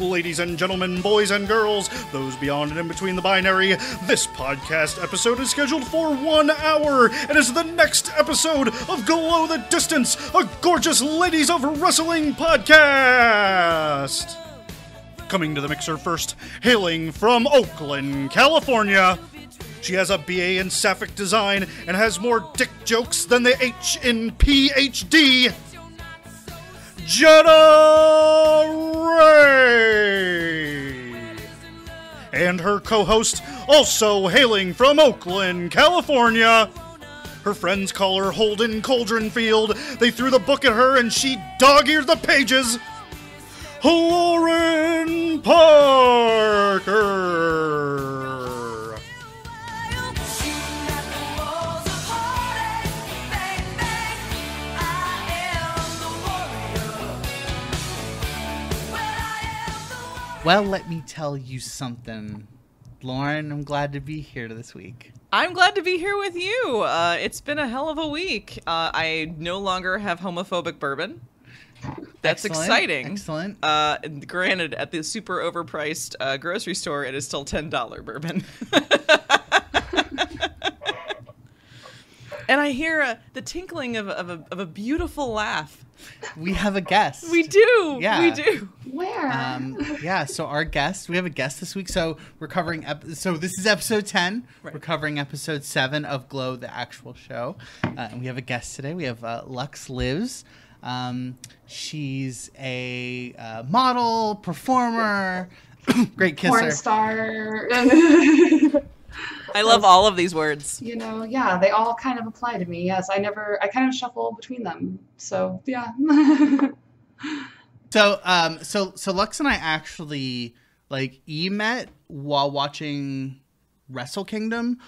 Ladies and gentlemen, boys and girls, those beyond and in between the binary, this podcast episode is scheduled for one hour and is the next episode of Glow the Distance, a gorgeous Ladies of Wrestling podcast. Coming to the mixer first, hailing from Oakland, California. She has a BA in Sapphic Design and has more dick jokes than the H in PhD. Ray. And her co host, also hailing from Oakland, California. Her friends call her Holden Cauldronfield. They threw the book at her and she dog eared the pages. Lauren Parker. Well, let me tell you something. Lauren, I'm glad to be here this week. I'm glad to be here with you. Uh, it's been a hell of a week. Uh, I no longer have homophobic bourbon. That's Excellent, exciting. excellent. Uh, and granted, at the super overpriced uh, grocery store, it is still ten dollar bourbon. and I hear uh, the tinkling of, of, a, of a beautiful laugh. We have a guest. We do. Yeah. We do. Where? Um, yeah, so our guest, we have a guest this week. So we're covering, ep- so this is episode 10. Right. We're covering episode 7 of Glow, the actual show. Uh, and we have a guest today. We have uh, Lux Lives. Um, she's a uh, model, performer, great kisser. Porn star. I love all of these words. you know, yeah, they all kind of apply to me. Yes, I never, I kind of shuffle between them. So yeah. So, um, so, so Lux and I actually like e met while watching Wrestle Kingdom.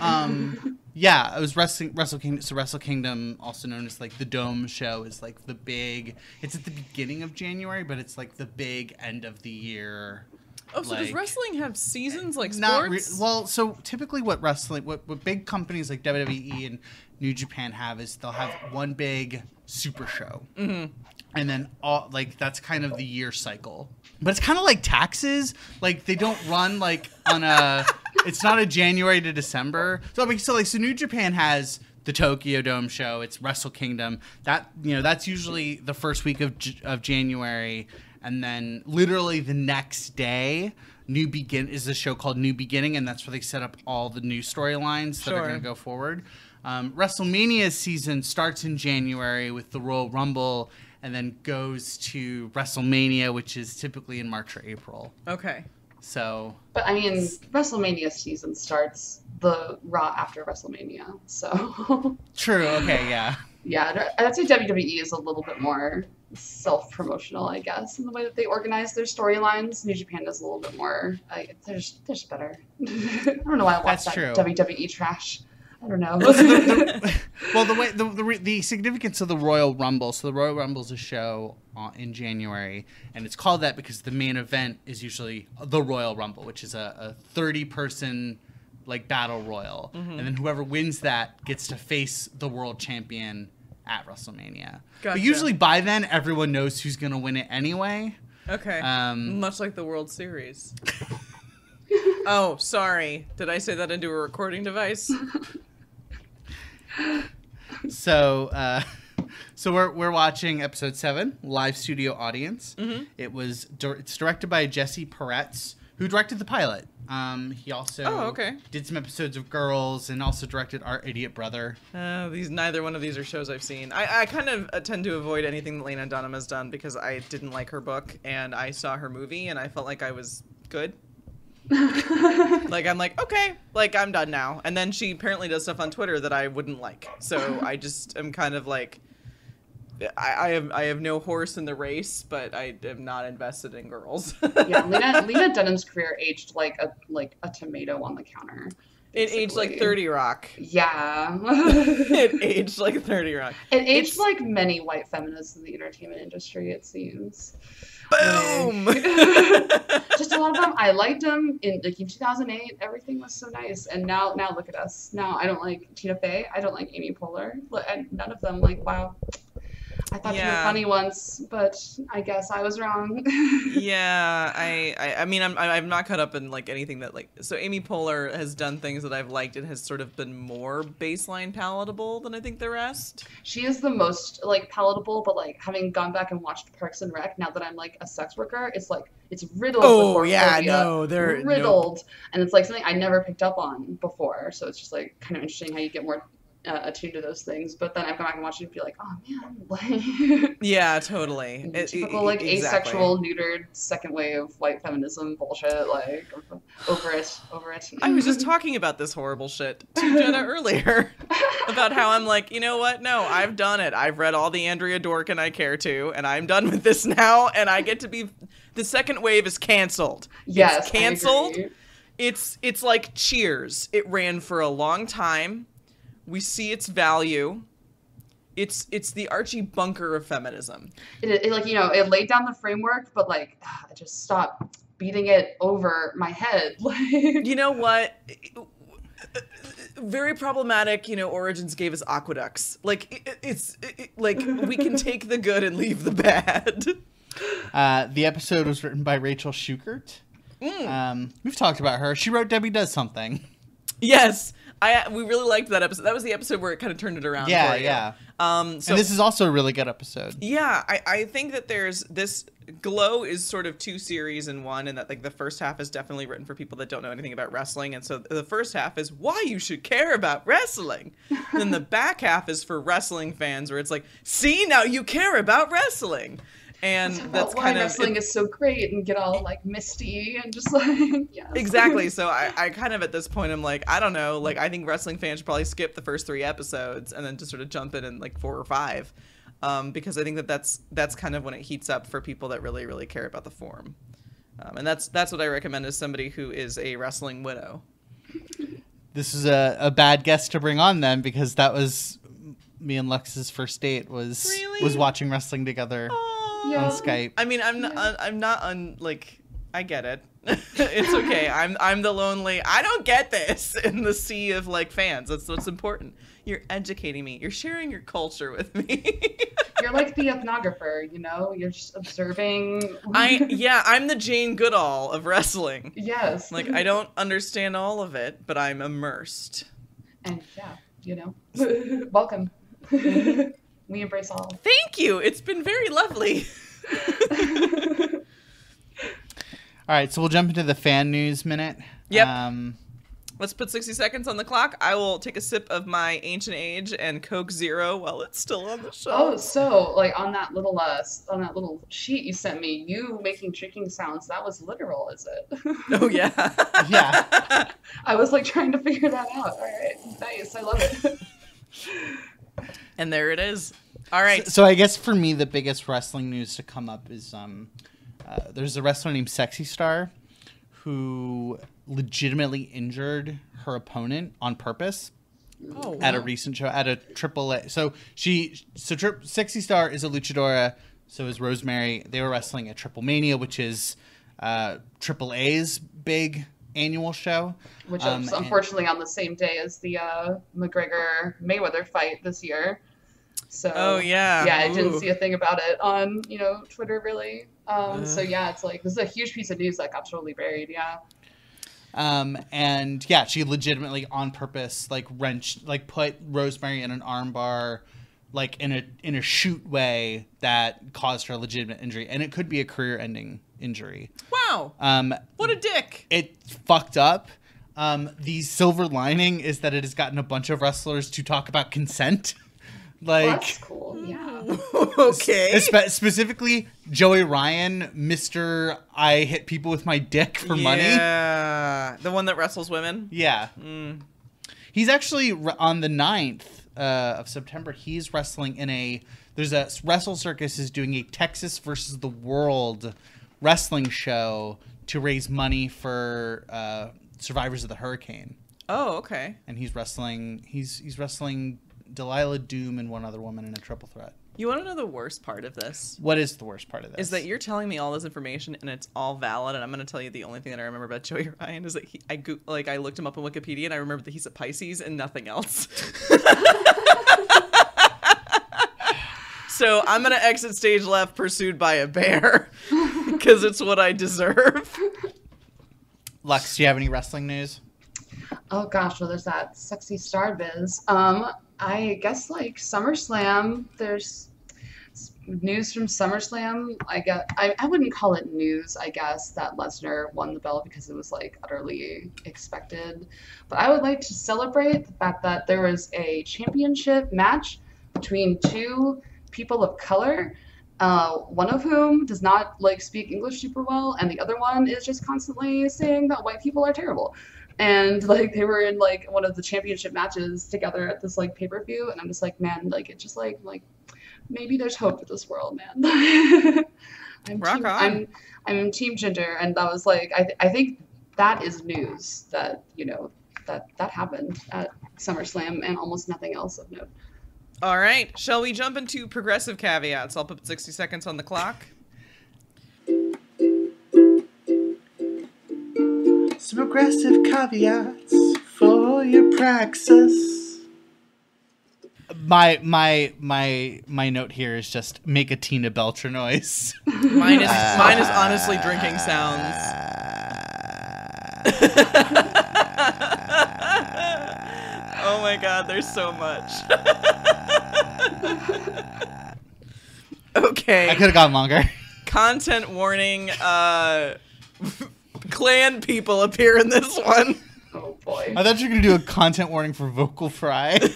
Um, yeah, it was wrestling Wrestle Kingdom. So Wrestle Kingdom, also known as like the Dome Show, is like the big. It's at the beginning of January, but it's like the big end of the year. Oh, so does wrestling have seasons like Not re- well. So typically, what wrestling, what, what big companies like WWE and New Japan have is they'll have one big super show, mm-hmm. and then all like that's kind of the year cycle. But it's kind of like taxes. Like they don't run like on a. it's not a January to December. So I mean, so like so New Japan has the Tokyo Dome show. It's Wrestle Kingdom. That you know that's usually the first week of of January, and then literally the next day, New Begin is a show called New Beginning, and that's where they set up all the new storylines that are going to go forward. Um, WrestleMania season starts in January with the Royal Rumble, and then goes to WrestleMania, which is typically in March or April. okay. So but I mean, WrestleMania season starts the Raw after WrestleMania. So true. Okay. Yeah. Yeah, I'd say WWE is a little bit more self-promotional, I guess, in the way that they organize their storylines. New Japan is a little bit more. I, they're just, they're just better. I don't know why I watch That's that true. WWE trash. I don't know. well, the way the, the the significance of the Royal Rumble. So the Royal Rumble is a show uh, in January, and it's called that because the main event is usually the Royal Rumble, which is a, a thirty person like battle royal, and then whoever wins that gets to face the world champion at WrestleMania. But usually by then, everyone knows who's going to win it anyway. Okay. Um, Much like the World Series. oh, sorry. Did I say that into a recording device? So, uh, so we're we're watching episode seven, live studio audience. Mm-hmm. It was it's directed by Jesse Peretz, who directed the pilot. Um, he also Oh, okay. did some episodes of Girls and also directed Our Idiot Brother. Uh, these neither one of these are shows I've seen. I, I kind of uh, tend to avoid anything that Lena Dunham has done because I didn't like her book and I saw her movie and I felt like I was good. like I'm like okay, like I'm done now. And then she apparently does stuff on Twitter that I wouldn't like. So I just am kind of like. I, I have I have no horse in the race, but I am not invested in girls. yeah, Lena, Lena Dunham's career aged like a like a tomato on the counter. It aged like 30 Rock. Yeah. it aged like 30 Rock. It aged It's- like many white feminists in the entertainment industry, it seems. Boom! Just a lot of them. I liked them in like in 2008. Everything was so nice, and now now look at us. Now I don't like Tina Fey. I don't like Amy Poehler. Look, and none of them like wow. I thought you were funny once, but I guess I was wrong. yeah, I, I, I mean, I'm, I- I'm not caught up in like anything that like. So Amy Poehler has done things that I've liked and has sort of been more baseline palatable than I think the rest. she is the most like palatable, but like having gone back and watched Parks and Rec, now that I'm like a sex worker, it's like it's riddled Oh, with yeah, no, they're- no. riddled, and it's like something I never picked up on before. So it's just like kind of interesting how you get more uh, attuned to those things. But then I've gone back and watched it and be like, oh man, like Yeah, totally. It- typical like exactly. asexual, neutered second wave white feminism bullshit. Like over it, over it. I was just talking about this horrible shit to Jenna earlier about how I'm like, you know what? No, I've done it. I've read all the Andrea Dworkin I care to, and I'm done with this now. And I get to be. The second wave is canceled. yes, it's I canceled. It's it's like Cheers. It ran for a long time. We see its value. It's it's the Archie Bunker of feminism. it, it like you know it laid down the framework but like I just stopped beating it over my head You know what? Very problematic. You know, Origins gave us aqueducts. Like it, it's it, like we can take the good and leave the bad. Uh, the episode was written by Rachel Shukert. Mm. Um, we've talked about her. She wrote Debbie Does Something. Yes, I we really liked that episode. That was the episode where it kind of turned it around. Yeah, for you. yeah. Um, so and this is also a really good episode. Yeah, I, I think that there's this Glow is sort of two series in one, and that like the first half is definitely written for people that don't know anything about wrestling, and so the first half is why you should care about wrestling. then the back half is for wrestling fans, where it's like, see now you care about wrestling, and Talk about that's why kind of wrestling it- is so great and get all like misty and just like yes. exactly. So I, I kind of at this point I'm like, I don't know, like I think wrestling fans should probably skip the first three episodes and then just sort of jump in in like four or five, um, because I think that that's that's kind of when it heats up for people that really really care about the form, um, and that's that's what I recommend as somebody who is a wrestling widow. This is a, a bad guest to bring on then because that was me and Lex's first date was Really? was watching wrestling together Yeah. on Skype. I mean, I'm not, I'm not un, like I get it. it's okay. I'm I'm the lonely. I don't get this in the sea of like fans. That's what's important. You're educating me. You're sharing your culture with me. You're like the ethnographer, you know? You're just observing I yeah, I'm the Jane Goodall of wrestling. Yes. Like I don't understand all of it, but I'm immersed. and yeah, you know. Welcome. We embrace all. Thank you. It's been very lovely. All right, so we'll jump into the fan news minute. Yep. Um, Let's put 60 seconds on the clock. I will take a sip of my Ancient Age and Coke Zero while it's still on the show. Oh, so like on that little uh on that little sheet you sent me, you making drinking sounds, that was literal, is it? Oh, yeah. Yeah. I was like trying to figure that out. All right. Nice. I love it. And there it is. All right. so I guess for me, the biggest wrestling news to come up is um, uh, there's a wrestler named Sexy Star who legitimately injured her opponent on purpose Oh, at a recent show at a triple A. So she, so tri- Sexy Star is a luchadora. So is Rosemary. They were wrestling at Triple Mania, which is uh, Triple A's big annual show. Which Um, is and- unfortunately on the same day as the uh, McGregor Mayweather fight this year. So Oh, yeah. yeah, I didn't Ooh. see a thing about it on you know Twitter really. Um, so yeah, it's like this is a huge piece of news that got totally buried. Yeah. Um, and yeah, she legitimately on purpose like wrenched, like put Rosemary in an armbar, like in a in a shoot way that caused her legitimate injury, and it could be a career-ending injury. Wow. Um, What a dick. it fucked up. Um, the silver lining is that it has gotten a bunch of wrestlers to talk about consent, Well, like that's cool. Yeah. okay. espe- specifically Joey Ryan, Mister I hit people with my dick for money. Yeah. The one that wrestles women. Yeah. Mm. He's actually r- on the 9th uh, of September. He's wrestling in a. There's a Wrestle Circus is doing a Texas versus the World wrestling show to raise money for uh, survivors of the hurricane. Oh, okay. And he's wrestling. He's he's wrestling Delilah Doom and one other woman in a triple threat. You want to know the worst part of this? What is the worst part of this? Is that you're telling me all this information and it's all valid, and I'm going to tell you the only thing that I remember about Joey Ryan is that he, I go, like I looked him up on Wikipedia and I remember that he's a Pisces and nothing else. So I'm gonna exit stage left, pursued by a bear, because it's what I deserve. Lux, do you have any wrestling news? Oh gosh, well there's that sexy star biz. Um, I guess like SummerSlam, there's news from SummerSlam. I get I, I wouldn't call it news, I guess, that Lesnar won the belt because it was like utterly expected. But I would like to celebrate the fact that there was a championship match between two people of color. Uh, one of whom does not like speak English super well, and the other one is just constantly saying that white people are terrible and like they were in like one of the championship matches together at this like pay-per-view and i'm just like man like it just like like maybe there's hope for this world man I'm Rock team, on. I'm I'm team ginger and that was like I, th- I think that is news that you know that that happened at SummerSlam and almost nothing else of note. All right, shall we jump into progressive caveats? I'll put 60 seconds on the clock. Some aggressive caveats for your praxis. My my my my note here is just make a Tina Belcher noise. Mine is mine is honestly drinking sounds. oh my god, there's so much. okay. I could have gone longer. Content warning. Uh, Klan people appear in this one. Oh boy. I thought you were gonna do a content warning for vocal fry.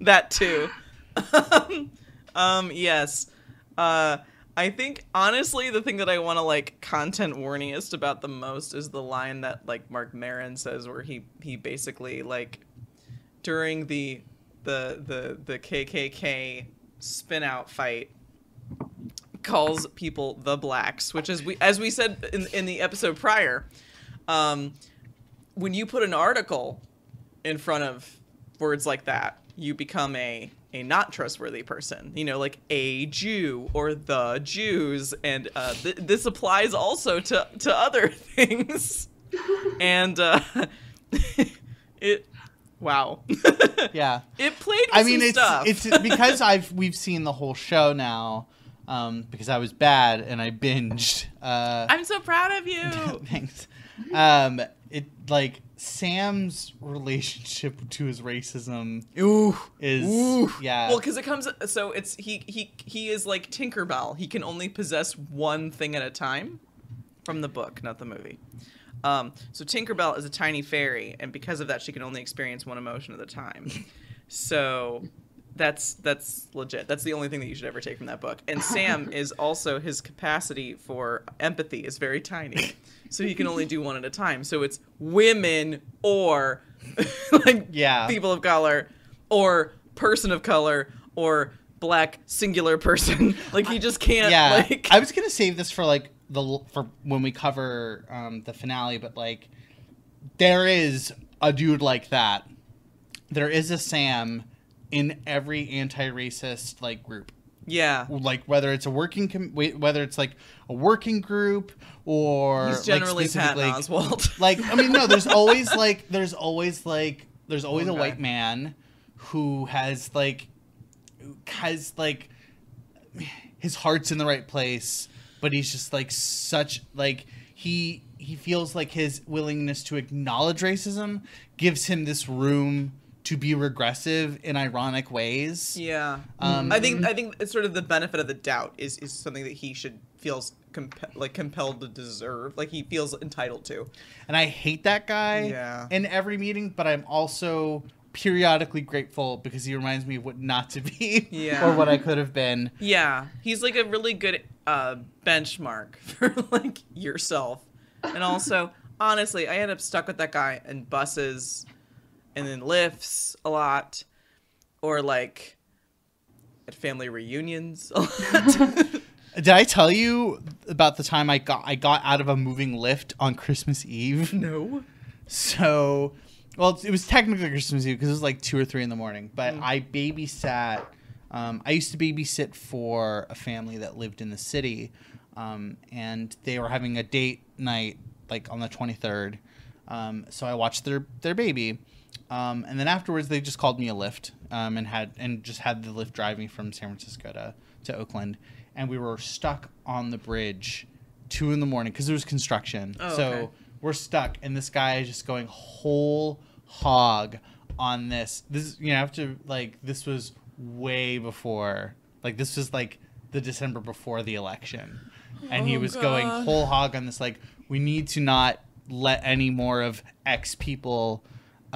that too. um, yes. Uh, I think honestly, the thing that I want to like content warningest about the most is the line that like Marc Maron says, where he he basically like during the the the the KKK spin out fight calls people the blacks, which is we as we said in in the episode prior. Um, when you put an article in front of words like that, you become a a not trustworthy person. You know, like a Jew or the Jews, and uh, th- this applies also to to other things. and uh, it, wow, yeah. it played. With I mean it's stuff. it's because I've we've seen the whole show now. Um, because I was bad and I binged. Uh, I'm so proud of you. Thanks. Um, it like Sam's relationship to his racism Ooh. is Ooh. yeah. Well, because it comes so it's he he he is like Tinkerbell. He can only possess one thing at a time, from the book, not the movie. Um, so Tinkerbell is a tiny fairy, and because of that, she can only experience one emotion at a time. so that's that's legit. That's the only thing that you should ever take from that book. And Sam is also his capacity for empathy is very tiny, so he can only do one at a time. So it's women or like Yeah. people of color or person of color or black singular person. like he just can't. yeah. Like I was gonna save this for like the for when we cover um, the finale, but like there is a dude like that. There is a Sam in every anti-racist like group. yeah. like whether it's a working com- whether it's like a working group or He's generally like, Patton specifically- Oswalt. like i mean no there's always like there's always like there's always Okay. a white man who has like has like his heart's in the right place but he's just like such like he he feels like his willingness to acknowledge racism gives him this room to be regressive in ironic ways Yeah, Um, I think I think it's sort of the benefit of the doubt is is something that he should feels comp- like compelled to deserve, like he feels entitled to. and I hate that guy Yeah. in every meeting, but I'm also periodically grateful because he reminds me of what not to be Yeah. or what I could have been. Yeah, he's like a really good uh, benchmark for like yourself, and also honestly, I end up stuck with that guy in buses, and then Lyfts a lot, or like at family reunions a lot. Did I tell you about the time I got I got out of a moving Lyft on Christmas Eve? no. So, well, it was technically Christmas Eve because it was like two or three in the morning. But Mm. I babysat. Um, I used to babysit for a family that lived in the city, um, and they were having a date night like on the twenty third. Um, so I watched their their baby, Um, and then afterwards, they just called me a Lyft um, and had and just had the Lyft drive me from San Francisco to, to Oakland, and we were stuck on the bridge, two in the morning because there was construction. Oh, so okay. we're stuck, and this guy is just going whole hog on this. This you know after like this was way before like this was like the December before the election, and he Oh, was going whole hog on this like we need to not let any more of X people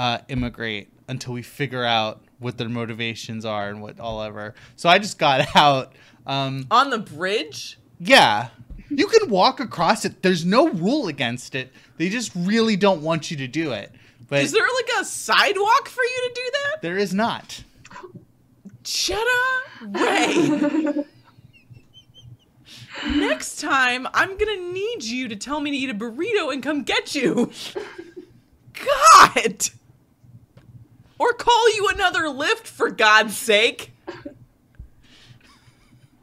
uh, immigrate until we figure out what their motivations are and what all ever. So I just got out. Um, On the bridge? yeah. You can walk across it. There's no rule against it. They just really don't want you to do it. But Is there like a sidewalk for you to do that? there is not. Jetta Ray. Next time, I'm gonna need you to tell me to eat a burrito and come get you. God! Or call you another Lyft for God's sake.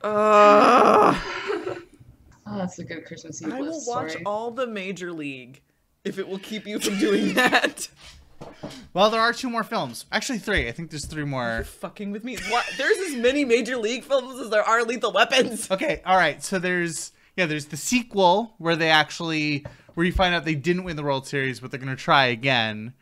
Ugh. Oh, that's a good Christmas Eve I will list watch story. all the Major League if it will keep you from doing that. Well, there are two more films. Actually, three. I think there's three more. You're fucking with me. What? There's as many Major League films as there are Lethal Weapons. Okay, all right. So there's yeah, there's the sequel where they actually where you find out they didn't win the World Series, but they're gonna try again.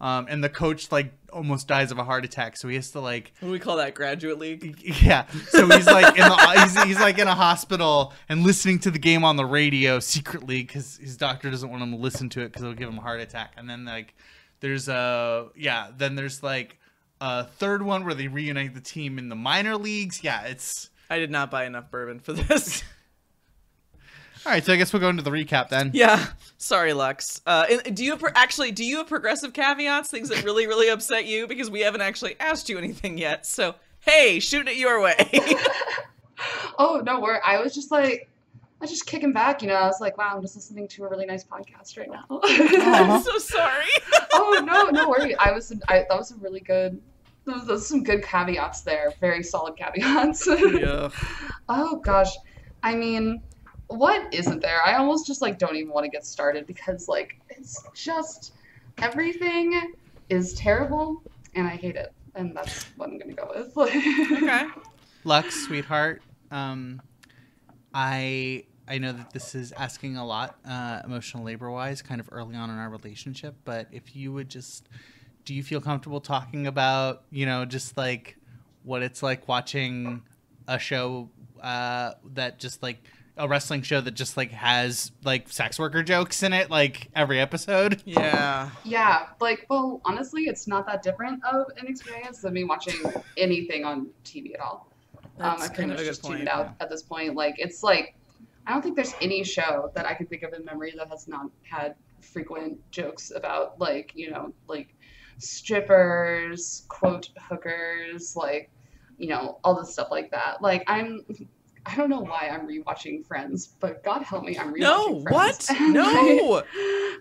Um, and the coach like almost dies of a heart attack, so he has to like What do we call that? Graduate League? yeah. So he's like in the he's, he's like in a hospital and listening to the game on the radio secretly because his doctor doesn't want him to listen to it because it'll give him a heart attack. And then like there's a yeah, then there's like a third one where they reunite the team in the minor leagues. Yeah, it's I did not buy enough bourbon for this. all right. So I guess we'll go into the recap then. yeah. Sorry, Lux. Uh, do you have actually do you have progressive caveats? Things that really really upset you because we haven't actually asked you anything yet. So hey, shoot it your way. Oh no, where I was just like, I was just kicking back, you know. I was like, wow, I'm just listening to a really nice podcast right now. I'm so sorry. oh no, no worry. I was, I, that was a really good. Those, those are some good caveats there. Very solid caveats. yeah. oh gosh, I mean, what isn't there? I almost just like don't even want to get started because like it's just everything is terrible and I hate it, and that's what I'm gonna go with. Okay. Lux, sweetheart. Um, I I know that this is asking a lot, uh, emotional labor wise, kind of early on in our relationship. But if you would just, do you feel comfortable talking about, you know, just like what it's like watching a show uh, that just like a wrestling show that just like has like sex worker jokes in it, like every episode. Yeah. Yeah, like, well, honestly, it's not that different of an experience than me watching anything on TV at all. Um, That's I kind of much a just tuned point. out at this point. Like, it's like, I don't think there's any show that I can think of in memory that has not had frequent jokes about, like, you know, like strippers, quote hookers, like, you know, all this stuff like that. Like, I'm. I don't know why I'm rewatching Friends, but God help me, I'm rewatching No. Friends. What? No.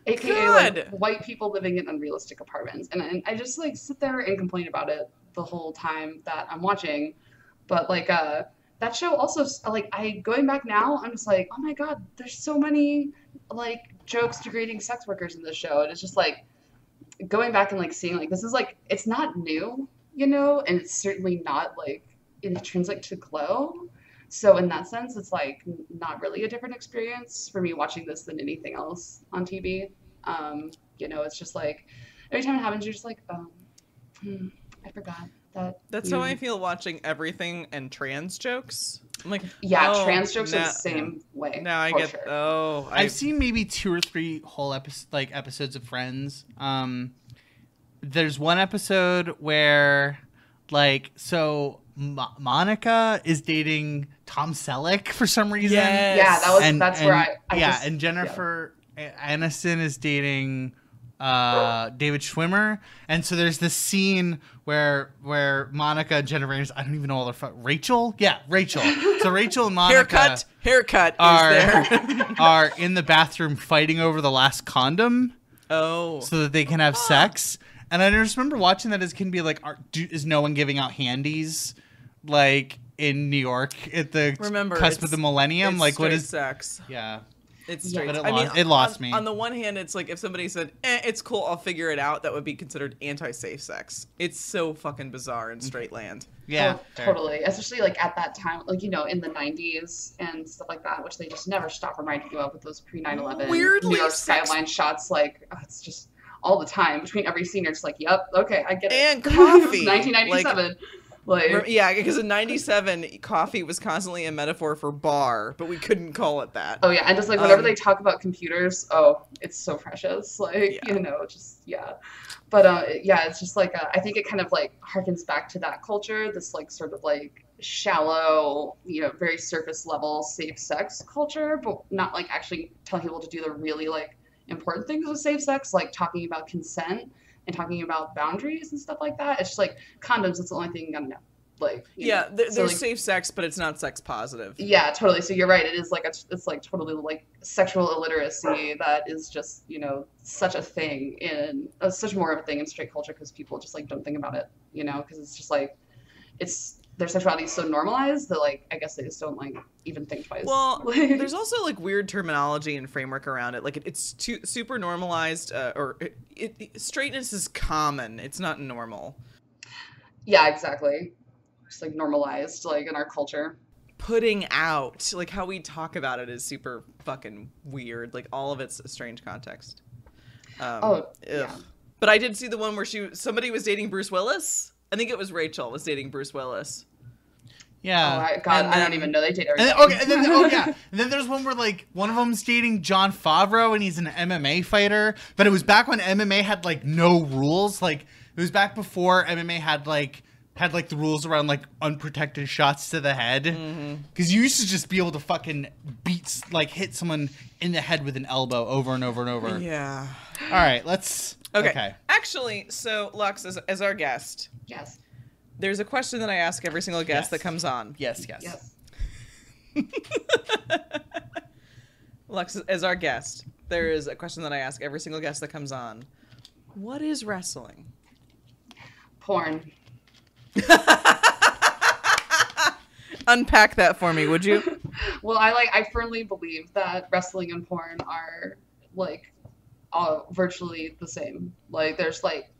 aka like white people living in unrealistic apartments and, and i just like sit there and complain about it the whole time that i'm watching but like uh that show also like i going back now i'm just like oh my god there's so many like jokes degrading sex workers in this show and it's just like going back and like seeing like this is like it's not new you know and it's certainly not like intrinsic to glow so in that sense it's like not really a different experience for me watching this than anything else on tv um you know it's just like every time it happens you're just like oh hmm, i forgot that That's you- how I feel watching everything and trans jokes. I'm like, yeah oh, trans jokes are the same way Now I get. sure. Oh, I, I've seen maybe two or three whole episodes, like episodes of Friends. Um, there's one episode where, like, so Mo- Monica is dating Tom Selleck for some reason. Yes. yeah that was that's where i, I yeah, just, and Jennifer A- Aniston is dating uh, David Schwimmer, and so there's this scene where where Monica and Jennifer Aniston, I don't even know all their fu- Rachel, yeah, Rachel. So Rachel and Monica haircut. Haircut are is there. are in the bathroom fighting over the last condom oh. so that they can have sex. And I just remember watching that as can be like, are, do, is no one giving out handies like in New York at the Remember, cusp of the millennium? It's like, what is sex? Yeah, It's Yeah. straight. But it I mean, it lost on, me. On the one hand, it's like if somebody said, eh, "It's cool, I'll figure it out," that would be considered anti-safe sex. It's so fucking bizarre in straight land. Yeah, Oh, totally. Especially like at that time, like you know, in the '90s and stuff like that, which they just never stop reminding you of with those pre 9/11 Weirdly New York sex- skyline shots. Like oh, it's just all the time between every scene. You're like, "Yep, okay, I get it." And coffee, 1997. Like, Re- Yeah, because in '97, coffee was constantly a metaphor for bar, but we couldn't call it that. oh yeah, and just like whenever Um, they talk about computers, oh, it's so precious. Like Yeah. you know, just yeah. But uh, yeah, it's just like uh, I think it kind of like harkens back to that culture, this like sort of like shallow, you know, very surface level safe sex culture, but not like actually telling people to do the really like important things with safe sex, like talking about consent and talking about boundaries and stuff like that. It's just like condoms. It's the only thing gotta know. Like you Yeah, know, there, so, there's like, safe sex, but it's not sex positive. yeah, totally. So you're right. It is like a, it's like totally like sexual illiteracy that is just you know such a thing in uh, such more of a thing in straight culture because people just like don't think about it. You know, because it's just like it's their sexuality is so normalized that like I guess they just don't like even think twice. Well, there's also like weird terminology and framework around it. Like it, it's too, super normalized, uh, or it, it, straightness is common. It's not normal. yeah, exactly. Just like normalized like in our culture. Putting out, like how we talk about it, is super fucking weird. Like all of it's a strange context. Um, Oh, ugh. yeah. But I did see the one where she somebody was dating Bruce Willis. I think it was Rachel was dating Bruce Willis. Yeah. oh, I, God, and I don't even know they did And everything. then, okay, and then, oh yeah, and then there's one where like one of them's dating Jon Favreau and he's an MMA fighter, but it was back when MMA had like no rules. Like it was back before MMA had like had like the rules around like unprotected shots to the head. Mm-hmm. Because you used to just be able to fucking beat like hit someone in the head with an elbow over and over and over. Yeah. All right, let's. Okay. okay. Actually, so Lux, as, as our guest, yes, there's a question that I ask every single guest Yes. that comes on. Yes, yes. yes. Lux, as our guest, there is a question that I ask every single guest that comes on. What is wrestling? Porn. Unpack that for me, would you? Well, I like I firmly believe that wrestling and porn are like all virtually the same. Like there's like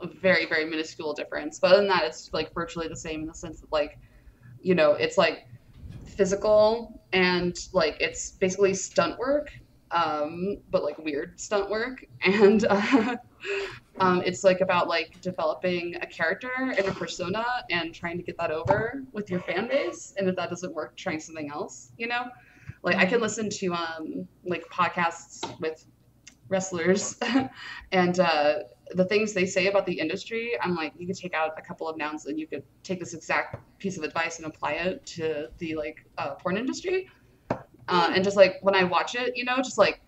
a very very minuscule difference, but other than that, it's like virtually the same in the sense that like you know it's like physical and like it's basically stunt work, um, but like weird stunt work, and uh, um, it's like about like developing a character and a persona and trying to get that over with your fan base, and if that doesn't work, trying something else. You know, like I can listen to um like podcasts with wrestlers and uh the things they say about the industry i'm like you could take out a couple of nouns and you could take this exact piece of advice and apply it to the like uh, porn industry. Uh, and just like when i watch it you know just like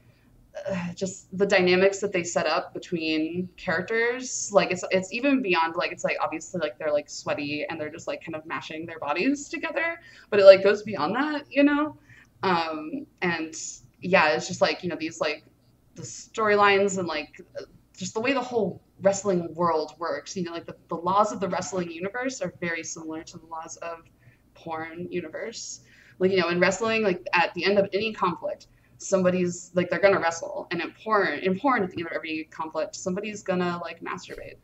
uh, just the dynamics that they set up between characters like it's it's even beyond like it's like obviously like they're like sweaty and they're just like kind of mashing their bodies together but it like goes beyond that you know? Um and yeah it's just like you know these like the storylines and like just the way the whole wrestling world works you know like the, the laws of the wrestling universe are very similar to the laws of porn universe like you know in wrestling like at the end of any conflict somebody's like they're gonna wrestle and in porn in porn at the end of every conflict somebody's gonna like masturbate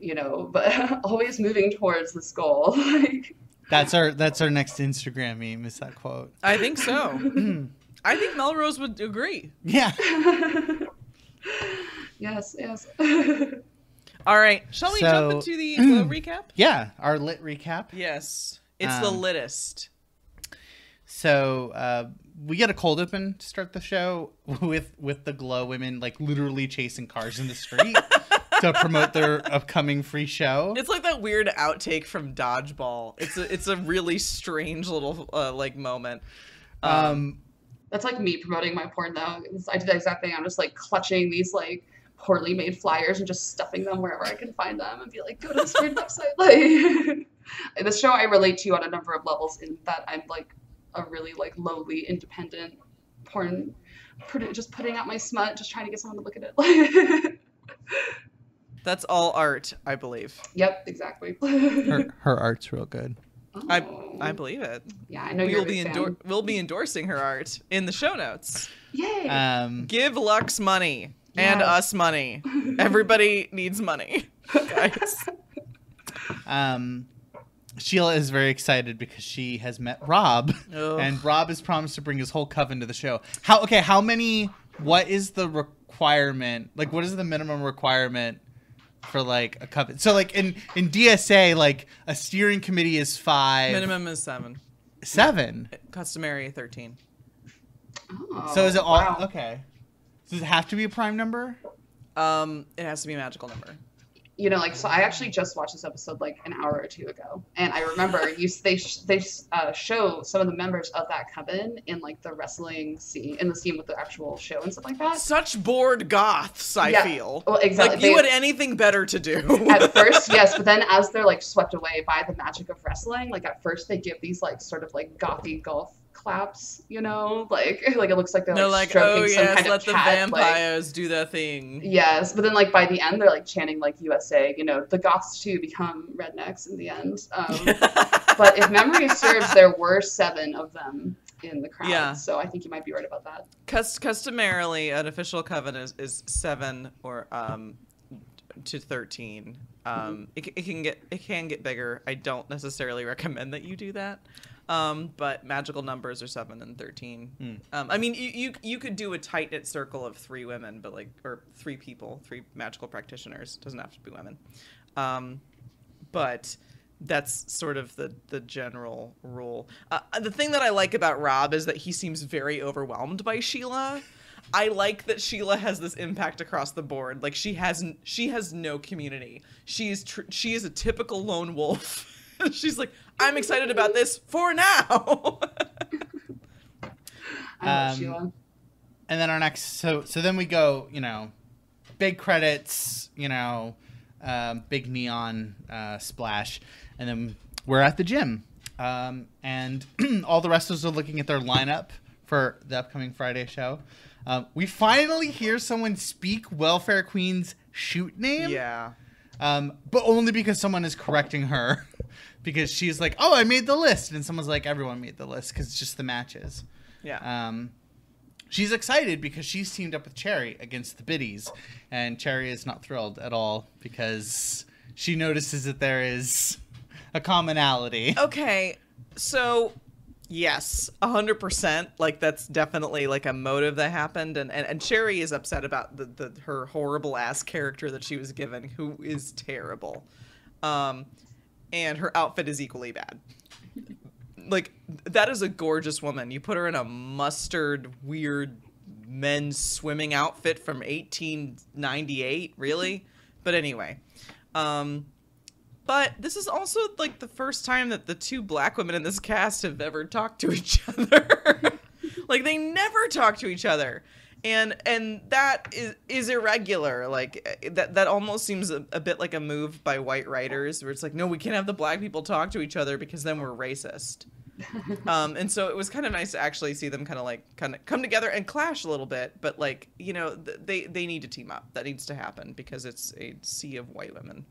you know but always moving towards this goal like That's our that's our next Instagram meme. Is that quote? I think so. I think Melrose would agree. Yeah. yes yes All right, shall we jump into the uh, recap? Yeah. Our lit recap. Yes, it's the Um, littest. So uh, we get a cold open to start the show with with the glow women like literally chasing cars in the street to promote their upcoming free show. It's like that weird outtake from Dodgeball. It's a it's a really strange little uh, like moment. Um, That's like me promoting my porn though. I do the exact thing. I'm just like clutching these like poorly made flyers and just stuffing them wherever I can find them and be like, go to this weird website. Like the show I relate to you on a number of levels in that I'm like a really like lowly independent porn produ- just putting out my smut, just trying to get someone to look at it. That's all art, I believe. yep, exactly. her her art's real good. I Oh. I believe it. yeah, I know We you're will be endor- we'll be endorsing her art in the show notes. Yay! Um, Give Lux money and us money. Everybody needs money, guys. um, Sheila is very excited because she has met Rob, Ugh. and Rob has promised to bring his whole coven to the show. How? Okay, how many? What is the requirement? Like, what is the minimum requirement for like a coven? So, like in in DSA, like a steering committee is five, Minimum is seven. seven. Customary thirteen. Oh, So is it all wow. okay? Does it have to be a prime number? Um, it has to be a magical number. You know, like so. I actually just watched this episode like an hour or two ago, and I remember you they sh- they uh, show some of the members of that coven in like the wrestling scene in the scene with the actual show and stuff like that. Such bored goths, I Yeah. feel. Well, exactly. Like you They- had anything better to do. at first, yes, but then as they're like swept away by the magic of wrestling, like at first they give these like sort of like gothy golf claps, you know, like like it looks like they're, They're like, like, stroking oh some yes, kind let of the cat, like- vampires do their thing. Yes, but then like by the end they're like chanting like USA, you know, the goths too become rednecks in the end. Um, but if memory serves, there were seven of them in the crowd, Yeah. so I think you might be right about that. Cus- customarily, an official coven is, is seven or um, to thirteen. Um, it, it can get it can get bigger. I don't necessarily recommend that you do that. Um, but magical numbers are seven and thirteen. Hmm. Um, I mean, you, you you could do a tight knit circle of three women, but like or three people, three magical practitioners. doesn't have to be women. Um, but that's sort of the the general rule. Uh, the thing that I like about Rob is that he seems very overwhelmed by Sheila. I like that Sheila has this impact across the board. Like she hasn't she has no community. She's tr- she is a typical lone wolf. She's like, I'm excited about this for now. I Um, and then our next so so then we go you know big credits you know um, big neon uh, splash and then we're at the gym. Um, and all the wrestlers are looking at their lineup for the upcoming friday show. Um, we finally hear someone speak welfare queen's shoot name. Yeah. um, but only because someone is correcting her because she's like oh i made the list and someone's like everyone made the list because it's just the matches Yeah. um, she's excited because she's teamed up with Cherry against the Biddies, and Cherry is not thrilled at all because she notices that there is a commonality. Okay, so yes, hundred percent. Like that's definitely like a motive that happened, and and, and Cherry is upset about the, the her horrible ass character that she was given, who is terrible, um, and her outfit is equally bad. Like that is a gorgeous woman. You put her in a mustard weird men's swimming outfit from 1898, really? But anyway, um but this is also like the first time that the two black women in this cast have ever talked to each other. like they never talk to each other. And and that is is irregular. Like eh, that that almost seems a, a bit like a move by white writers where it's like, no, we can't have the black people talk to each other because then we're racist. um, and so it was kind of nice to actually see them kind of like kind of come together and clash a little bit, but like you know th- they they need to team up. That needs to happen because it's a sea of white women.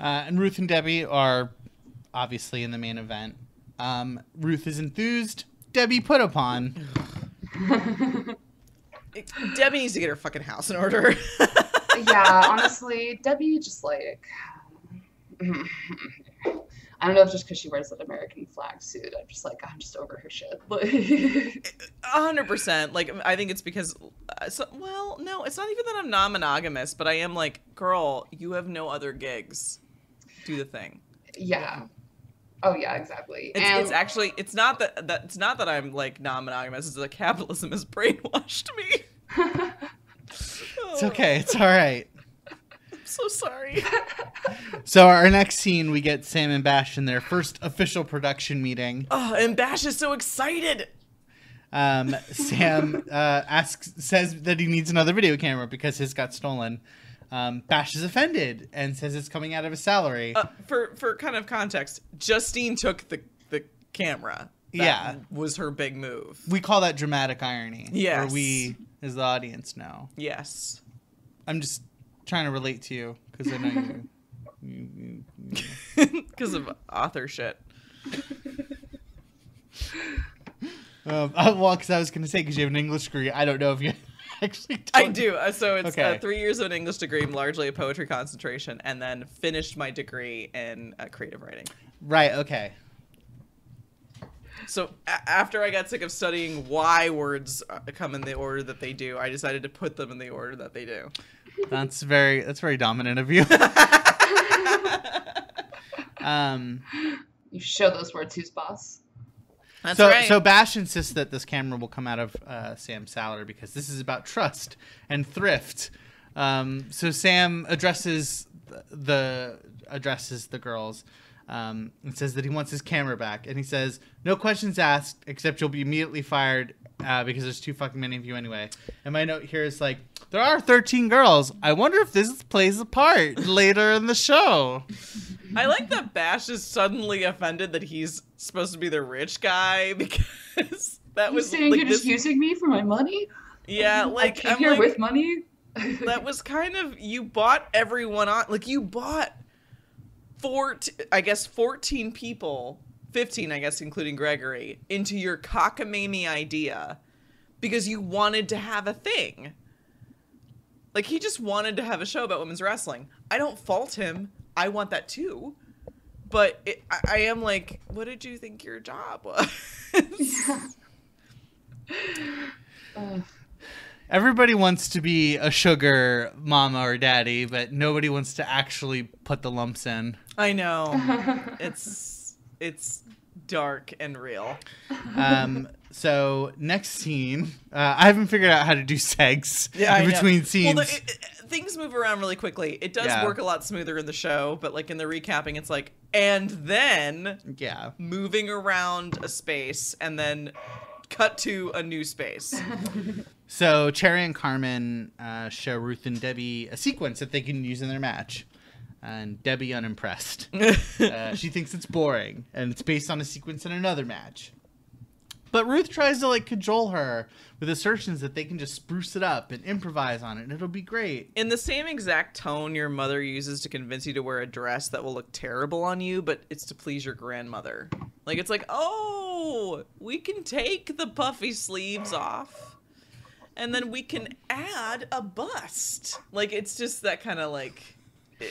Uh, and Ruth and Debbie are obviously in the main event. Um, Ruth is enthused. Debbie put upon. Debbie needs to get her fucking house in order. yeah, honestly, Debbie just like I don't know if just because she wears that American flag suit, I'm just like I'm just over her shit. A hundred percent. Like I think it's because, uh, so, well, no, it's not even that I'm non-monogamous, but I am like, girl, you have no other gigs. Do the thing. yeah. Oh yeah, exactly. It's, and it's actually it's not that that it's not that I'm like non-monogamous. It's that capitalism has brainwashed me. It's okay. It's all right. I'm so sorry. So our next scene, we get Sam and Bash in their first official production meeting. Oh, and Bash is so excited. Um, Sam uh, asks, says that he needs another video camera because his got stolen. Um, Bash is offended and says it's coming out of his salary. Uh, for for kind of context, Justine took the the camera. That Yeah. was her big move. we call that dramatic irony. Yes. Or we, as the audience, know. Yes. I'm just trying to relate to you because I know you. Because of author shit. Um, uh, well, because I was going to say, because you have an English degree, I don't know if you actually. I do. Uh, So it's Okay. uh, three years of an English degree, largely a poetry concentration, and then finished my degree in uh, creative writing. Right. Okay. So a- after I got sick of studying why words uh, come in the order that they do, I decided to put them in the order that they do. That's very. That's very dominant of you. um. You show those words who's boss. That's so, right. so Bash insists that this camera will come out of uh, Sam's salary because this is about trust and thrift. Um, so Sam addresses the, the addresses the girls um, and says that he wants his camera back, and he says no questions asked, except you'll be immediately fired uh, because there's too fucking many of you anyway. And my note here is like there are 13 girls. I wonder if this plays a part later in the show. I like that Bash is suddenly offended that he's supposed to be the rich guy because that was saying like you're this, just using me for my money? yeah, I like came I'm here like, with money. that was kind of you bought everyone on like you bought 14 i guess 14 people 15 i guess including gregory into your cockamamie idea because you wanted to have a thing like he just wanted to have a show about women's wrestling i don't fault him i want that too but it, I, I am like what did you think your job was. Everybody wants to be a sugar mama or daddy, but nobody wants to actually put the lumps in. I know it's it's dark and real Um, so next scene, uh, I haven't figured out how to do segs I in know. between scenes. Well, the, it, it- things move around really quickly. It does Yeah. work a lot smoother in the show, but like in the recapping, it's like, and then yeah, moving around a space, and then cut to a new space. so Cherry and Carmen uh, show Ruth and Debbie a sequence that they can use in their match, and Debbie unimpressed. uh, she thinks it's boring, and it's based on a sequence in another match. But Ruth tries to like cajole her with assertions that they can just spruce it up and improvise on it, and it'll be great. in the same exact tone your mother uses to convince you to wear a dress that will look terrible on you, but it's to please your grandmother. Like it's like, oh, we can take the puffy sleeves off, and then we can add a bust. Like it's just that kind of like. Eh,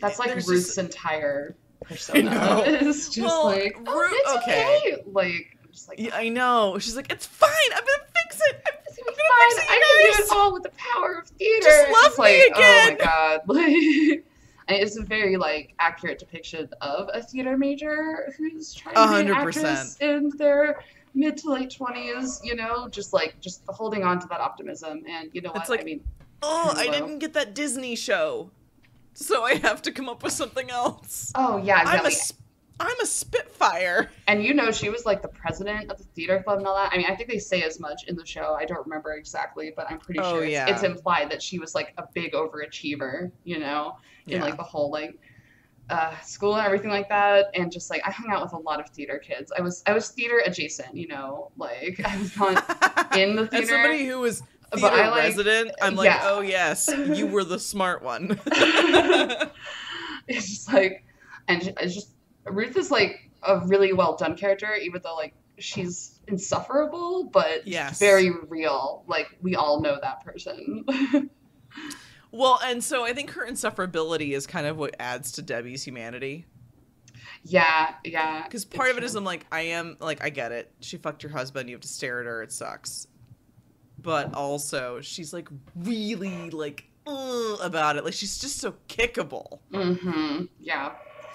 That's like Ruth's just- entire persona. It's just Well, like, oh, Ru- it's okay. okay. Like, just like, Yeah, I know. She's like, it's fine. I'm gonna fix it. I'm, it's gonna be fix fine. it, I can do guys." it all with the power of theater. Just It's love me like, Oh my god. Like, it's a very like accurate depiction of a theater major who's trying A to be an actress in their mid to late twenties. You know, just like just holding on to that optimism. And you know what? It's like- I mean, Oh, I didn't get that Disney show, so I have to come up with something else. oh yeah, I'm exactly. a, sp- I'm a Spitfire. And you know, she was like the president of the theater club and all that. I mean, I think they say as much in the show. I don't remember exactly, but I'm pretty Oh, sure it's, yeah. it's implied that she was like a big overachiever, you know, in Yeah. like the whole like uh, school and everything like that. And just like I hung out with a lot of theater kids. I was I was theater adjacent, you know, like I was not in the theater. As somebody who was But theater I, like- resident, I'm like, yeah. oh yes, you were the smart one. it's just like, and it's just Ruth is like a really well done character, even though like she's insufferable, but Yes. very real. Like we all know that person. well, and so I think her insufferability is kind of what adds to Debbie's humanity. yeah, yeah. Because part of it is true. I'm like, I am like, I get it. She fucked your husband. You have to stare at her. It sucks. But also, she's like really like "Ugh," about it. Like she's just so kickable. Mm-hmm. Yeah.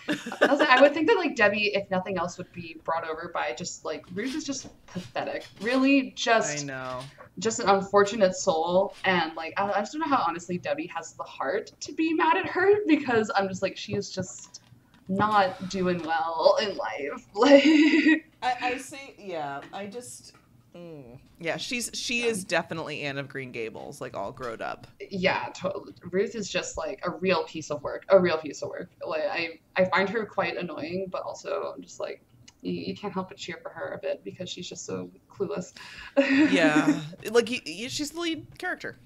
I, was like, I would think that like Debbie, if nothing else, would be brought over by just like Ruth is just pathetic. Really, just I know. just an unfortunate soul, and like I, I just don't know how honestly Debbie has the heart to be mad at her because I'm just like she is just not doing well in life. Like, I, I say, yeah. I just, mm. Yeah. She's she is definitely Anne of Green Gables, like all grown up. yeah, totally. Ruth is just like a real piece of work, a real piece of work. Like I, I find her quite annoying, but also I'm just like. You, you can't help but cheer for her a bit because she's just so clueless. Yeah, like y y she's the lead character.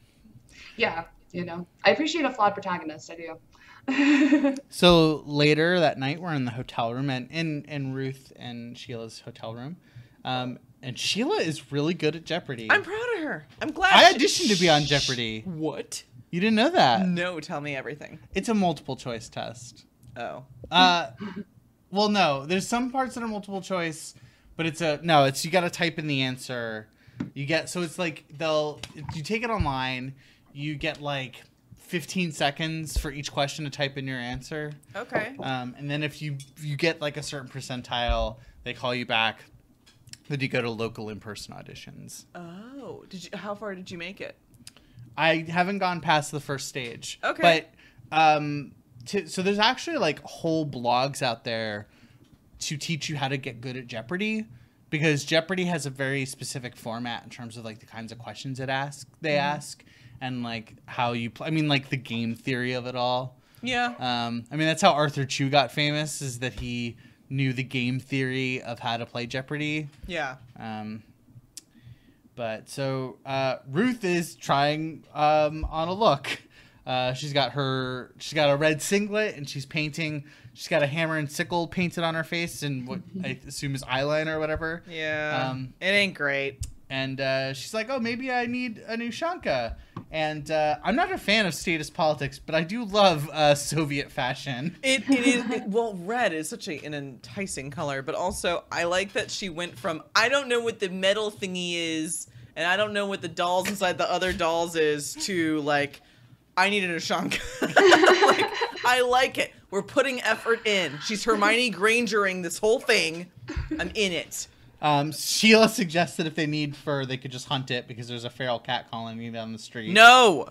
yeah, you know. I appreciate a flawed protagonist, I do. So later that night, we're in the hotel room, and in in Ruth and Sheila's hotel room, um, and Sheila is really good at Jeopardy. I'm proud of her. I'm glad. I auditioned to be on Jeopardy. What? You didn't know that? No, tell me everything. It's a multiple choice test. Oh. Uh, well, no. There's some parts that are multiple choice, but it's a no. It's you got to type in the answer. You get so it's like they'll you take it online. You get like 15 seconds for each question to type in your answer. Okay. Um, and then if you you get like a certain percentile, they call you back. Then you go to local in-person auditions. Oh, did you? How far did you make it? I haven't gone past the first stage. Okay. But um, to, so there's actually like whole blogs out there to teach you how to get good at Jeopardy because Jeopardy has a very specific format in terms of like the kinds of questions it ask they ask and like how you play. I mean, like the game theory of it all. Yeah. Um, I mean, that's how Arthur Chu got famous is that he knew the game theory of how to play Jeopardy. yeah. Um, but so uh, Ruth is trying um, on a look. Uh, she's got her. She's got a red singlet, and she's painting. She's got a hammer and sickle painted on her face, and what I assume is eyeliner or whatever. Yeah. Um, it ain't great. And uh, she's like, "Oh, maybe I need a new Shanka." And uh, I'm not a fan of status politics, but I do love uh, Soviet fashion. It, it is it, well red is such a, an enticing color, but also I like that she went from I don't know what the metal thingy is, and I don't know what the dolls inside the other dolls is to like I needed a Shanka. like, I like it. We're putting effort in. She's Hermione Grangering this whole thing. I'm in it. Um, Sheila that if they need fur, they could just hunt it because there's a feral cat colony down the street. No.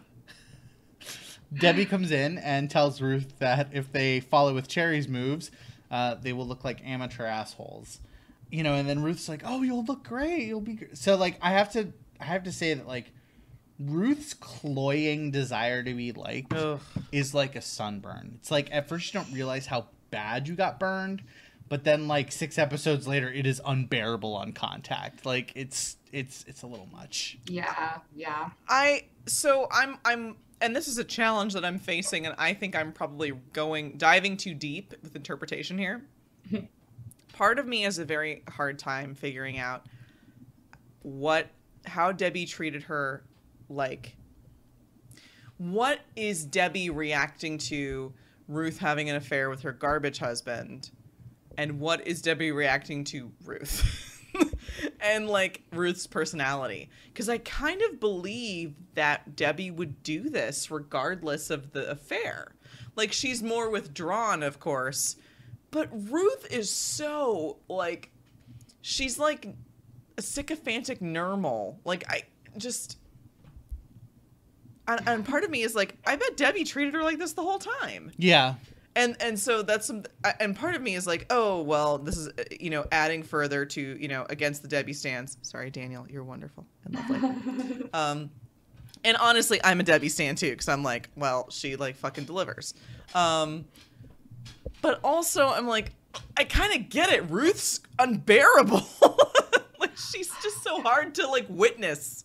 Debbie comes in and tells Ruth that if they follow with Cherry's moves, uh, they will look like amateur assholes. You know, and then Ruth's like, "Oh, you'll look great. You'll be." Gr-. So like, I have to, I have to say that like, Ruth's cloying desire to be liked Ugh. is like a sunburn. It's like at first you don't realize how bad you got burned, but then like six episodes later, it is unbearable on contact. Like it's it's it's a little much. Yeah, yeah. I so I'm I'm and this is a challenge that I'm facing and I think I'm probably going diving too deep with interpretation here. Part of me has a very hard time figuring out what how Debbie treated her like what is Debbie reacting to Ruth having an affair with her garbage husband and what is Debbie reacting to Ruth? and like Ruth's personality. Because I kind of believe that Debbie would do this regardless of the affair. Like she's more withdrawn, of course, but Ruth is so like she's like a sycophantic normal. Like I just and, part of me is like, I bet Debbie treated her like this the whole time Yeah. And and so that's some and part of me is like oh well this is you know adding further to you know against the debbie stands sorry daniel you're wonderful and lovely. Um and honestly i'm a debbie stand too because i'm like well she like fucking delivers. Um but also i'm like i kind of get it. Ruth's unbearable. Like she's just so hard to like witness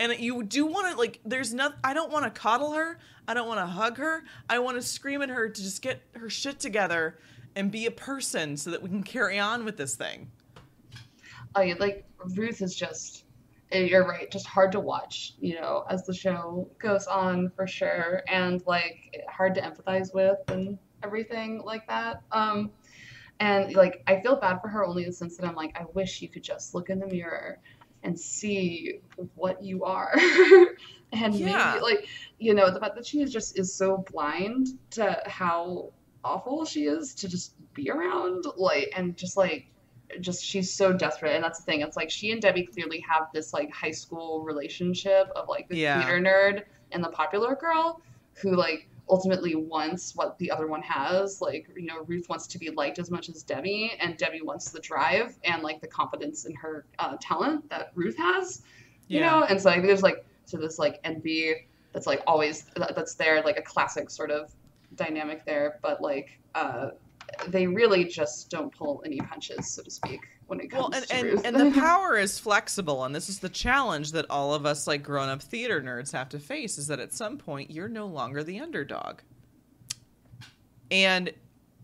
and you do want to like there's not i don't want to coddle her i don't want to hug her i want to scream at her to just get her shit together and be a person so that we can carry on with this thing yeah, like Ruth is just. eh, You're right, just hard to watch, you know, as the show goes on for sure, and like hard to empathize with and everything like that. Um, and like I feel bad for her only in the sense that I'm like, I wish you could just look in the mirror and see what you are, and Yeah. maybe like, you know, the fact that she is just is so blind to how awful she is to just be around, like, and just like just she's so desperate and that's the thing it's like she and debbie clearly have this like high school relationship of like the Yeah. theater nerd and the popular girl who like ultimately wants what the other one has like you know ruth wants to be liked as much as debbie and debbie wants the drive and like the confidence in her uh, talent that ruth has you Yeah. know and so I think there's like so this like envy that's like always that's there like a classic sort of dynamic there but like uh they really just don't pull any punches so to speak when it comes well and to and, Ruth. and the power is flexible and this is the challenge that all of us like grown-up theater nerds have to face is that at some point you're no longer the underdog and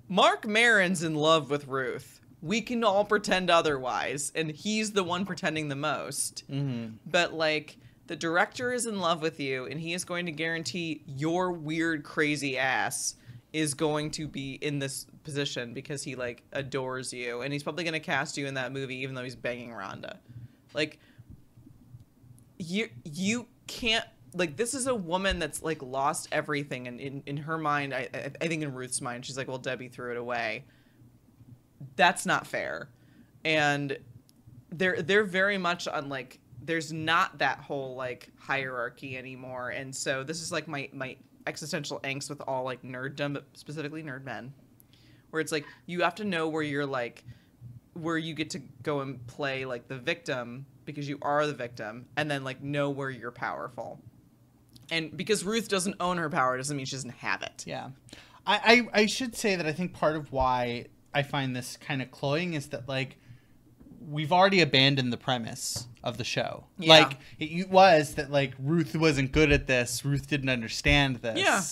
marc maron's in love with ruth we can all pretend otherwise and he's the one pretending the most Mm-hmm. but like the director is in love with you and he is going to guarantee your weird crazy ass is going to be in this position because he like adores you and he's probably going to cast you in that movie even though he's banging Rhonda. Like you you can't like this is a woman that's like lost everything and in, in her mind I, I I think in Ruth's mind she's like well Debbie threw it away. That's not fair. And they're they're very much on like there's not that whole like hierarchy anymore and so this is like my my existential angst with all like nerddom specifically nerd men where it's like you have to know where you're like where you get to go and play like the victim because you are the victim and then like know where you're powerful and because ruth doesn't own her power doesn't mean she doesn't have it Yeah. I, I, I should say that I think part of why I find this kind of cloying is that, like, we've already abandoned the premise of the show. Yeah. Like, it was that, like, Ruth wasn't good at this, Ruth didn't understand this. Yeah.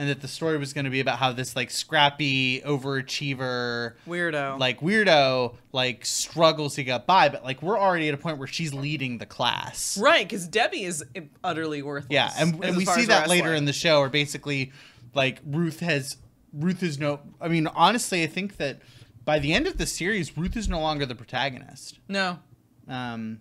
And that the story was going to be about how this, like, scrappy, overachiever, weirdo like, weirdo, like, struggles to get by. But, like, we're already at a point where she's leading the class. right because debbie is utterly worthless Yeah, and, and we see that later in the show, where basically, like Ruth has Ruth is no. I mean, honestly, I think that by the end of the series, Ruth is no longer the protagonist. no Um,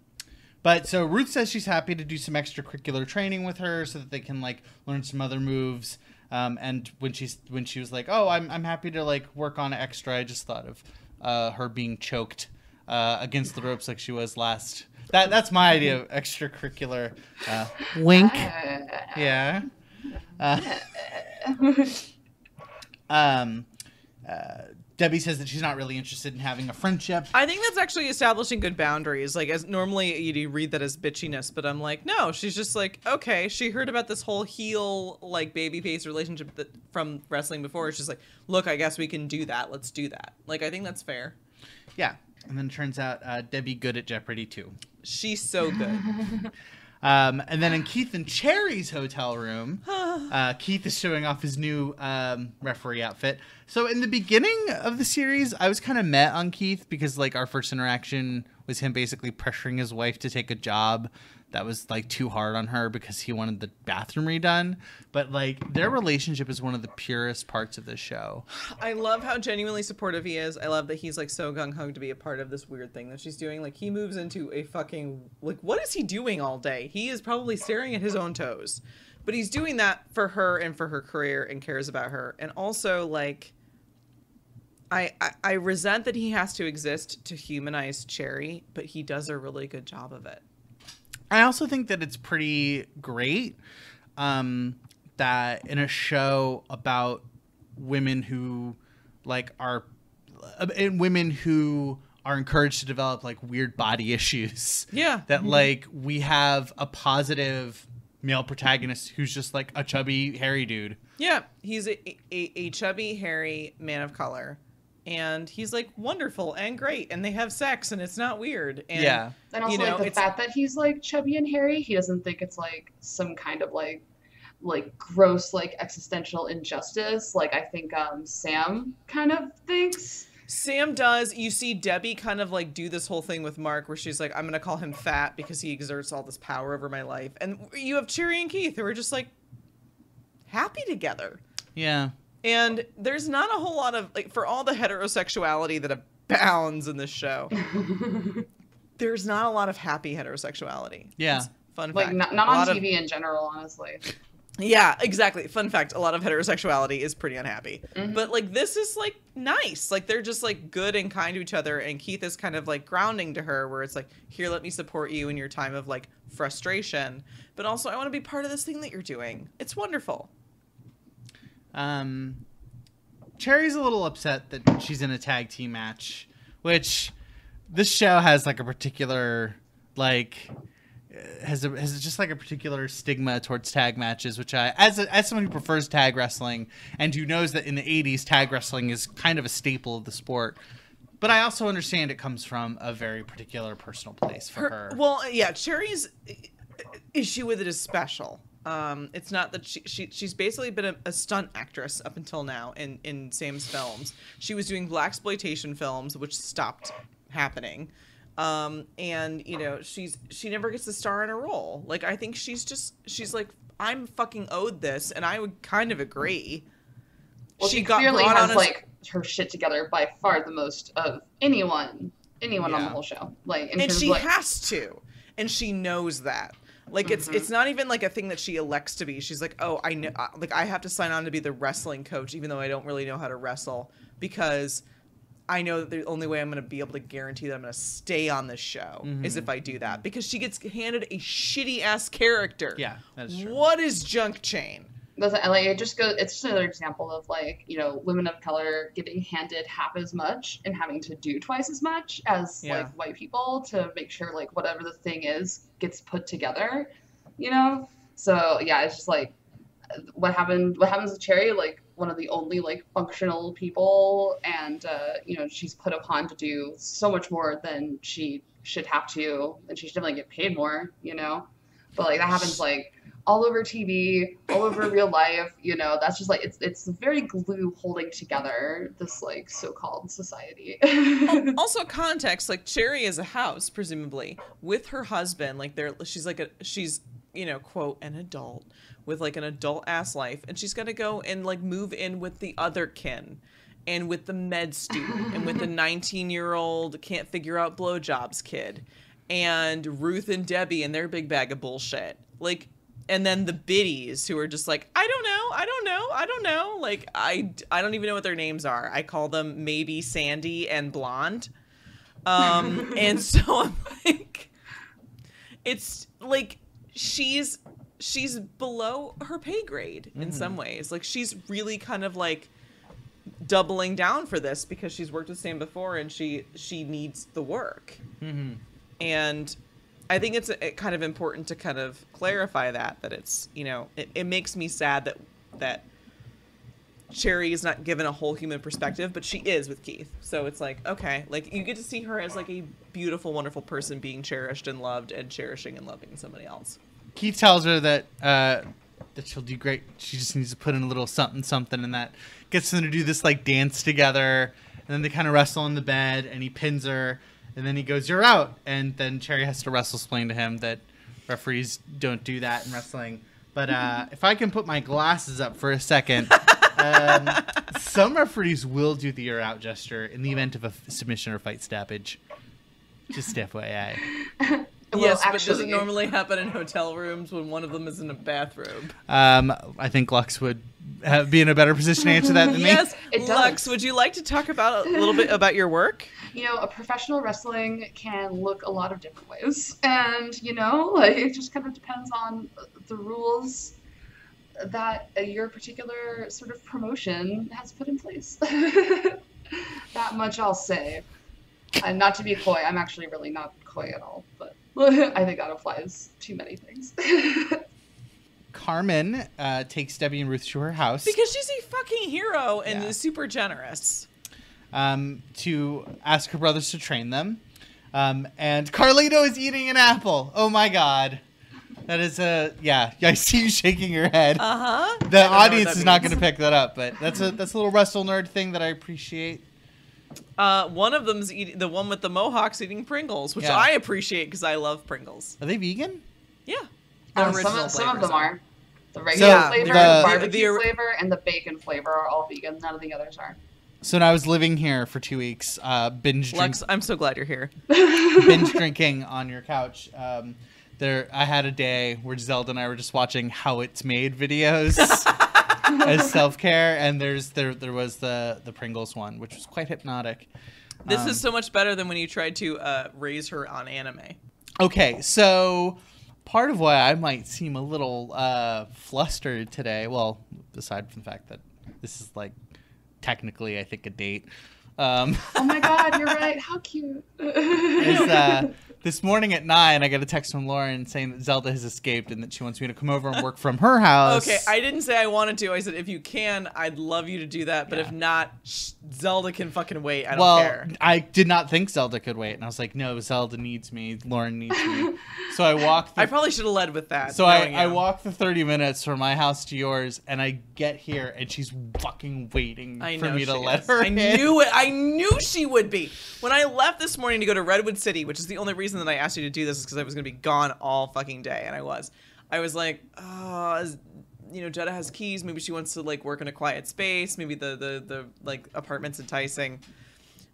but so Ruth says she's happy to do some extracurricular training with her so that they can like learn some other moves. Um, and when she's when she was like, "Oh, I'm I'm happy to like work on extra," I just thought of uh, her being choked uh, against the ropes like she was last. That that's my idea of extracurricular. Uh, wink. Yeah. Uh, um, uh, Debbie says that she's not really interested in having a friendship. I think that's actually establishing good boundaries. Like, as normally you read that as bitchiness, but I'm like, no, she's just like, okay, she heard about this whole heel like babyface relationship that from wrestling before. She's like, look, I guess we can do that. Let's do that. Like, I think that's fair. Yeah. And then it turns out uh, Debbie good at Jeopardy too. She's so good. Um, and then in Keith and Cherry's hotel room, uh, Keith is showing off his new um, referee outfit. So in the beginning of the series, I was kind of met on Keith because like our first interaction was him basically pressuring his wife to take a job that was like too hard on her because he wanted the bathroom redone. But like their relationship is one of the purest parts of the show. I love how genuinely supportive he is. I love that he's like so gung ho to be a part of this weird thing that she's doing. Like he moves into a fucking like what is he doing all day? He is probably staring at his own toes. But he's doing that for her and for her career and cares about her. And also like I, I I resent that he has to exist to humanize Cherry, but he does a really good job of it. I also think that it's pretty great um, that in a show about women who like are uh, and women who are encouraged to develop like weird body issues. Yeah. That like we have a positive male protagonist who's just like a chubby hairy dude. Yeah, he's a, a, a chubby, hairy man of color. And he's like wonderful and great, and they have sex, and it's not weird. And, Yeah. And also you know, like the it's- fact that he's like chubby and hairy, he doesn't think it's like some kind of like like gross like existential injustice. Like I think um Sam kind of thinks. Sam does. You see Debbie kind of like do this whole thing with Mark where she's like, I'm going to call him fat because he exerts all this power over my life. And you have Cherry and Keith who are just like happy together. Yeah. And there's not a whole lot of, like, for all the heterosexuality that abounds in this show, there's not a lot of happy heterosexuality. Yeah. It's fun Like fact. not, not on lot of- TV in general, honestly. Yeah, exactly. Fun fact: a lot of heterosexuality is pretty unhappy, Mhm. but like this is like nice. Like they're just like good and kind to each other, and Keith is kind of like grounding to her, where it's like, here, let me support you in your time of like frustration, but also I want to be part of this thing that you're doing. It's wonderful. Um, Cherry's a little upset that she's in a tag team match, which this show has like a particular like uh, has a, has just like a particular stigma towards tag matches, which I as a, as someone who prefers tag wrestling and who knows that in the '80s tag wrestling is kind of a staple of the sport. But I also understand it comes from a very particular personal place for her. Well, yeah, Cherry's issue with it is special. Um, it's not that she, she she's basically been a, a stunt actress up until now in in Sam's films. She was doing blaxploitation films, which stopped happening. Um, and you know she's she never gets to star in a role. Like I think she's just she's like I'm fucking owed this, and I would kind of agree. Well, she, clearly brought on has as- like her shit together by far the most of anyone, anyone on the whole show. Like, in and she of, like, has to and she knows that like it's it's not even like a thing that she elects to be. She's like oh i know uh, like i have to sign on to be the wrestling coach even though i don't really know how to wrestle because i know that the only way i'm going to be able to guarantee that i'm going to stay on this show is if i do that. Because she gets handed a shitty ass character. Yeah, that is true. what is junk chain like it just goes. It's just another example of like you know women of color getting handed half as much and having to do twice as much as Yeah. like white people to make sure like whatever the thing is gets put together, you know. So yeah, it's just like what happened. What happens with Cherry? Like one of the only like functional people, and uh, you know she's put upon to do so much more than she should have to, and she should definitely get paid more, you know. But like that happens like all over TV, all over real life. You know, that's just like it's it's very glue holding together this like so-called society. Oh, also context like cherry is a house presumably with her husband like they're she's like a she's you know quote an adult with like an adult ass life and she's gonna go and like move in with the other kin and with the med student and with the 19 year old can't figure out blowjobs kid and ruth and debbie and their big bag of bullshit like and then the biddies who are just like i don't know i don't know i don't know. Like i i don't even know what their names are. I call them maybe sandy and blonde. Um and so i'm like it's like she's she's below her pay grade in some ways. Like she's really kind of like doubling down for this because she's worked with sam before and she she needs the work. Mm-hmm. and i think it's uh kind of important to kind of clarify that that it's you know it, it makes me sad that that cherry is not given a whole human perspective but she is with keith so it's like okay like you get to see her as like a beautiful wonderful person being cherished and loved and cherishing and loving somebody else Keith tells her that uh, that she'll do great. She just needs to put in a little something, something, and that gets them to do this like dance together. And then they kind of wrestle in the bed, and he pins her, and then he goes, "You're out." And then Cherry has to wrestle explain to him that referees don't do that in wrestling. But uh, if I can put my glasses up for a second, um, some referees will do the "you're out" gesture in the event of a f- submission or fight stoppage. Just FYI. Well, yes but does actually- it normally happen in hotel rooms when one of them is in a bathrobe Um, I think Lux would have, be in a better position to answer that than me. yes lux would you like to talk about a little bit about your work you know, a professional wrestling can look a lot of different ways. And, you know, like it just kind of depends on the rules that uh, your particular sort of promotion has put in place. that much I'll say. And not to be coy, I'm actually really not coy at all, but I think that applies to many things. Carmen uh, takes Debbie and Ruth to her house because she's a fucking hero and Yeah. is super generous um, to ask her brothers to train them. Um, and Carlito is eating an apple. Oh my god. That is a yeah. I see you shaking your head. uh-huh the audience is not going to pick that up, but that's a that's a little wrestle nerd thing that I appreciate. Uh, one of them's eating the one with the mohawks eating Pringles, which Yeah. I appreciate because I love Pringles. Are they vegan? Yeah, Um, Original some, of, some of them are. are. The regular So, flavor, the- the, barbecue the- the- flavor, and the bacon flavor are all vegan. None of the others are. So when I was living here for two weeks, uh, binge drink, Lex, I'm so glad you're here. binge drinking on your couch. Um, there, I had a day where Zelda and I were just watching how it's made videos as self care, and there's there there was the the Pringles one, which was quite hypnotic. This Um, is so much better than when you tried to uh, raise her on anime. Okay, so part of why I might seem a little uh, flustered today, well, aside from the fact that this is like technically, I think, a date. Um, Oh my god, you're right. How cute. is uh, this morning at nine, I got a text from Lauren saying that Zelda has escaped and that she wants me to come over and work from her house. Okay, I didn't say I wanted to. I said if you can, I'd love you to do that. But Yeah. if not, sh- Zelda can fucking wait. I don't well, care. I did not think Zelda could wait, and I was like, no, Zelda needs me. Lauren needs me. so I walked. The, I probably should have led with that. so I, I walked the thirty minutes from my house to yours, and I get here, and she's fucking waiting I for me to she let her. I in. knew it. I knew she would be. When I left this morning to go to Redwood City, which is the only reason that I asked you to do this, is because I was going to be gone all fucking day, and I was. I was like, oh, is- you know, Jetta has keys. Maybe she wants to like work in a quiet space. Maybe the the the like apartment's enticing.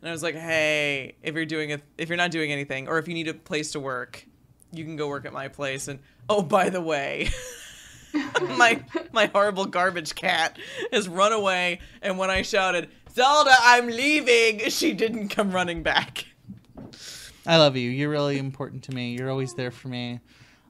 And I was like, hey, if you're doing a, if you're not doing anything, or if you need a place to work, you can go work at my place. And oh, by the way. my my horrible garbage cat has run away and when I shouted, "Zelda, I'm leaving," she didn't come running back. I love you. You're really important to me. You're always there for me.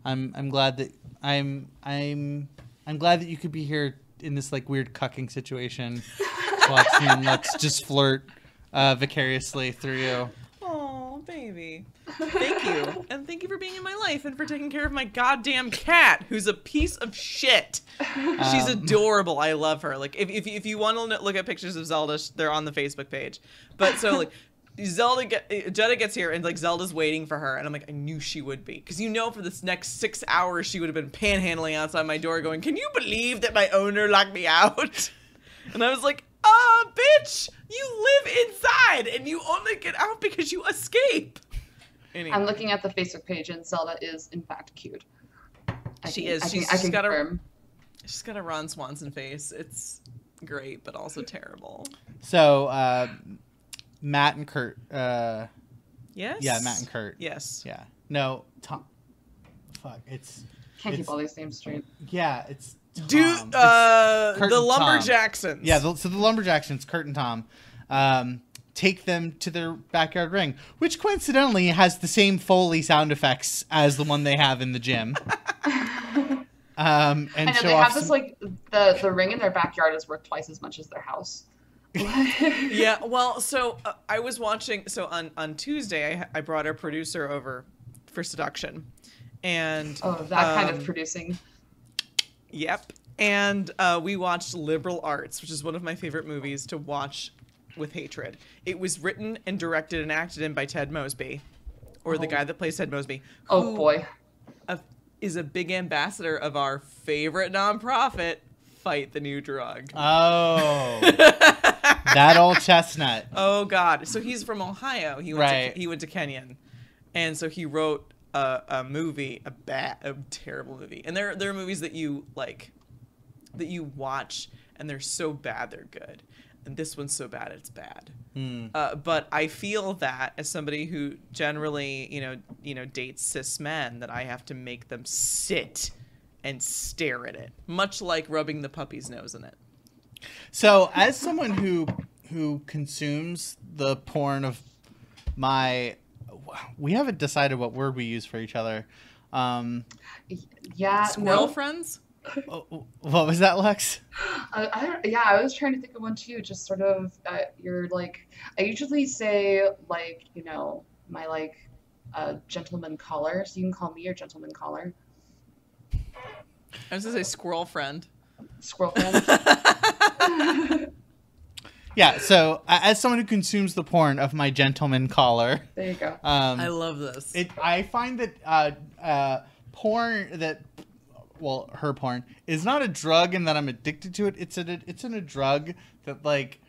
I'm I'm glad that I'm I'm I'm glad that you could be here in this like weird cucking situation. Watching let's just flirt uh, vicariously through you. Oh, baby. Thank you. And thank you for being in my life and for taking care of my goddamn cat, who's a piece of shit. She's Um, adorable. I love her. Like, if, if, if you want to look at pictures of Zelda, they're on the Facebook page. But so, like, Zelda get Jetta gets here and like Zelda's waiting for her and I'm like I knew she would be. Because you know for this next six hours she would have been panhandling outside my door going can you believe that my owner locked me out? And I was like ah bitch you live inside and you only get out because you escape. Anyway, I'm looking at the Facebook page, and Zelda is in fact cute. I She can- is. I She's- can, I she's can got a- she's got a Ron Swanson face. It's great but also terrible. So uh, Matt and Kurt. Uh, yes yeah, Matt and Kurt. yes Yeah. No, Tom. Fuck. It's Can't keep all these names straight. yeah. It's Tom. Dude, uh, Kurt the and Tom. Lumberjacksons. Yeah, the, so the Lumberjacksons, Kurt and Tom, um, take them to their backyard ring, which coincidentally has the same Foley sound effects as the one they have in the gym. um, and I know show they off have this like the the ring in their backyard is worth twice as much as their house. Yeah well so uh, i was watching so on on tuesday i, I brought our producer over for seduction and Oh, that kind um, of producing. yep and uh, we watched liberal arts which is one of my favorite movies to watch with hatred it was written and directed and acted in by ted mosby or the Oh. guy that plays ted mosby Oh boy. uh, is a big ambassador of our favorite nonprofit fight the new drug Oh, that old chestnut. Oh God! So he's from Ohio. He went Right. to, he went to Kenyon, and so he wrote a, a movie, a bad, a terrible movie. And there there are movies that you like, that you watch, and they're so bad they're good. And this one's so bad it's bad. Hmm. Uh, but I feel that as somebody who generally, you know, you know, dates cis men, that I have to make them sit and stare at it, much like rubbing the puppy's nose in it. So, as someone who who consumes the porn of my, we haven't decided what word we use for each other. Um, Yeah. Squirrel no. friends. oh, what was that, Lex? I, I don't, yeah, I was trying to think of one too. Just sort of, uh, you're like, I usually say like, you know, my like, uh, gentleman caller. So you can call me your gentleman caller. I was gonna say squirrel friend. Squirrel friend. Yeah. So, a- as someone who consumes the porn of my gentleman caller, there you go. um, I love this. It. I find that uh, uh, porn that, well, her porn is not a drug, and that I'm addicted to it. It's a. It's in a drug that like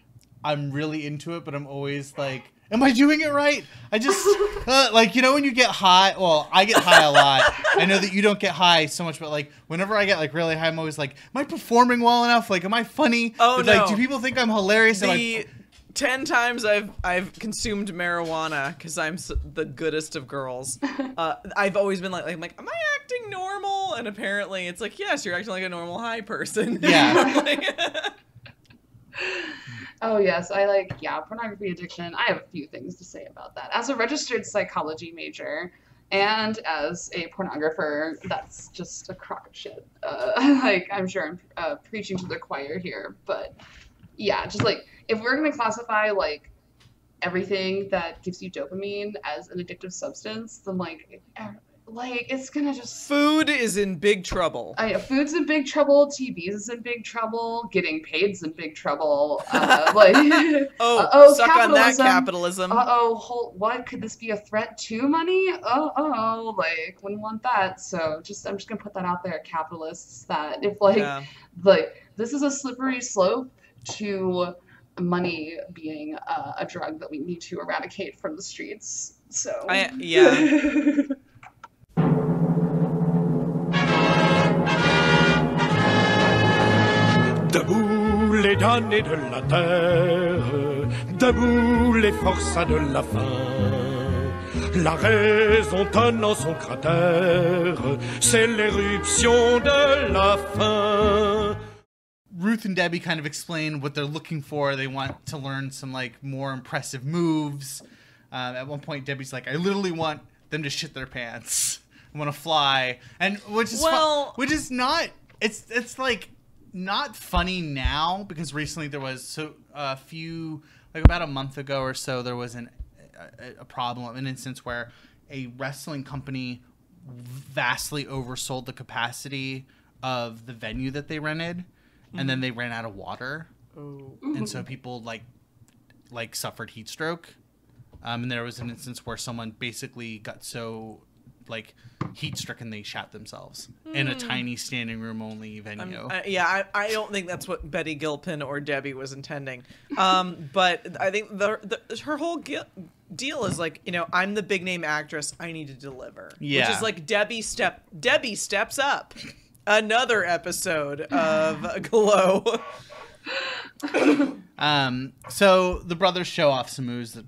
I'm really into it, but I'm always like, am I doing it right? I just uh, like you know when you get high. Well, I get high a lot. I know that you don't get high so much, but like whenever I get like really high, I'm always like, am I performing well enough? Like, am I funny? Oh, like, no. do people think I'm hilarious? And, the like, ten times I've I've consumed marijuana because I'm s- the goodest of girls. Uh, I've always been like, like, I'm like, am I acting normal? And apparently, it's like, yes, you're acting like a normal high person. Yeah. Oh yes, I like yeah, pornography addiction. I have a few things to say about that. As a registered psychology major and as a pornographer, that's just a crock of shit. Uh, like I'm sure I'm uh, preaching to the choir here, but yeah, just like if we're gonna classify like everything that gives you dopamine as an addictive substance, then like, like it's gonna just. Food is in big trouble. I, food's in big trouble. TVs is in big trouble. Getting paid's in big trouble. Uh, like, Oh, Uh-oh, suck on that capitalism. capitalism. uh oh, hold, what could this be a threat to money? Uh oh, like wouldn't want that. So just I'm just gonna put that out there, capitalists. That if like yeah. like this is a slippery slope to money being uh, a drug that we need to eradicate from the streets. So I, yeah. Debout les damnés de la terre, debout les forçats de la faim. La raison tonne dans son cratère, c'est l'éruption de la faim. Ruth and Debbie kind of explain what they're looking for. They want to learn some like more impressive moves. Um, at one point, Debbie's like, "I literally want them to shit their pants. I want to fly," and which is fu- which is not. It's it's like not funny now because recently there was so a few like about a month ago or so there was an a, a problem an instance where a wrestling company vastly oversold the capacity of the venue that they rented and then they ran out of water. And so people like like suffered heat stroke. Um, and there was an instance where someone basically got so like heat stricken they shot themselves in a tiny standing room only venue Uh, yeah, I, I don't think that's what Betty Gilpin or Debbie was intending. Um, but I think the, the her whole gi- deal is like, you know, I'm the big name actress. I need to deliver. Which Yeah. is like Debbie step Debbie steps up. Another episode of Glow. um so the brothers show off some moves the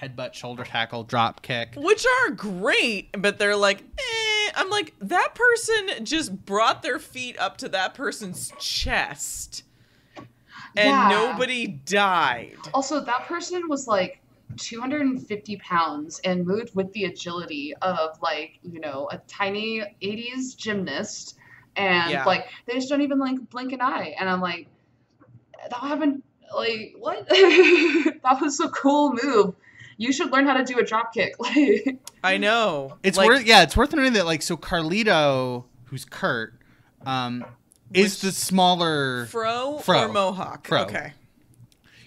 headbutt shoulder tackle drop kick which are great, but they're like, eh. I'm like, that person just brought their feet up to that person's chest, and Yeah. nobody died. Also, that person was like 250 pounds and moved with the agility of like you know a tiny 80s gymnast, and Yeah. like they just don't even like blink an eye. And I'm like, that happened. Like what? that was a cool move. You should learn how to do a drop kick. Like, I know. it's Like, worth yeah it's worth noting that like so carlito who's kurt um is the smaller Fro, Fro. or Mohawk. Fro. Okay.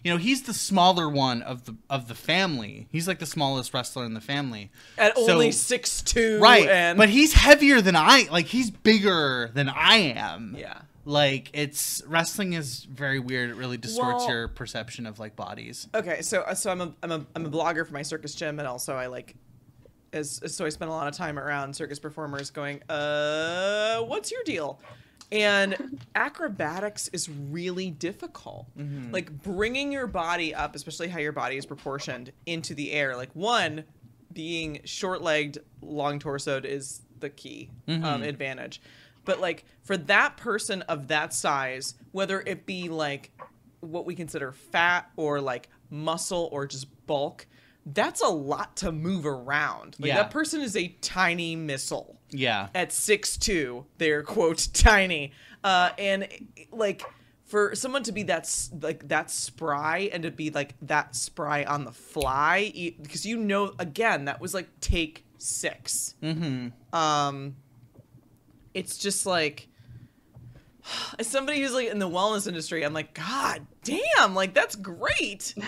you know he's the smaller one of the of the family he's like the smallest wrestler in the family At So- only six two. right And but he's heavier than i like he's bigger than i am yeah. Like it's wrestling is very weird it really distorts Well- your perception of like bodies Okay. So so I'm a I'm a I'm a blogger for my circus gym, and also I like. As, so I spent a lot of time around circus performers going, uh, what's your deal? And acrobatics is really difficult. Like bringing your body up, especially how your body is proportioned into the air. Like one, being short-legged, long-torsoed is the key um, advantage. But like for that person of that size, whether it be like what we consider fat or like muscle or just bulk, that's a lot to move around. Like Yeah. that person is a tiny missile. Yeah. At 6'2 they're quote tiny. Uh and like for someone to be that like that spry and to be like that spry on the fly because you know again that was like take 6 mm-hmm. Um it's just like as somebody who's like in the wellness industry i'm like god damn like that's great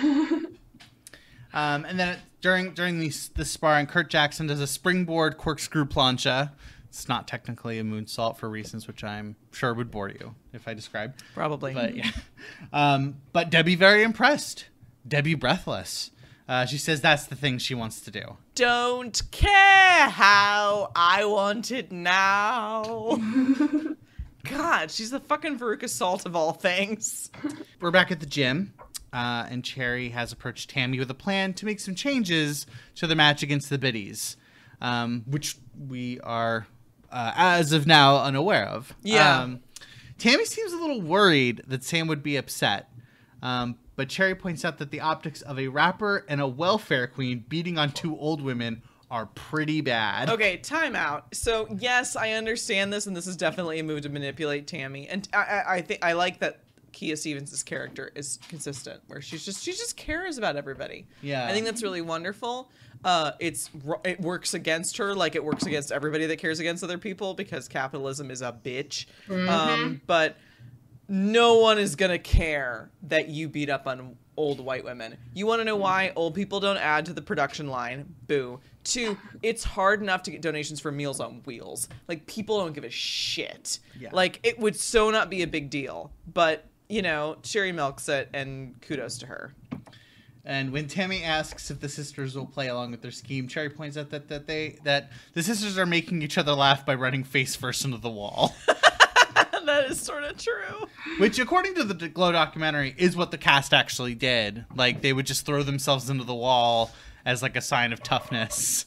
Um, and then during during the the sparring, Kurt Jackson does a springboard corkscrew plancha. It's not technically a moonsault for reasons which I'm sure would bore you if I described. probably But yeah, um, but Debbie very impressed. Debbie breathless. Uh, she says that's the thing she wants to do. don't care how I want it now. God, she's the fucking Veruca Salt of all things. We're back at the gym, uh, and Cherry has approached Tammy with a plan to make some changes to the match against the Biddies, um, which we are, uh, as of now, unaware of. Yeah. Um, Tammy seems a little worried that Sam would be upset, um, but Cherry points out that the optics of a rapper and a welfare queen beating on two old women are pretty bad. Okay, timeout. So yes, I understand this, and this is definitely a move to manipulate Tammy, and I, I, I think I like that Kia Stevens' character is consistent, where she's just she just cares about everybody. Yeah. I think that's really wonderful. Uh, it's it works against her like it works against everybody that cares against other people because capitalism is a bitch. Um, but no one is gonna care that you beat up on old white women. You want to know why old people don't add to the production line? Boo. Two, it's hard enough to get donations for Meals on Wheels. Like people don't give a shit. Yeah. Like it would so not be a big deal. But you know, Cherry milks it, and kudos to her. And when Tammy asks if the sisters will play along with their scheme, Cherry points out that, that they that the sisters are making each other laugh by running face first into the wall. that is sort of true. Which, according to the Glow documentary, is what the cast actually did. Like they would just throw themselves into the wall as like a sign of toughness.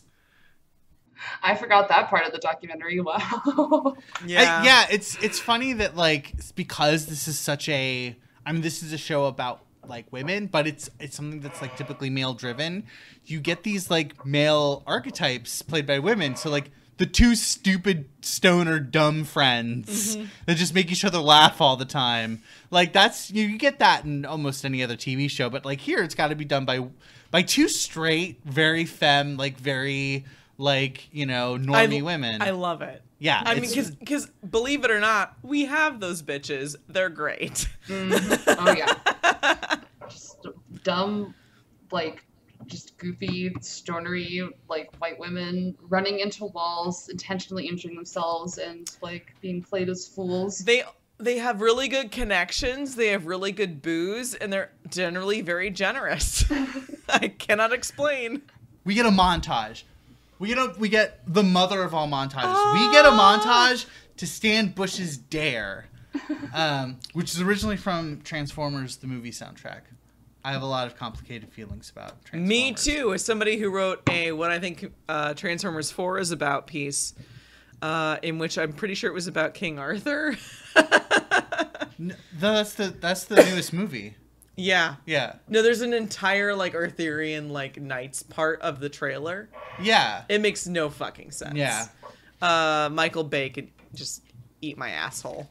I forgot that part of the documentary. Wow. I- yeah, it's it's funny that like because this is such a I mean this is a show about like women, but it's it's something that's like typically male driven. You get these like male archetypes played by women. So like the two stupid stoner dumb friends mm-hmm. that just make each other laugh all the time. Like that's you, you get that in almost any other TV show, but like here it's got to be done by by two straight, very femme, like very like you know normie I, women. I love it. Yeah, I mean, it's- because believe it or not, we have those bitches. They're great. Mm-hmm. oh yeah. Just dumb, like just goofy, stonery, like white women running into walls, intentionally injuring themselves, and like being played as fools. They they have really good connections. They have really good booze, and they're generally very generous. I cannot explain. we get a montage. We get a, we get the mother of all montages. We get a montage to Stan Bush's Dare, um, which is originally from Transformers, the movie soundtrack. I have a lot of complicated feelings about Transformers. Me too, as somebody who wrote a what I think uh, Transformers Four is about piece, uh, in which I'm pretty sure it was about King Arthur. N- that's the that's the newest movie. yeah. Yeah, No, there's an entire like Arthurian like knights part of the trailer. yeah, It makes no fucking sense. yeah. Uh, Michael Bay could just eat my asshole.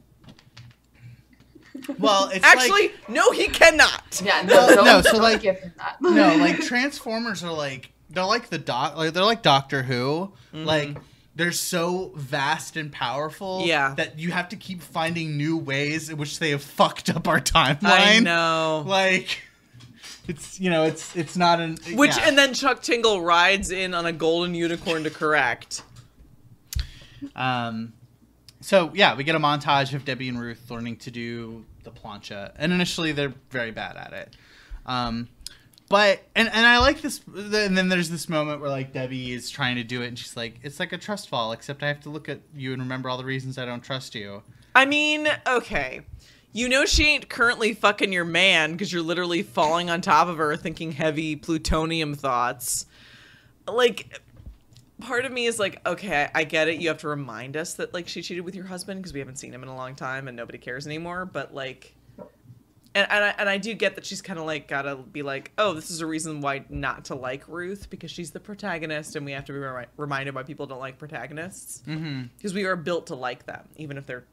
Well, it's Actually, like, no, he cannot. Yeah, Well, no, no, so, don't like- give him that. no, like Transformers are like they're like the doc like they're like Doctor Who. Like they're so vast and powerful Yeah. that you have to keep finding new ways in which they have fucked up our timeline. I know. Like it's you know, it's it's not an Which yeah. and then Chuck Tingle rides in on a golden unicorn to correct. um so yeah, we get a montage of Debbie and Ruth learning to do the plancha. And initially they're very bad at it. Um but and, and I like this and then there's this moment where like Debbie is trying to do it and she's like, It's like a trust fall, except I have to look at you and remember all the reasons I don't trust you. I mean, okay. You know she ain't currently fucking your man because you're literally falling on top of her thinking heavy plutonium thoughts. Like, part of me is like, okay, I, get it. You have to remind us that like she cheated with your husband because we haven't seen him in a long time and nobody cares anymore. But like, and and I, and I do get that she's kind of like gotta be like, oh, this is a reason why not to like Ruth because she's the protagonist and we have to be remi- reminded why people don't like protagonists Mm-hmm. because we are built to like them even if they're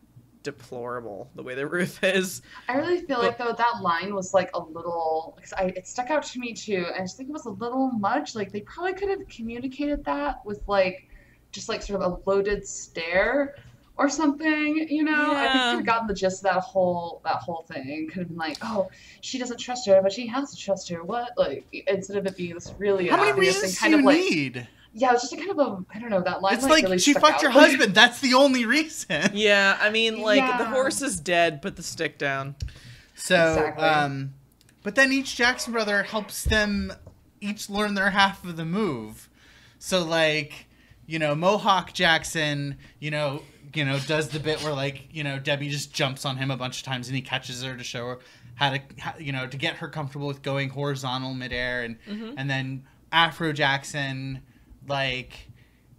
deplorable the way that Ruth is. I really feel like though that line was like a little. 'cause I, it stuck out to me too. I just think it was a little much. Like they probably could have communicated that with like, just like sort of a loaded stare or something. You know, I think Yeah. could have gotten the gist of that whole that whole thing. Could have been like, oh, she doesn't trust her, but she has to trust her. What like instead of it being this really How many reasons and kind do you of like need? Yeah, it was just a kind of a I don't know that line. It's like, like really she fucked out. your husband. That's the only reason. Yeah, I mean, like the horse is dead. Put the stick down. So, Exactly. um, but then each Jackson brother helps them each learn their half of the move. So, like, you know, Mohawk Jackson, you know, you know, does the bit where like, you know, Debbie just jumps on him a bunch of times and he catches her to show her how to, how, you know, to get her comfortable with going horizontal midair, and and then Afro Jackson, like,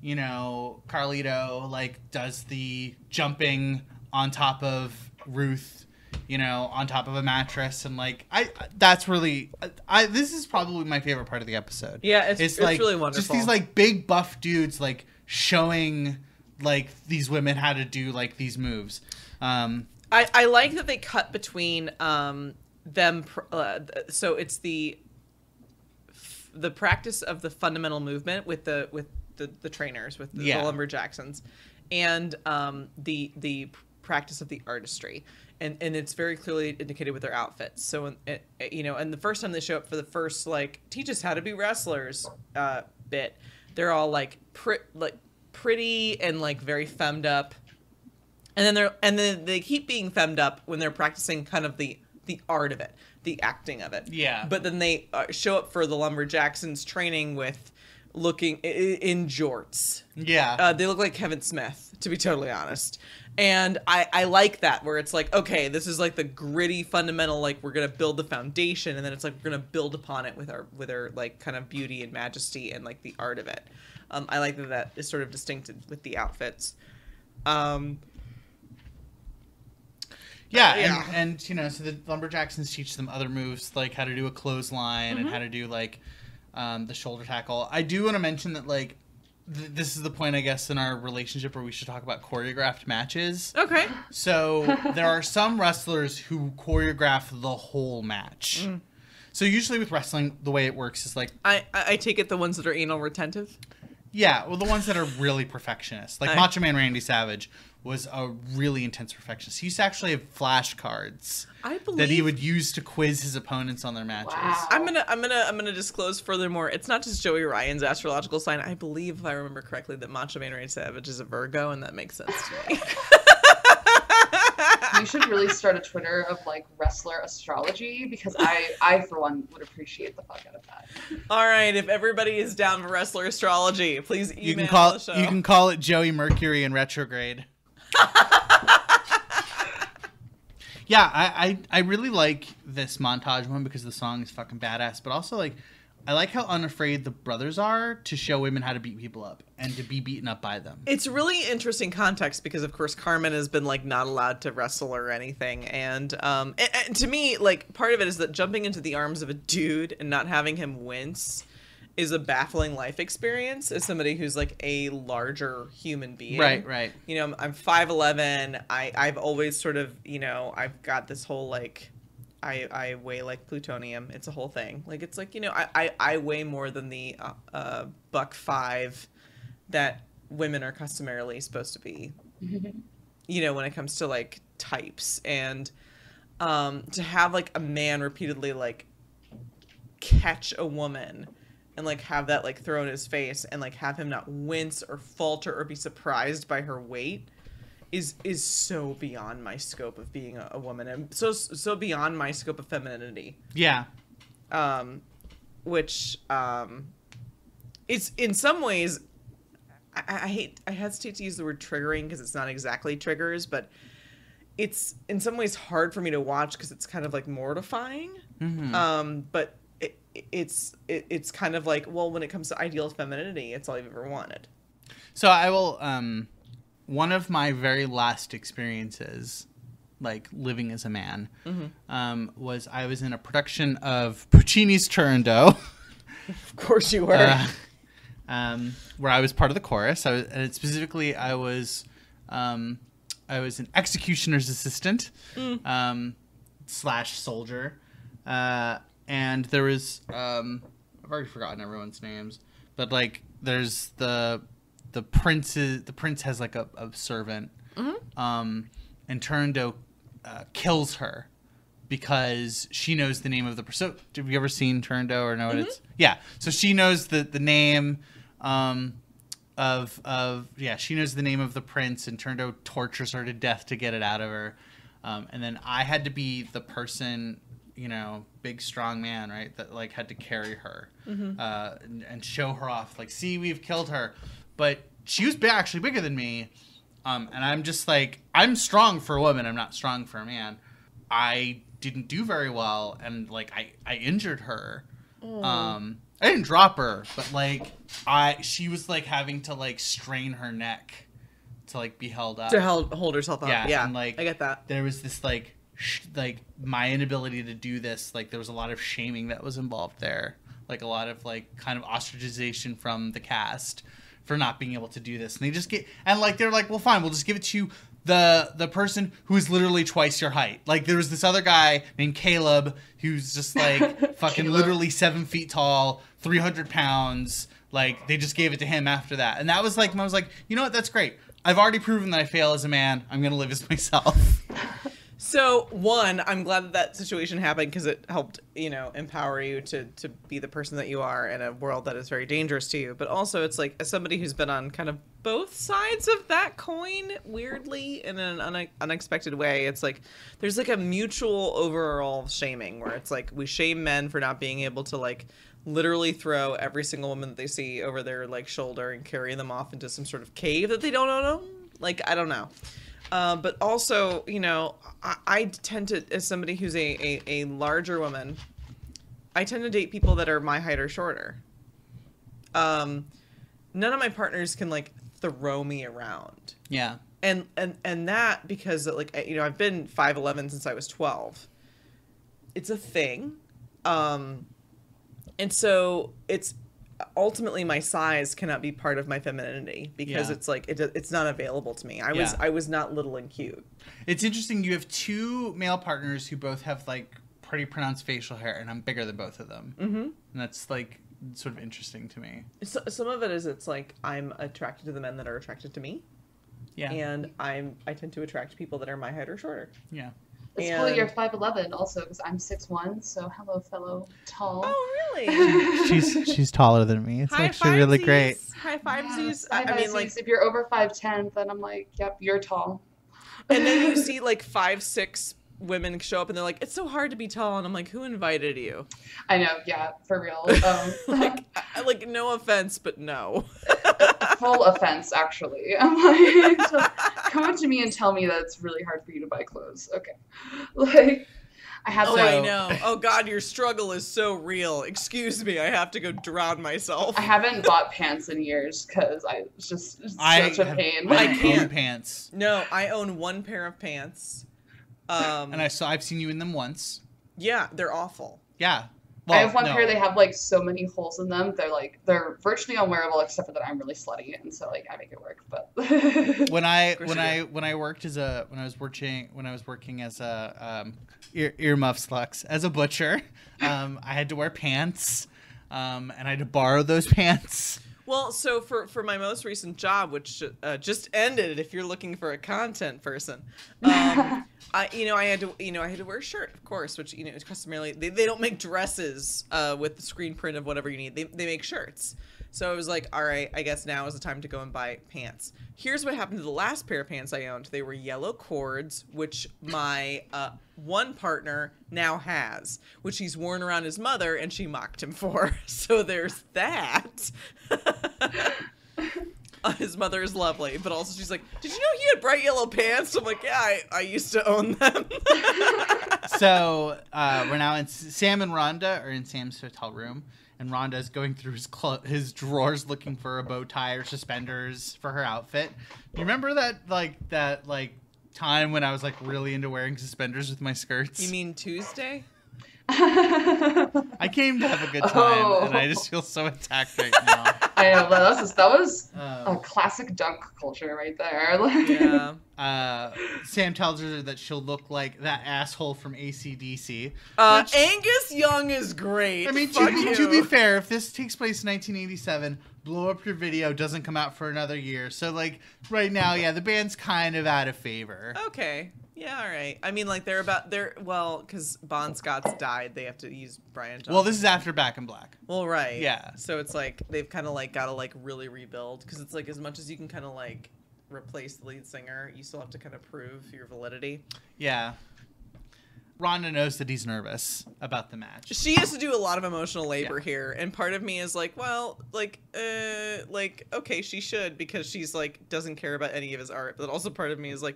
you know, Carlito like does the jumping on top of Ruth, you know, on top of a mattress and like I that's really I this is probably my favorite part of the episode. Yeah, it's- it's like really wonderful. Just these like big buff dudes like showing like these women how to do like these moves. Um I, I like that they cut between um, them. Uh, so it's the the practice of the fundamental movement with the with the, the trainers with the, Yeah. the lumberjacksons, and um, the the practice of the artistry. And, and it's very clearly indicated with their outfits. So, uh, you know, and the first time they show up for the first like teach us how to be wrestlers uh, bit, they're all like pre- like pretty and like very femmed up and then they're and then they keep being femmed up when they're practicing kind of the the art of it the acting of it. Yeah. but then they uh, show up for the lumberjacksons training with looking in jorts. Yeah. uh, they look like kevin smith to be totally honest. And I, I like that where it's like okay this is like the gritty fundamental like we're gonna build the foundation and then it's like we're gonna build upon it with our with our like kind of beauty and majesty and like the art of it. Um, i like that that is sort of distincted with the outfits. Um, Yeah, uh, Yeah. And, and you know, so the lumberjacksons teach them other moves like how to do a clothesline and mm-hmm. how to do like um, the shoulder tackle. I do want to mention that like th- this is the point I guess in our relationship where we should talk about choreographed matches. okay So there are some wrestlers who choreograph the whole match. Mm. So usually with wrestling, the way it works is like I, I I take it the ones that are anal retentive. Yeah, well, the ones that are really perfectionists, like Aye. Macho Man Randy Savage, was a really intense perfectionist. He used to actually have flashcards I believe that he would use to quiz his opponents on their matches. Wow. I'm gonna I'm gonna I'm gonna disclose furthermore. It's not just Joey Ryan's astrological sign. I believe, if I remember correctly, that Macho Man Randy Savage is a Virgo, and that makes sense to me. You should really start a Twitter of like wrestler astrology because I, I for one, would appreciate the fuck out of that. All right, if everybody is down for wrestler astrology, please email You can call the show. you can call it Joey Mercury in retrograde. Yeah, I, I I really like this montage one because the song is fucking badass, but also like I like how unafraid the brothers are to show women how to beat people up and to be beaten up by them. It's really interesting context because, of course, Carmen has been like not allowed to wrestle or anything, and um, and, and to me, like part of it is that jumping into the arms of a dude and not having him wince is a baffling life experience as somebody who's like a larger human being. Right, right. You know, I'm- I'm five eleven. I I've always sort of you know I've got this whole like. I, I weigh like plutonium. It's a whole thing. Like it's like you know I, I, I weigh more than the uh, uh, buck five that women are customarily supposed to be you know when it comes to like types and um to have like a man repeatedly like catch a woman and like have that like throw in his face and like have him not wince or falter or be surprised by her weight is is so beyond my scope of being a, a woman and so so beyond my scope of femininity Yeah. um, which um, it's in some ways I, I hate I hesitate to use the word triggering because it's not exactly triggers, but it's in some ways hard for me to watch because it's kind of like mortifying. Um, but it's it, it's kind of like well, when it comes to ideal femininity, it's all you've ever wanted. So I will. Um, one of my very last experiences, like living as a man, um, was I was in a production of Puccini's Turandot, Of course you were. uh, um, where I was part of the chorus. I was, and specifically, I was, um, I was an executioner's assistant, um, slash soldier, uh, and there was um, I've already forgotten everyone's names, but like there's the the prince is, the prince has like a, a servant, um, and Turandot uh, kills her because she knows the name of the person. Have you ever seen Turandot or know what it's? Yeah. So she knows the the name um, of of yeah. She knows the name of the prince, and Turandot tortures her to death to get it out of her. Um, and then I had to be the person, you know, big strong man, right? That like had to carry her uh, and, and show her off. Like, see, we've killed her, but she was actually bigger than me. Um, and I'm just like, I'm strong for a woman. I'm not strong for a man. I didn't do very well, and like I, I injured her. Um, I didn't drop her, but like I, she was like having to like strain her neck to like be held up. to hold, hold herself up. Yeah, Yeah, and, like, I get that. there was this like, like my inability to do this. Like there was a lot of shaming that was involved there. Like a lot of like kind of ostracization from the cast for not being able to do this. And they just get and like they're like, well, fine, we'll just give it to you the the person who is literally twice your height. Like there was this other guy named Caleb who's just like fucking Caleb. literally seven feet tall, three hundred pounds. Like they just gave it to him after that, and that was like I was like, you know what? That's great. I've already proven that I fail as a man. I'm gonna live as myself. So one, I'm glad that that situation happened because it helped, you know, empower you to to be the person that you are in a world that is very dangerous to you. But also, it's like as somebody who's been on kind of both sides of that coin, weirdly in an une- unexpected way. It's like there's like a mutual overall shaming where it's like we shame men for not being able to like literally throw every single woman that they see over their like shoulder and carry them off into some sort of cave that they don't own. Like I don't know. Uh, but also, you know, I, I tend to, as somebody who's a, a, a larger woman, I tend to date people that are my height or shorter. Um, none of my partners can like throw me around, yeah. and and and that because like I- you know I've been five eleven since I was twelve. It's a thing, um, and so it's ultimately my size cannot be part of my femininity because Yeah. it's like it, it's not available to me. I was I was not little and cute. It's interesting. You have two male partners who both have like pretty pronounced facial hair, and I'm bigger than both of them. Mm-hmm. And that's like sort of interesting to me. So, some of it is it's like I'm attracted to the men that are attracted to me, Yeah. and I'm I tend to attract people that are my height or shorter. yeah. It's cool you're 5'11 also because I'm six one. so hello, fellow tall. Oh really? she's she's taller than me. It's High actually really great. fivesies. High Yes, fivesies. I, I mean, like, if you're over 5'10, then I'm like, yep, you're tall. and then you see like five, six women show up, and they're like, "It's so hard to be tall," and I'm like, "Who invited you?" I know, yeah, for real. Um, Like, like, no offense, but no. Full offense, actually. I'm like, just come up to me and tell me that it's really hard for you to buy clothes. Okay. Like, I have Oh, to. I know. Oh God, your struggle is so real. Excuse me, I have to go drown myself. I haven't bought pants in years because I it's just it's I such a pain. I I own can't. pants, No, I own one pair of pants. Um, and I saw I've seen you in them once. yeah, they're awful. Yeah. I have one no. pair. They have like so many holes in them. They're like they're virtually unwearable except for that I'm really slutty, and so like I make it work. But when I when I when I worked as a when I was working when I was working as a um, ear earmuffs Lux as a butcher, um, I had to wear pants, um, and I had to borrow those pants. Well, so for for my most recent job, which uh, just ended, if you're looking for a content person, um, I you know I had to you know I had to wear a shirt, of course, which you know is customarily they, they don't make dresses uh, with the screen print of whatever you need. They they make shirts. So I was like, all right, I guess now is the time to go and buy pants. Here's what happened to the last pair of pants I owned. They were yellow cords, which my uh, one partner now has, which he's worn around his mother, and she mocked him for. So there's that. His mother is lovely, but also she's like, "Did you know he had bright yellow pants?" I'm like, "Yeah, I, I used to own them." so uh, we're now in Sam and Rhonda are in Sam's hotel room, and Rhonda is going through his clo- his drawers looking for a bow tie or suspenders for her outfit. You remember that like that like time when I was like really into wearing suspenders with my skirts? you mean Tuesday? I came to have a good time, and I Oh. just feel so attacked right now. I know that was just, that was a Um, classic dunk culture right there. Yeah. uh, Sam tells her that she'll look like that asshole from ACDC. Uh, which- Angus Young is great. I mean, to be, to be fair, if this takes place in 1987, Blow Up Your Video doesn't come out for another year. So, like, right now, yeah, the band's kind of out of favor. Okay. Yeah. All right. I mean, like they're about they're well because Bon Scott's died. They have to use Brian. Johnson. Well, this is after Back in Black. Well, right. Yeah. So it's like they've kind of like got to like really rebuild because it's like as much as you can kind of like replace the lead singer, you still have to kind of prove your validity. Yeah. Rhonda knows that he's nervous about the match. She has to do a lot of emotional labor Yeah. here, and part of me is like, well, like, uh, like okay, she should because she's like doesn't care about any of his art, but also part of me is like,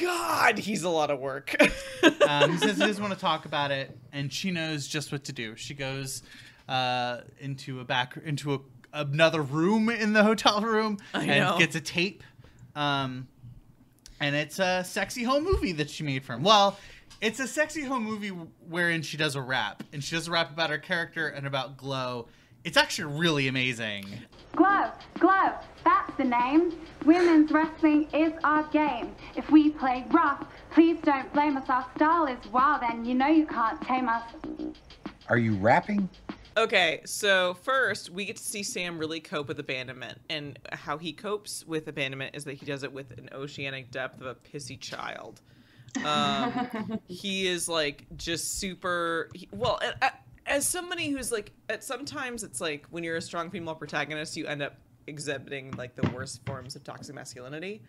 God, he's a lot of work. um, he says he doesn't want to talk about it, and she knows just what to do. She goes uh, into a back into a, another room in the hotel room and gets a tape. Um, and it's a sexy home movie that she made for him. Well, it's a sexy home movie wherein she does a rap, and she does a rap about her character and about Glow. It's actually really amazing. Glow, glow, that's the name? Women's wrestling is our game. If we play rough, please don't blame us. Our style is wild, and you know you can't tame us. Are you rapping? Okay, so first we get to see Sam really cope with abandonment, and how he copes with abandonment is that he does it with an oceanic depth of a pissy child. Um, he is like just super. He, well, a- a- as somebody who's like, at sometimes it's like when you're a strong female protagonist, you end up exhibiting like the worst forms of toxic masculinity.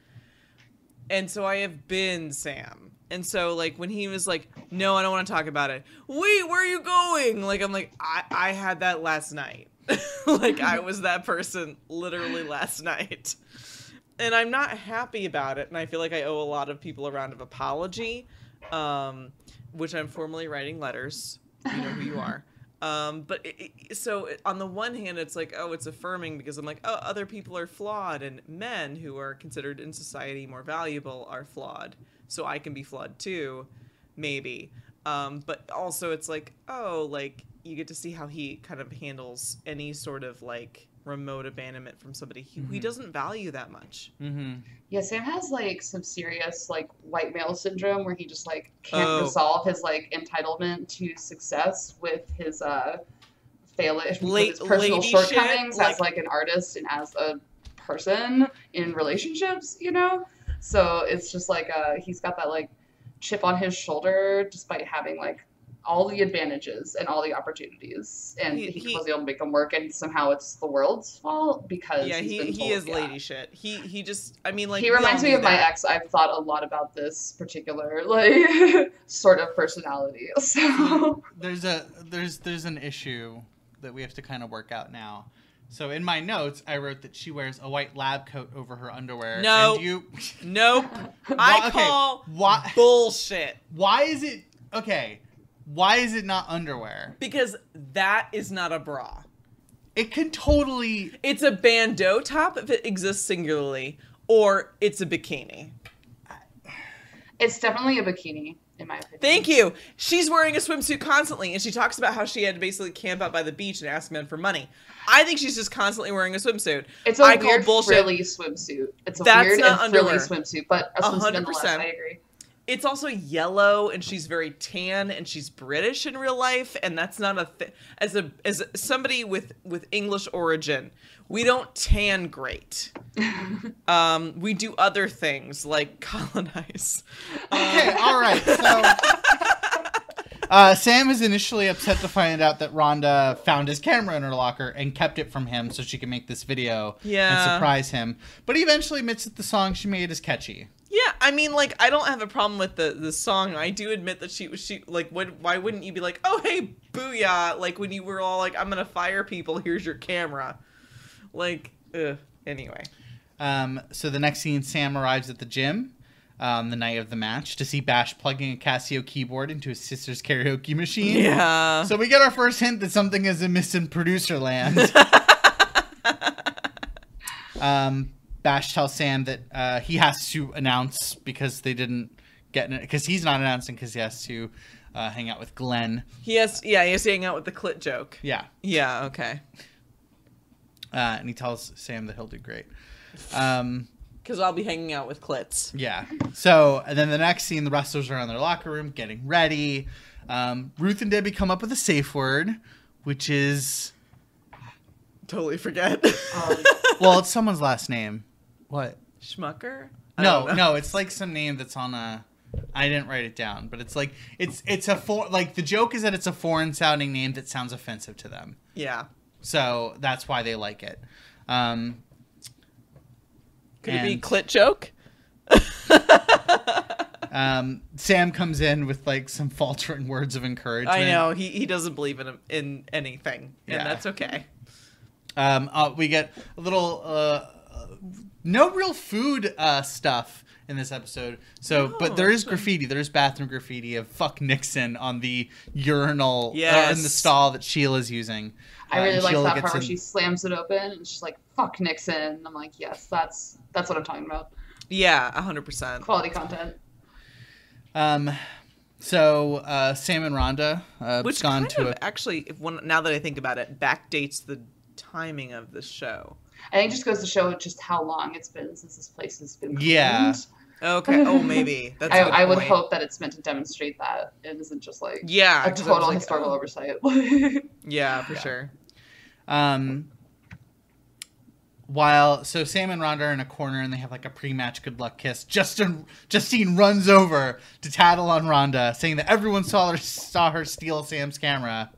And so I have been Sam. And so like when he was like, "No, I don't want to talk about it." Wait, where are you going? Like I'm like, I I had that last night. like I was that person literally last night. And I'm not happy about it and I feel like I owe a lot of people a round of apology. Um which I'm formally writing letters. You know who you are. Um, but it, so on the one hand, it's like, oh, it's affirming because I'm like, oh, other people are flawed, and men who are considered in society more valuable are flawed. So I can be flawed too, maybe. Um, but also, it's like, oh, like you get to see how he kind of handles any sort of like remote abandonment from somebody who he doesn't value that much. Mm-hmm. Yeah, Sam has like some serious like white male syndrome where he just like can't Oh. resolve his like entitlement to success with his uh failish La- with his personal shortcomings shit, as like an artist and as a person in relationships, you know? So it's just like uh he's got that like chip on his shoulder despite having like all the advantages and all the opportunities and He- he, he- was able to make them work and somehow it's the world's fault because yeah, he's he been he is yeah. lady shit. He he just, I mean, like he reminds me knew of my ex. I've thought a lot about this particular like sort of personality. So there's a there's there's an issue that we have to kind of work out now. So in my notes, I wrote that she wears a white lab coat over her underwear. No. and you. Nope. I Why- okay, call why- bullshit. Why is it okay? Why is it not underwear? Because that is not a bra. It can totally. It's a bandeau top if it exists singularly, or it's a bikini. it's definitely a bikini, in my opinion. Thank you. She's wearing a swimsuit constantly, and she talks about how she had to basically camp out by the beach and ask men for money. I think she's just constantly wearing a swimsuit. It's a I call weird bullshit. frilly swimsuit. It's a That's weird not and frilly underwear. swimsuit, but a A swimsuit hundred nonetheless. percent. I agree. It's also yellow, and she's very tan, and she's British in real life, and that's not a thing. As a as somebody with with English origin, we don't tan great. um, we do other things like colonize. Okay, all right. So, uh, Sam is initially upset to find out that Rhonda found his camera in her locker and kept it from him so she could make this video yeah. and surprise him. But he eventually admits that the song she made is catchy. Yeah, I mean, like, I don't have a problem with the the song. I do admit that she was she like, what? Why wouldn't you be like, oh hey, booyah? Like when you were all like, I'm gonna fire people. Here's your camera. Like, ugh. Anyway, Um, so the next scene, Sam arrives at the gym um, the night of the match to see Bash plugging a Casio keyboard into his sister's karaoke machine. yeah. So we get our first hint that something is amiss in producer land. um, Bash tells Sam that uh, he has to announce because they didn't get it because he's not announcing because he has to uh, hang out with Glenn. He has, yeah, he has to hang out with the clit joke. Yeah, Yeah, okay. uh, and he tells Sam that he'll do great. Um, Because I'll be hanging out with clits. Yeah. So, and then the next scene, the wrestlers are in their locker room getting ready. Um, Ruth and Debbie come up with a safe word, which is Totally forget. Um, well, it's someone's last name. What? Schmucker? I No, no, it's like some name that's on a. I didn't write it down, but it's like it's it's a for like the joke is that it's a foreign sounding name that sounds offensive to them. Yeah. So that's why they like it. Um, Could it be And- clit joke? um, Sam comes in with like some faltering words of encouragement. I know he, he doesn't believe in in anything, and Yeah. that's okay. Um, uh, we get a little uh, no real food uh, stuff in this episode. So, but there is graffiti. There's bathroom graffiti of "fuck Nixon" on the urinal uh, in the stall that Sheila's using. I Uh, really and like Sheila that part where in- she slams it open and she's like, "Fuck Nixon." I'm like, yes, that's that's what I'm talking about. Yeah, hundred percent. Quality content. Um, so uh, Sam and Rhonda uh, Which gone kind to of a actually, if one now that I think about it, backdates the timing of the show. I think it just goes to show just how long it's been since this place has been cleaned. Yeah. Okay. Oh, maybe. That's a I, good I would hope that it's meant to demonstrate that it isn't just like Yeah. a 'cause I was total like, historical oh. oversight. Yeah, for sure. Um, while so Sam and Rhonda are in a corner and they have like a pre-match good luck kiss. Justin Justine runs over to tattle on Rhonda, saying that everyone saw her saw her steal Sam's camera,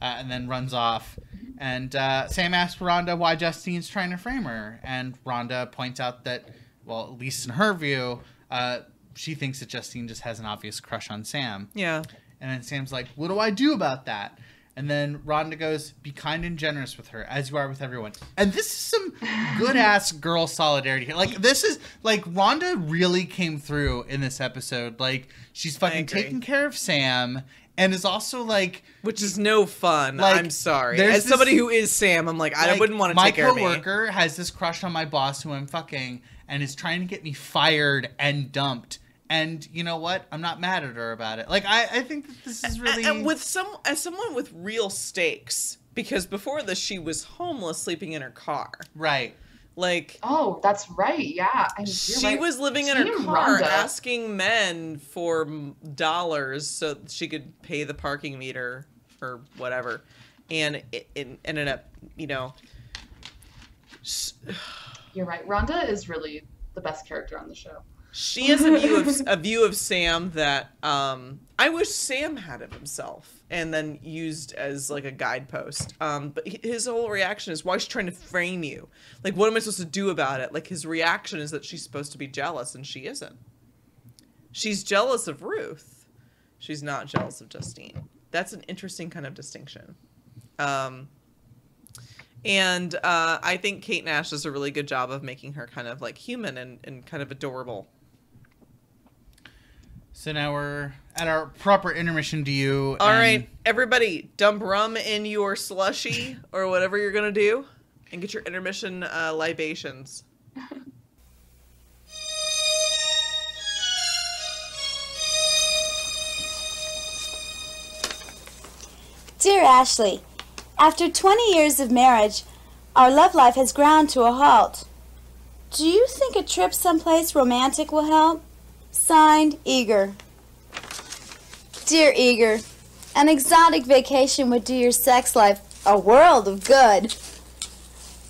uh, and then runs off. And uh, Sam asks Rhonda why Justine's trying to frame her, and Rhonda points out that, well, at least in her view, uh, she thinks that Justine just has an obvious crush on Sam. Yeah. And then Sam's like, What do I do about that? And then Rhonda goes, Be kind and generous with her, as you are with everyone. And this is some good ass girl solidarity. Like, this is like Rhonda really came through in this episode. Like, she's fucking taking care of Sam and is also like, Which is no fun. Like, I'm sorry. As somebody who is Sam, I'm like, I like, wouldn't want to take care of me. My coworker has this crush on my boss who I'm fucking and is trying to get me fired and dumped. And you know what? I'm not mad at her about it. Like I, I think that this is really and with some as someone with real stakes because before this she was homeless sleeping in her car right. Like oh, that's right. Yeah, I mean, she right. was living in her car Rhonda. asking men for dollars so she could pay the parking meter or whatever and it, it ended up you know You're right. Rhonda is really the best character on the show. she has a view of a view of Sam that um I wish Sam had of himself and then used as like a guidepost. Um but his whole reaction is why is she trying to frame you? Like what am I supposed to do about it? Like his reaction is that she's supposed to be jealous and she isn't. She's jealous of Ruth. She's not jealous of Justine. That's an interesting kind of distinction. Um and uh, I think Kate Nash does a really good job of making her kind of like human and, and kind of adorable. So now we're at our proper intermission to you. All and- right, everybody, dump rum in your slushy or whatever you're gonna do, and get your intermission uh, libations. Dear Ashley, after 20 years of marriage, our love life has ground to a halt. Do you think a trip someplace romantic will help? Signed, Eager. Dear Eager, an exotic vacation would do your sex life a world of good.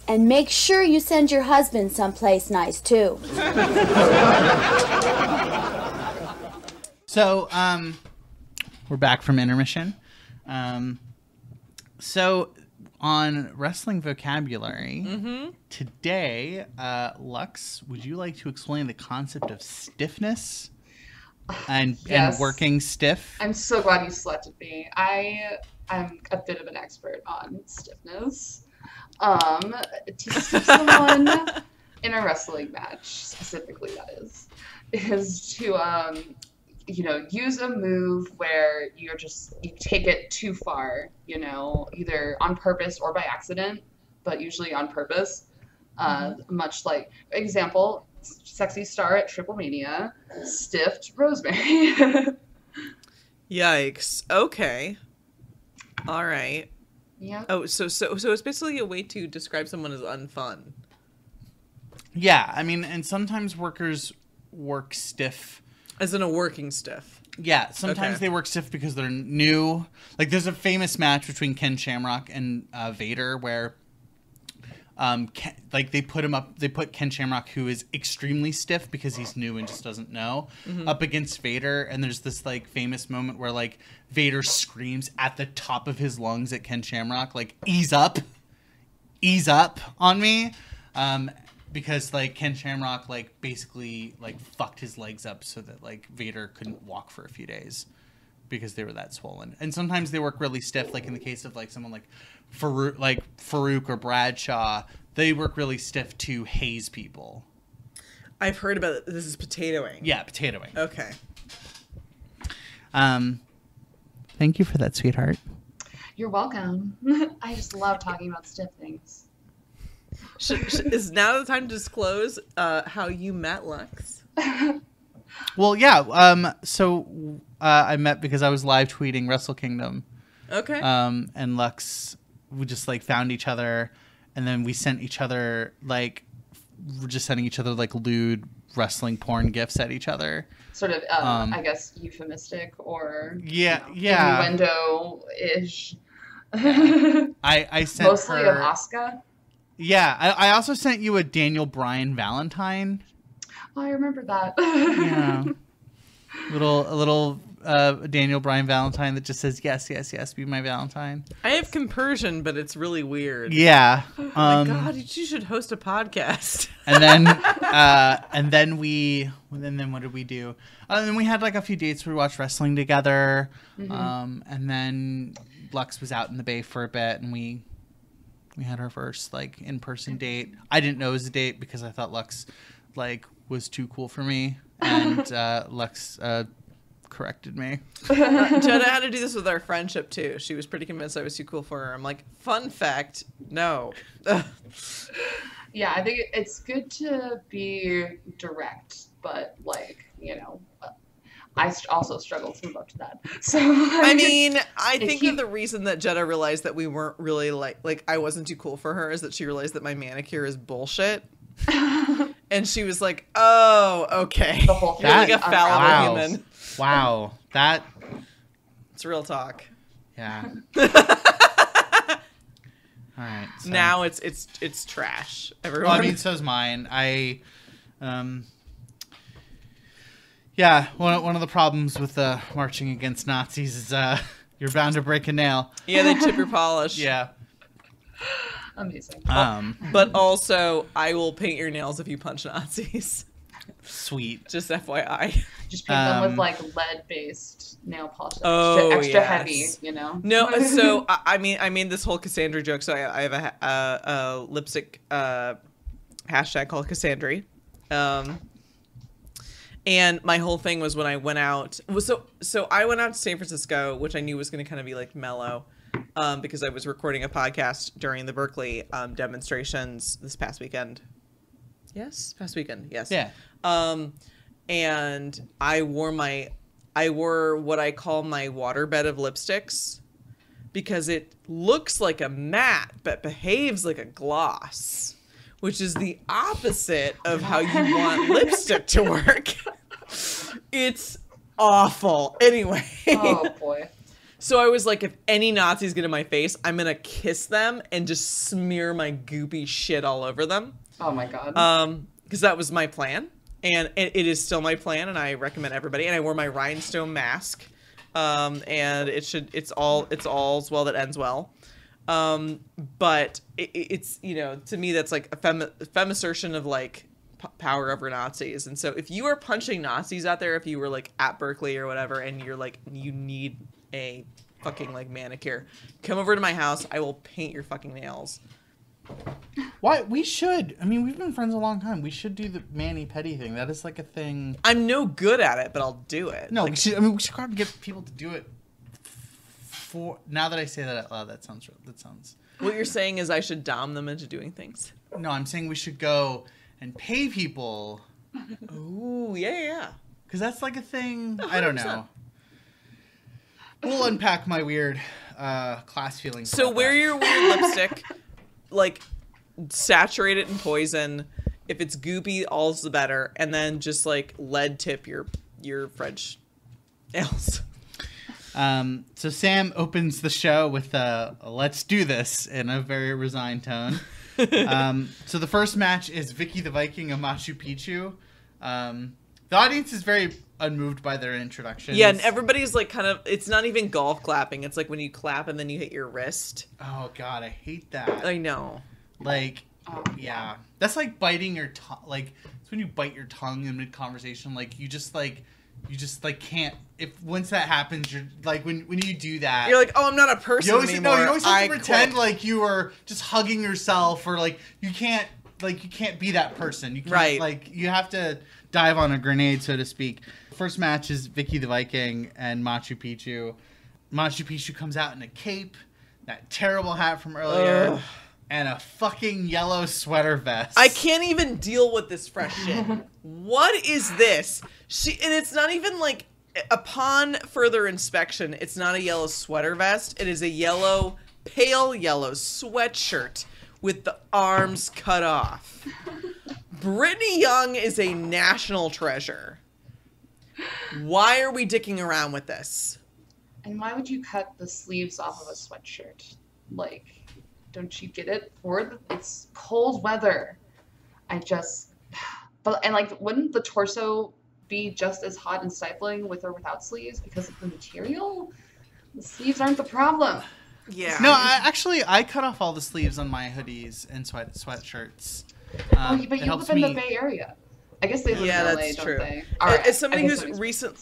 And make sure you send your husband someplace nice too. So, um, we're back from intermission. Um, so on wrestling vocabulary Mm-hmm. today, uh, Lux, would you like to explain the concept of stiffness and Yes. and working stiff? I'm so glad you selected me. I am a bit of an expert on stiffness. Um, to stiff someone in a wrestling match, specifically, that is, is to um, you know, use a move where you're just you take it too far. You know, either on purpose or by accident, but usually on purpose. Uh, Much like example, sexy star at Triplemanía stiffed Rosemary. Yikes. Okay. All right. yeah. Oh, so so so it's basically a way to describe someone as unfun. Yeah, I mean, and sometimes workers work stiff. As in a working stiff. Yeah, sometimes Okay. they work stiff because they're new. Like, there's a famous match between Ken Shamrock and uh, Vader where, um, Ken, like they put him up. They put Ken Shamrock, who is extremely stiff because he's new and just doesn't know, up against Vader. And there's this like famous moment where like Vader screams at the top of his lungs at Ken Shamrock, like "Ease up, ease up on me." Um, because like Ken Shamrock like basically like fucked his legs up so that like Vader couldn't walk for a few days because they were that swollen. And sometimes they work really stiff, like in the case of like someone like Farouk, like Farouk or Bradshaw, they work really stiff to haze people. I've heard about it. This is potatoing. Yeah, potatoing. Okay. Um, thank you for that, sweetheart. You're welcome. I just love talking about stiff things. Sh- sh- is now the time to disclose uh, how you met Lux? Well, yeah. Um, so uh, I met because I was live tweeting Wrestle Kingdom. Okay. um, and Lux we just like found each other and then we sent each other like we're just sending each other like lewd wrestling porn gifts at each other. Sort of, um, Um, I guess, euphemistic or Yeah, yeah. innuendo ish. I I sent Mostly her, of Oscar. Yeah, I, I also sent you a Daniel Bryan Valentine. Oh, I remember that. Yeah, little a little uh, Daniel Bryan Valentine that just says yes, yes, yes, be my Valentine. I have compersion, but it's really weird. Yeah. Oh my Um, God, you should host a podcast. and then uh, and then we and then what did we do? Uh, and then we had like a few dates where we watched wrestling together. Mhm. Um, and then Lux was out in the bay for a bit, and we we had our first like in person date. I didn't know it was a date because I thought Lux like was too cool for me, and uh, Lux uh, corrected me. Jetta had to do this with our friendship too. She was pretty convinced I was too cool for her. I'm like, fun fact, no. yeah, I think it's good to be direct, but like you know, uh, I also struggle to live up to that. So I mean, I think he- that the reason that Jetta realized that we weren't really like like I wasn't too cool for her is that she realized that my manicure is bullshit. and she was like, "Oh, okay. The whole You're like a thing fallible wow, human." wow, that It's real talk. yeah. All right. so- Now it's it's it's trash. Well, Everyone. I mean, so's mine. I, um, yeah. One one of the problems with uh, marching against Nazis is uh, you're bound to break a nail. yeah, they chip your polish. Yeah. Amazing. Um. But also, I will paint your nails if you punch Nazis. Sweet. Just FYI. Just paint them um, with like lead-based nail polish, Oh, extra, extra yes. heavy. You know. No, so I, I mean, I made this whole Cassandra joke. So I, I have a, ha- uh, a lipstick uh, hashtag called Cassandra, um, and my whole thing was when I went out. Was so so I went out to San Francisco, which I knew was going to kind of be like mellow, um, because I was recording a podcast during the Berkeley um, demonstrations this past weekend. Yes, past weekend. Yes. Yeah. Um, and I wore my, I wore what I call my waterbed of lipsticks because it looks like a matte but behaves like a gloss, which is the opposite of how you want lipstick to work. it's awful. Anyway. Oh boy. So I was like, if any Nazis get in my face, I'm gonna kiss them and just smear my goopy shit all over them. Oh my god. Um, because that was my plan, and it, it is still my plan, and I recommend everybody. And I wore my rhinestone mask, um, and it should it's all it's all's well that ends well. Um, but it, it- it's you know to me that's like a fem assertion of like p- power over Nazis. And so if you are punching Nazis out there, if you were like at Berkeley or whatever, and you're like you need a fucking like manicure, come over to my house. I will paint your fucking nails. Why we should? I mean, we've been friends a long time. We should do the mani-pedi thing. That is like a thing. I'm no good at it, but I'll do it. No, Like, we should. I mean, we should probably get people to do it. For now that I say that out loud, that sounds real- that sounds. What you're saying is I should dom them into doing things. No, I'm saying we should go and pay people Ooh, yeah, yeah. because that's like a thing. I don't know. We'll unpack my weird uh, class feelings. So wear that. your weird lipstick, like saturate it in poison. If it's goopy, all's the better. And then just like lead tip your your French nails. Um, so Sam opens the show with a "Let's do this" in a very resigned tone. um, so the first match is Vicky the Viking of Machu Picchu. Um, the audience is very unmoved by their introduction. Yeah, and everybody's like kind of. It's not even golf clapping. It's like when you clap and then you hit your wrist. oh god, I hate that. I know. Like, Oh, yeah, that's like biting your tongue. Like, it's when you bite your tongue in mid conversation. Like, you just like, you just like can't. If once that happens, you're like when when you do that. You're like, oh, I'm not a person You always anymore. no, you always have I to pretend quit." like you are just hugging yourself, or like you can't, like you can't be that person. You can't, Right. Like you have to dive on a grenade, so to speak. First match is Vicky the Viking and Machu Picchu. Machu Picchu comes out in a cape, that terrible hat from earlier, Ugh. and a fucking yellow sweater vest. I can't even deal with this fresh shit. what is this? She and it's not even like upon further inspection, it's not a yellow sweater vest. It is a yellow, pale yellow sweatshirt with the arms cut off. Brittany Young is a national treasure. Why are we dicking around with this? And why would you cut the sleeves off of a sweatshirt? Like, don't you get it? For the, it's cold weather. I just, but and like, wouldn't the torso be just as hot and stifling with or without sleeves because of the material? The sleeves aren't the problem. Yeah. No, I, actually, I cut off all the sleeves on my hoodies and sweat sweatshirts. Oh, Um, but you live in the Bay Area. I guess they live Yeah, in LA, that's don't true. they? All right, As somebody who's that recent,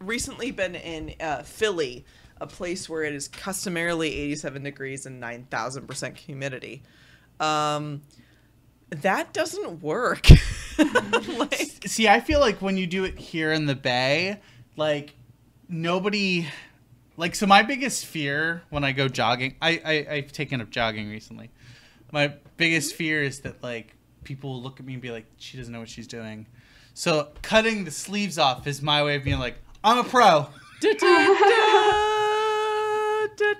recently been in uh, Philly, a place where it is customarily 87 degrees and 9,000% humidity, um, that doesn't work. like, See, I feel like when you do it here in the Bay, like nobody, like so. My biggest fear when I go jogging, I, I I've taken up jogging recently. My biggest fear is that like people will look at me and be like, she doesn't know what she's doing. So cutting the sleeves off is my way of being like, I'm a pro. da,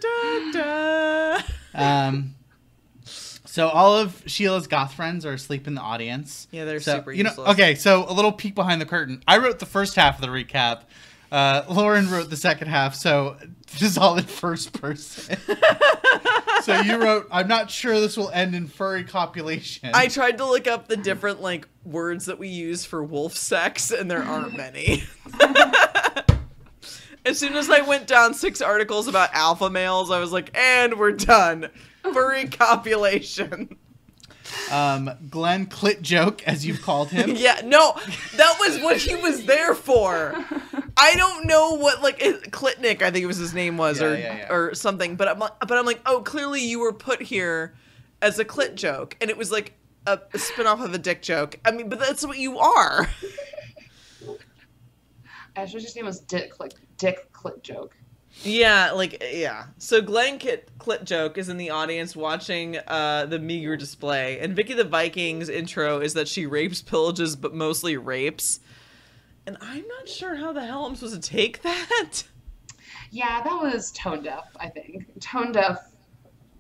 da, da. Um, so all of Sheila's goth friends are asleep in the audience. Yeah, they're So, super you know, useless. Okay, so a little peek behind the curtain. I wrote the first half of the recap. Uh, Lauren wrote the second half, so this is all in first person. so you wrote, "I'm not sure this will end in furry copulation." I tried to look up the different like words that we use for wolf sex, and there aren't many. as soon as I went down six articles about alpha males, I was like, and we're done. Furry copulation. Um, Glenn Clit joke, as you've called him. yeah, no, that was what he was there for. I don't know what like it, Klitnik, I think it was his name was, Yeah, or yeah, yeah. or something. But I'm like, but I'm like, oh, clearly you were put here as a clit joke, and it was like a, a spin-off of a dick joke. I mean, but that's what you are. I should his name was Dick Click Dick Click Joke. Yeah, like yeah. So Glenn Kit Clit Joke is in the audience watching uh, the meager display, and Vicky the Viking's intro is that she rapes, pillages, but mostly rapes. And I'm not sure how the hell I'm supposed to take that. Yeah, that was tone deaf. I think tone deaf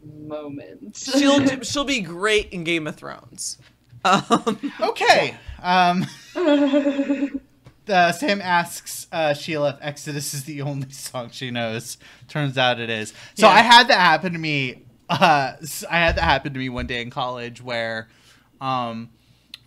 moment. She'll she'll be great in Game of Thrones. Um, Okay. Um, uh, Sam asks uh, Sheila if Exodus is the only song she knows. Turns out it is. So Yeah. I had that happen to me. Uh, I had that happen to me one day in college where, um,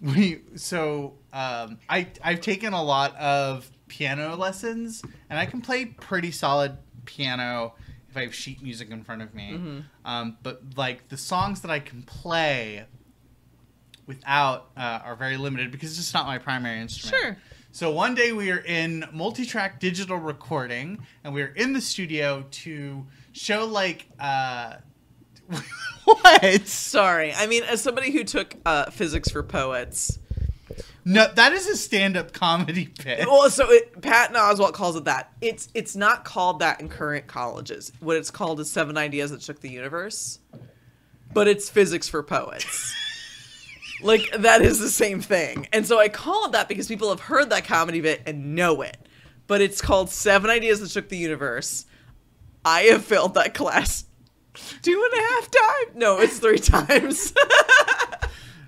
we so um, I I've taken a lot of piano lessons and I can play pretty solid piano if I have sheet music in front of me. Um, but like the songs that I can play without uh, are very limited because it's just not my primary instrument. Sure. So one day we are in multi-track digital recording, and we are in the studio to show like uh, what? sorry, I mean, as somebody who took uh, physics for poets, No, that is a stand-up comedy bit. well, so it, Patton Oswalt calls it that. It's it's not called that in current colleges. What it's called is Seven Ideas That Shook the Universe, but it's physics for poets. like that is the same thing, and so I call it that because people have heard that comedy bit and know it. But it's called Seven Ideas That Shook the Universe. I have failed that class two and a half times. No, it's three times.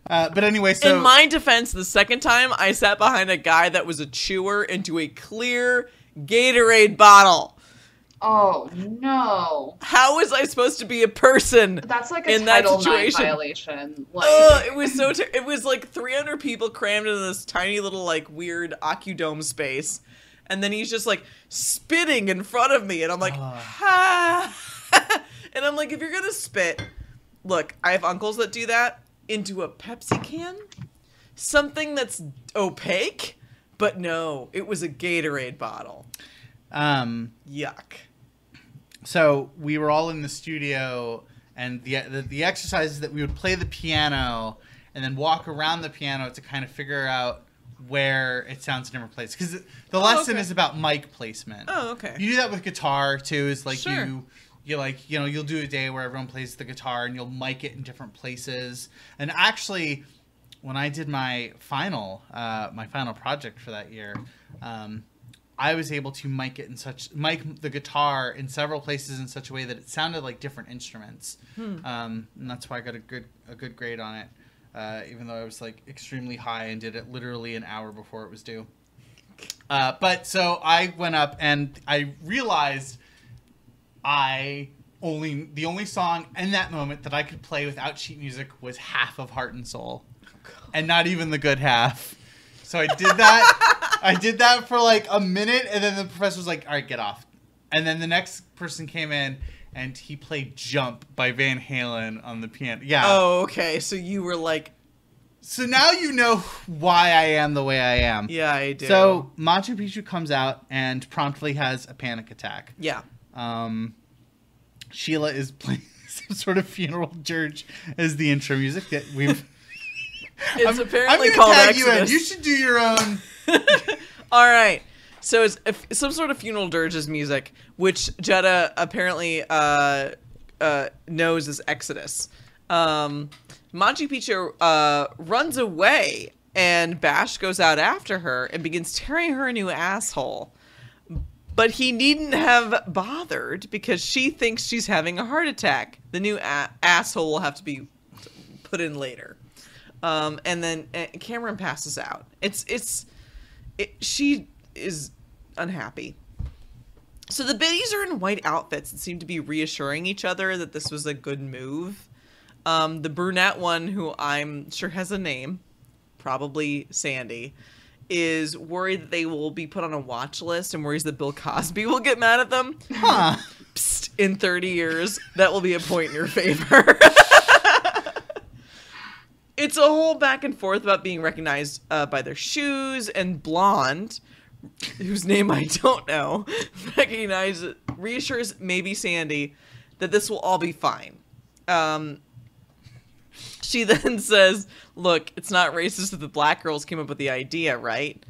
Uh, but anyway, so In my defense, the second time I sat behind a guy that was a chewer into a clear Gatorade bottle. Oh no, How was I supposed to be a person? that's like a In that Title IX situation. violation. Like, Ugh, it was so. Ter- it was like 300 people crammed into this tiny little like weird ocudome space, and then he's just like spitting in front of me, and I'm like, ha. and I'm like, if you're gonna spit, look, I have uncles that do that into a Pepsi can, something that's opaque, but no, it was a Gatorade bottle. um, Yuck. So we were all in the studio, and the, the the exercise is that we would play the piano and then walk around the piano to kind of figure out where it sounds in different places. Because the lesson okay. is about mic placement. Oh, okay. You do that with guitar too. Is like Sure. you you like you know you'll do a day where everyone plays the guitar and you'll mic it in different places. And actually, when I did my final uh, my final project for that year, um, I was able to mic it in such mic the guitar in several places in such a way that it sounded like different instruments, um, and that's why I got a good a good grade on it. Uh, even though I was like extremely high and did it literally an hour before it was due. Uh, but so I went up and I realized I only the only song in that moment that I could play without sheet music was half of Heart and Soul, and not even the good half. So I did that. I did that for like a minute, and then the professor was like, "All right, get off." And then the next person came in, and he played "Jump" by Van Halen on the piano. Yeah. Oh, okay. So you were like, So now you know why I am the way I am. yeah, I do. So Machu Picchu comes out and promptly has a panic attack. yeah. Um, Sheila is playing some sort of funeral dirge as the intro music that we've. It's I'm- apparently I'm called tag you in. Exodus. You should do your own. All right. So it's some sort of funeral dirges music, which Jetta apparently uh, uh, knows as Exodus. Um, Machu Picchu uh, runs away, and Bash goes out after her and begins tearing her a new asshole. But he needn't have bothered because she thinks she's having a heart attack. The new a- asshole will have to be put in later. Um, and then uh, Cameron passes out. It's it's it, she is unhappy. So the biddies are in white outfits and seem to be reassuring each other that this was a good move. Um, the brunette one, who I'm sure has a name, probably Sandy, is worried that they will be put on a watch list and worries that Bill Cosby will get mad at them. Huh. Psst, in 30 years, that will be a point in your favor. it's a whole back and forth about being recognized uh, by their shoes and blonde whose name i don't know recognizes reassures maybe sandy that this will all be fine. Um, she then says look it's not racist that the black girls came up with the idea right?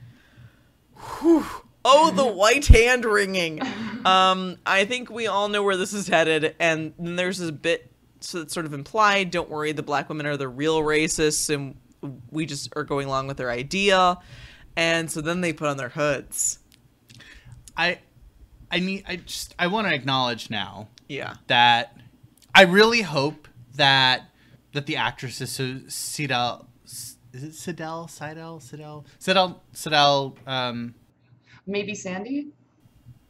Whew. oh the white hand wringing. Um, i think we all know where this is headed and then there's this bit so it's sort of implied don't worry the black women are the real racists and we just are going along with their idea and so then they put on their hoods I, I need. I just. I want to acknowledge now yeah that I really hope that that the actress is so Sydelle. Is it Sydelle? Sydelle? Sydelle? Sydelle? Sydelle? Um, Maybe Sandy?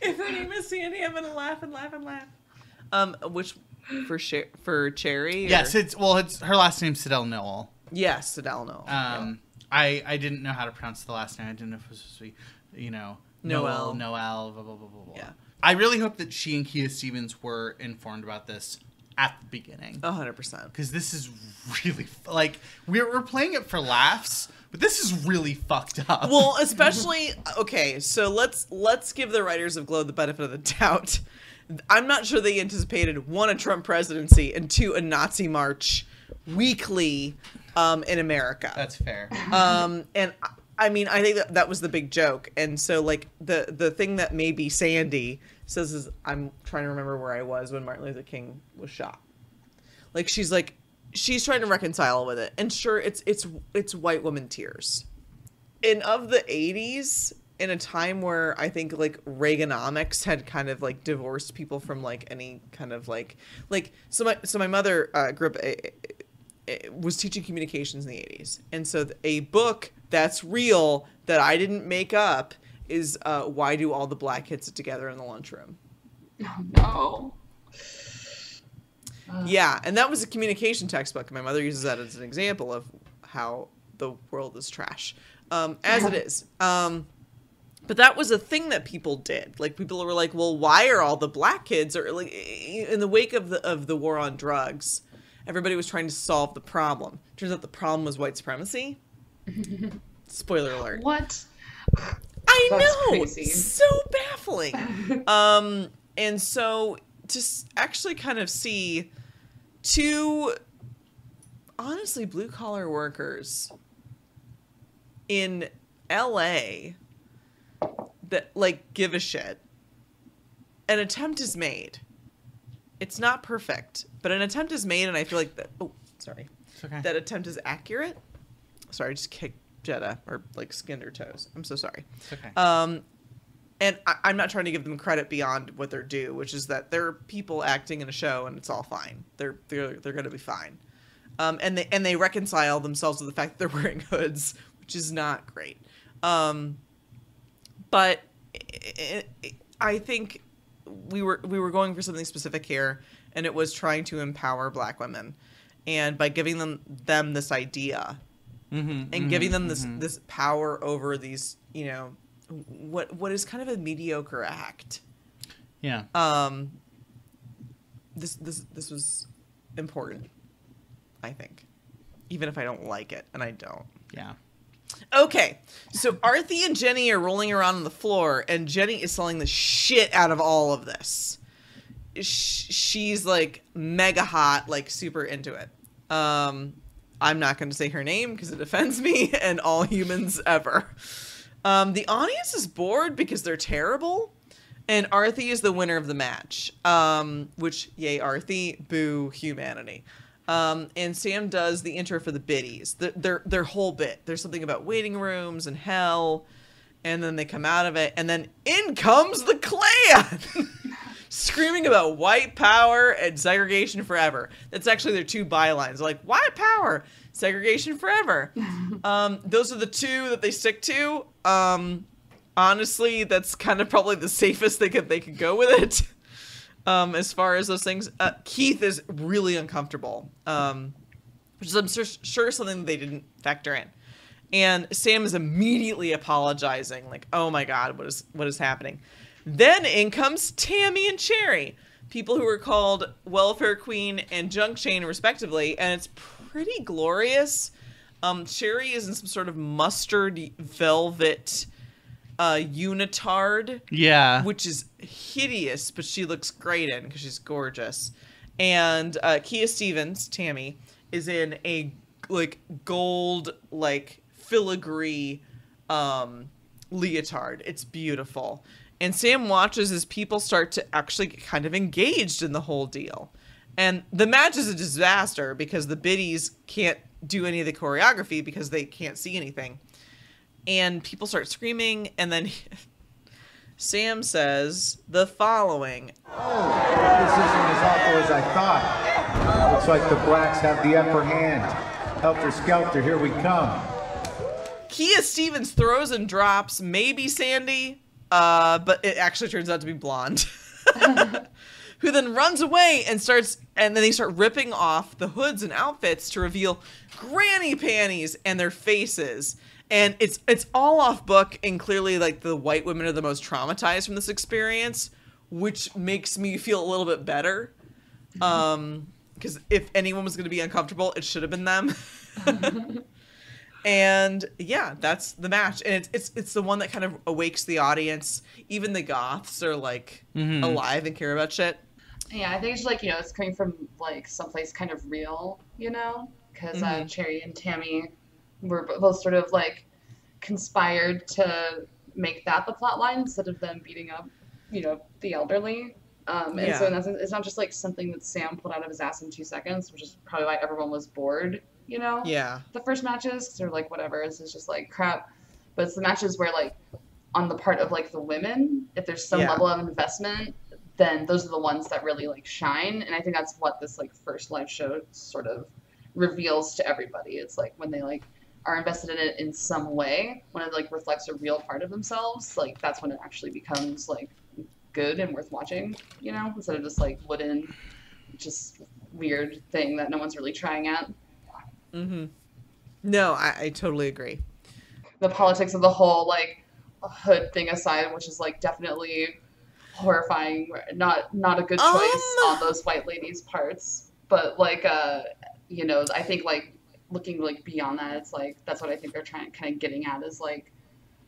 if her name is sandy i'm gonna laugh and laugh and laugh um which for Cher- for cherry or- yes, it's well, it's her last name's Sydelle Noel. yes Adele Noel. Um, I I didn't know how to pronounce the last name. I didn't know if it was supposed to be, you know, Noel. Noel, Noel, blah blah blah blah blah. Yeah. I really hope that she and Kia Stevens were informed about this at the beginning A hundred percent because this is really like we're we're playing it for laughs, but this is really fucked up. well especially okay so let's let's give the writers of glow the benefit of the doubt i'm not sure they anticipated one a trump presidency and two a nazi march weekly um, in america. That's fair. um and I- i mean i think that that was the big joke. And so like the the thing that maybe sandy says is i'm trying to remember where i was when martin luther king was shot. Like she's like she's trying to reconcile with it. And sure it's it's it's white woman tears. And of the 80s in a time where i think like reaganomics had kind of like divorced people from like any kind of like like so my so my mother uh, grew up uh, uh, was teaching communications in the 80s and so th- a book that's real that i didn't make up is uh, why do all the black kids sit together in the lunchroom No. Yeah, and that was a communication textbook. My mother uses that as an example of how the world is trash, um, as it is. Um, but that was a thing that people did. Like people were like, "Well, why are all the black kids?" Or like in the wake of the of the war on drugs, everybody was trying to solve the problem. Turns out the problem was white supremacy. Spoiler alert. What? I That's know. crazy. So baffling. um, and so to actually kind of see two honestly blue collar workers in LA that like give a shit. An attempt is made. It's not perfect, but an attempt is made, and I feel like that. Oh, sorry. It's okay. That attempt is accurate. Sorry, I just kicked Jetta or like skinned her toes. I'm so sorry. It's okay. Um, and I, I'm not trying to give them credit beyond what they're due, which is that they're people acting in a show and it's all fine. They're they're they're gonna be fine. Um, and they and they reconcile themselves with the fact that they're wearing hoods, which is not great. Um, but i think we were we were going for something specific here, and it was trying to empower Black women, and by giving them them this idea mm-hmm, and giving them this this power over these you know what what is kind of a mediocre act yeah. um this this this was important i think even if i don't like it and i don't yeah. Okay so arthie and jenny are rolling around on the floor and jenny is selling the shit out of all of this she's like mega hot like super into it um i'm not going to say her name because it offends me and all humans ever um the audience is bored because they're terrible and Arthie is the winner of the match. Um, which yay Arthie, boo humanity. Um, and Sam does the intro for the biddies. The, their their whole bit. There's something about waiting rooms and hell, and then they come out of it, and then in comes the Klan, screaming about white power and segregation forever. That's actually their two bylines. Like white power, segregation forever. um, those are the two that they stick to. Um, honestly, that's kind of probably the safest they could they could go with it. Um, as far as those things, uh, Keith is really uncomfortable, um, which is I'm sure, sure something they didn't factor in. And Sam is immediately apologizing, like, "Oh my God, what is what is happening?" Then in comes Tammy and Cherry, people who are called Welfare Queen and Junk Chain respectively, and it's pretty glorious. Um, Cherry is in some sort of mustard velvet uh, unitard Yeah. which is hideous, but she looks great in because she's gorgeous. And uh, Kia Stevens, Tammy, is in a like gold like filigree um, leotard. It's beautiful. And Sam watches as people start to actually get kind of engaged in the whole deal. And the match is a disaster because the biddies can't do any of the choreography because they can't see anything. And people start screaming, and then Sam says the following Oh, This isn't as awful as I thought. Looks like the blacks have the upper hand. Helter Skelter, here we come. Kia Stevens throws and drops maybe Sandy, uh, but it actually turns out to be Blonde, who then runs away and starts, and then they start ripping off the hoods and outfits to reveal granny panties and their faces. And it's it's all off book, and clearly, like the white women are the most traumatized from this experience, which makes me feel a little bit better. Um, because if anyone was going to be uncomfortable, it should have been them. and yeah, that's the match, and it's it's it's the one that kind of awakes the audience. Even the goths are like alive and care about shit. Yeah, I think it's like you know it's coming from like someplace kind of real, you know, because uh, Cherry and Tammy were both sort of like conspired to make that the plot line instead of them beating up, you know, the elderly. Um, and so in that sense, it's not just like something that Sam pulled out of his ass in two seconds, which is probably why everyone was bored, you know? Yeah, the first matches they're like whatever this is just like crap. But it's the matches where like on the part of like the women if there's some Yeah. level of investment then those are the ones that really like shine. And i think that's what this like first live show sort of reveals to everybody. It's like when they like are invested in it in some way when it like reflects a real part of themselves like that's when it actually becomes like good and worth watching you know instead of just like wooden just weird thing that no one's really trying at Mm-hmm. no, I, I totally agree. the politics of the whole like hood thing aside, which is like definitely horrifying. Not not a good choice Um. on those white ladies' parts, but like uh, you know, I think like looking like beyond that, it's like that's what I think they're trying kind of getting at is like.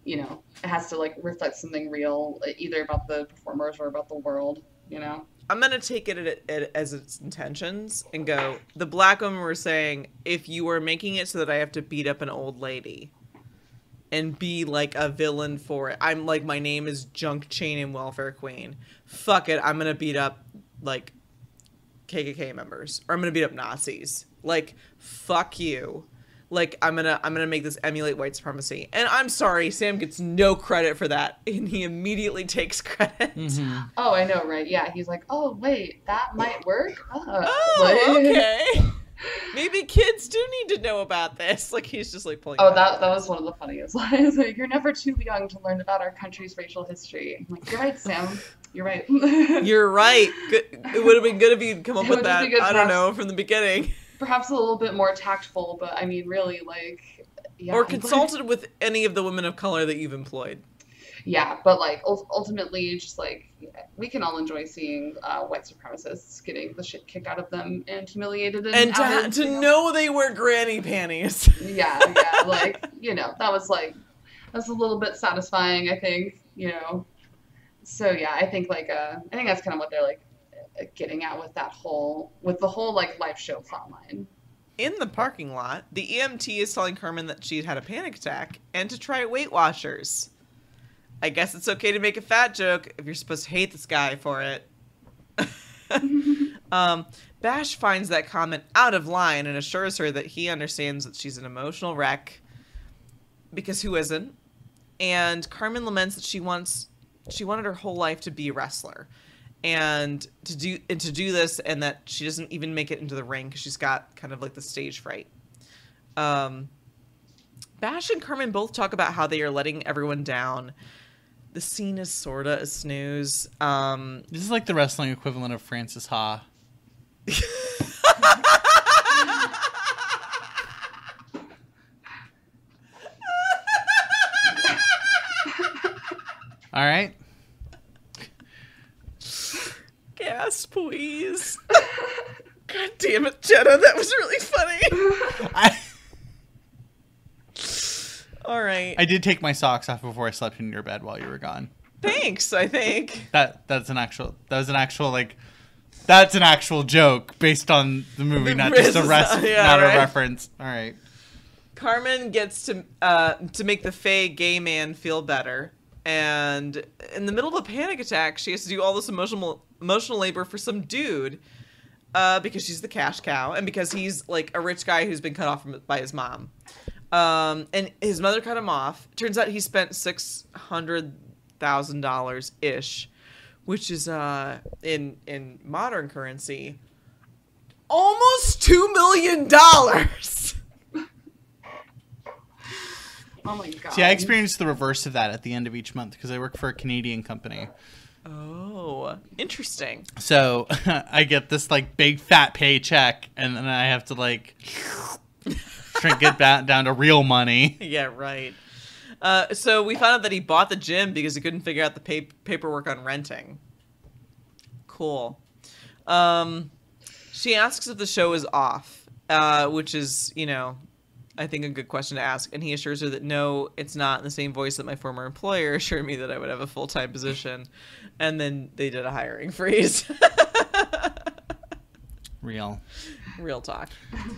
You know, it has to like reflect something real, uh, either about the performers or about the world. You know, I'm gonna take it as its intentions and go. The black women were saying, if you were making it so that I have to beat up an old lady, and be like a villain for it, I'm like my name is Junk Chain and Welfare Queen. Fuck it, I'm gonna beat up like KKK members, or I'm gonna beat up Nazis. Like, fuck you. like I'm gonna I'm gonna make this emulate white supremacy. And I'm sorry, Sam gets no credit for that, and he immediately takes credit. Mm-hmm. Oh, I know, right? Yeah, he's like, oh wait, that might work. Oh, Oh, like- okay. Maybe kids do need to know about this. Like he's just like pulling. Oh, that that was one of the funniest lines. Like, you're never too young to learn about our country's racial history. I'm like, you're right, Sam. You're right. You're right. Good. It would have been good if you'd come up It with that. I don't know from the beginning, Perhaps a little bit more tactful, but I mean, really, like, yeah. or consulted with any of the women of color that you've employed. Yeah, but like ultimately, just like we can all enjoy seeing uh, white supremacists getting the shit kicked out of them and humiliated and, And to, outed, to you know they wear granny panties. yeah, yeah, like you know, that was like that's a little bit satisfying, I think, you know. So yeah, I think like uh, I think that's kind of what they're like getting at with that whole with the whole like live show plot line. In the parking lot, the EMT is telling Carmen that she'd had a panic attack and to try Weight Watchers. I guess it's okay to make a fat joke if you're supposed to hate this guy for it. um, Bash finds that comment out of line and assures her that he understands that she's an emotional wreck. Because who isn't? And Carmen laments that she wants she wanted her whole life to be a wrestler. And to do and to do this and that she doesn't even make it into the ring because she's got kind of like the stage fright. Um Bash and Carmen both talk about how they are letting everyone down. The scene is sorta a snooze. Um This is like the wrestling equivalent of Frances Ha. All right. Gas, please. God damn it, Jenna, that was really funny. I, All right. I did take my socks off before I slept in your bed while you were gone. Thanks, I think. That that's an actual that was an actual like that's an actual joke based on the movie, The not just a rest, yeah, not right. a reference. All right. Carmen gets to uh, to make the Fey gay man feel better, and in the middle of a panic attack, she has to do all this emotional emotional labor for some dude, uh, because she's the cash cow, and because he's like a rich guy who's been cut off from, by his mom, um, and his mother cut him off. Turns out he spent six hundred thousand dollars ish, which is uh in in modern currency, almost two million dollars. Oh my god. See, I experienced the reverse of that at the end of each month because I work for a Canadian company. Oh, interesting. So I get this like big fat paycheck, and then I have to like shrink it back down to real money. Yeah, right. Uh, so we found out that he bought the gym because he couldn't figure out the pa- paperwork on renting. Cool. Um, she asks if the show is off, uh, which is, you know, I think a good question to ask. And he assures her that no, it's not in the same voice that my former employer assured me that I would have a full time position. And then they did a hiring freeze. Real. Real talk.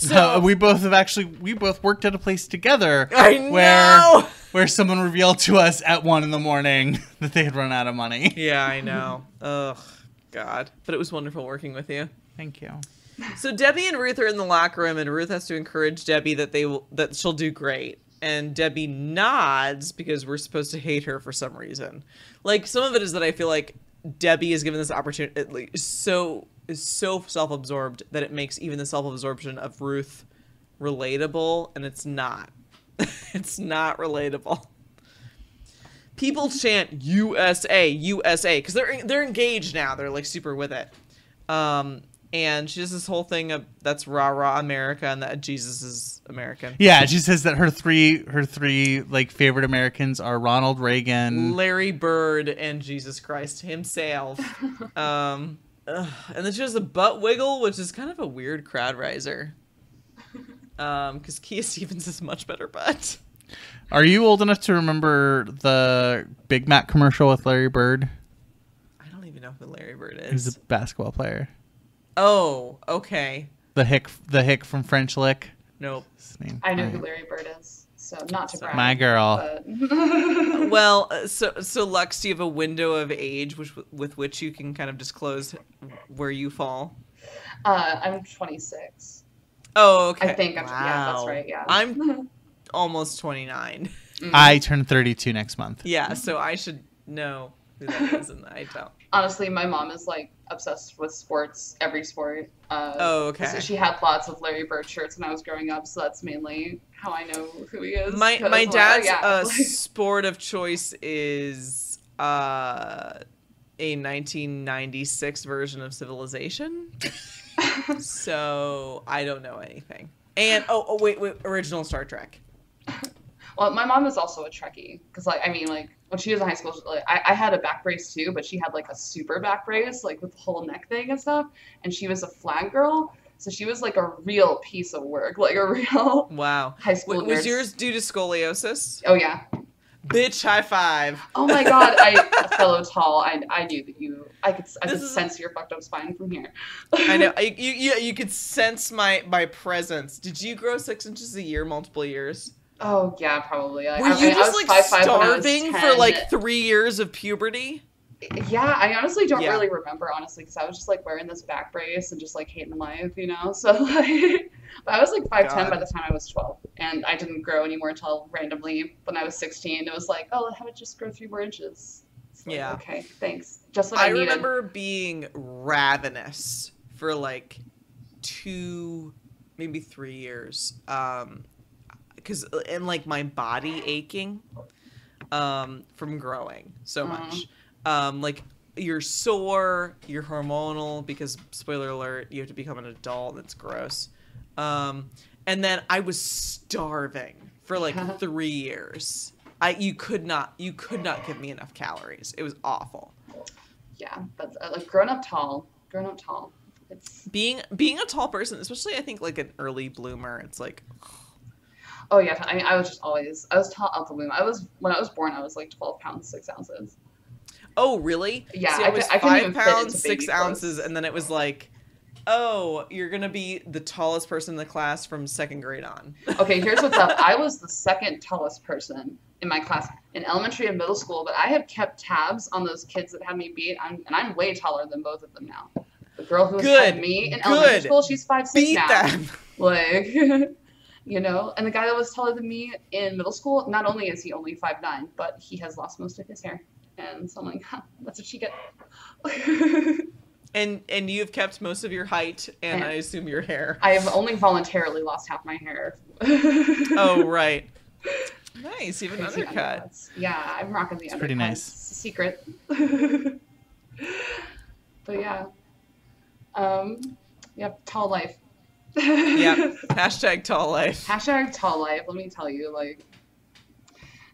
So we both have actually we both worked at a place together where where someone revealed to us at one in the morning that they had run out of money. Yeah, I know. Ugh, God. But it was wonderful working with you. Thank you. So Debbie and Ruth are in the locker room, and Ruth has to encourage Debbie that they will that she'll do great. And Debbie nods because we're supposed to hate her for some reason. Like some of it is that I feel like Debbie is given this opportunity. So is so self absorbed that it makes even the self absorption of Ruth relatable, and it's not. it's not relatable. People chant USA, USA because they're they're engaged now. They're like super with it. Um, and she does this whole thing of that's rah rah America and that Jesus is American. Yeah, she says that her three her three like favorite Americans are Ronald Reagan. Larry Bird and Jesus Christ himself. um, ugh. and then she does a butt wiggle, which is kind of a weird crowd riser. Um, because Kia Stevens is much better butt. Are you old enough to remember the Big Mac commercial with Larry Bird? I don't even know who Larry Bird is. He's a basketball player. Oh, okay. The hick the hick from French Lick. Nope. I know Alright. who Larry Bird is, so not to brag. My girl. But well, uh, so so Lux, do you have a window of age which with which you can kind of disclose where you fall? uh, I'm 26. Oh, okay. I think I'm- yeah, that's right, yeah. I'm almost 29. I turn 32 next month. Yeah, so I should know who that is, and I don't. Honestly, my mom is like obsessed with sports, every sport. Uh, Oh, okay. so She had lots of Larry Bird shirts when I was growing up, so that's mainly how I know who he is. My my dad's yeah, uh, like- sport of choice is uh, a 1996 version of Civilization. so I don't know anything. And oh, oh wait, wait, original Star Trek. Well, my mom is also a Trekkie because, like, I mean, like when she was in high school, like, I, I had a back brace too, but she had like a super back brace, like with the whole neck thing and stuff. And she was a flag girl, so she was like a real piece of work, like a real Wow. high school. W- was nurse. yours due to scoliosis? Oh yeah. Bitch, high five. Oh my god, I a fellow tall. I, I knew that you. I could I could This sense your fucked up spine from here. I know. I, you, you you could sense my my presence. Did you grow six inches a year, multiple years? Oh yeah, probably. I, Were I, you I just was like 5'5" when I was starving for like three years of puberty? Yeah, I honestly don't Yeah. really remember honestly because I was just like wearing this back brace and just like hating life, you know. So like, but I was like five ten by the time I was twelve, and I didn't grow anymore until randomly when I was sixteen. It was like, oh, how about just grow three more inches? Like, Yeah. Okay, thanks. Just what I, I needed. remember being ravenous for like two, maybe three years. Um, because and like my body aching, um, from growing so Mhm. much. Um, like you're sore, you're hormonal because spoiler alert, you have to become an adult. That's gross. Um, and then I was starving for like three years. I you could not you could not give me enough calories. It was awful. Yeah, that's uh, like grown up tall. Grown up tall. It's being being a tall person, especially I think like an early bloomer, it's like oh yeah. I mean, I was just always I was tall out the womb. I was when I was born. I was like twelve pounds six ounces. oh really? Yeah, See, I I was couldn't five pounds six clothes. ounces, and then it was like, oh, you're gonna be the tallest person in the class from second grade on. Okay, here's what's up. I was the second tallest person in my class in elementary and middle school, but I have kept tabs on those kids that had me beat, I'm, and I'm way taller than both of them now. The girl who was Good, me in elementary school, she's five six Beat now. them. Like, you know, and the guy that was taller than me in middle school, not only is he only five nine, but he has lost most of his hair. And so I'm like, huh, that's what she get. And and you've kept most of your height and And- I assume your hair. I have only voluntarily lost half my hair. Oh right. Nice, even have an Crazy undercut. undercuts. Yeah, I'm rocking the It's pretty nice. It's a secret. but yeah. Um, yep, tall life. Yep. Hashtag tall life. Hashtag tall life. Let me tell you, like,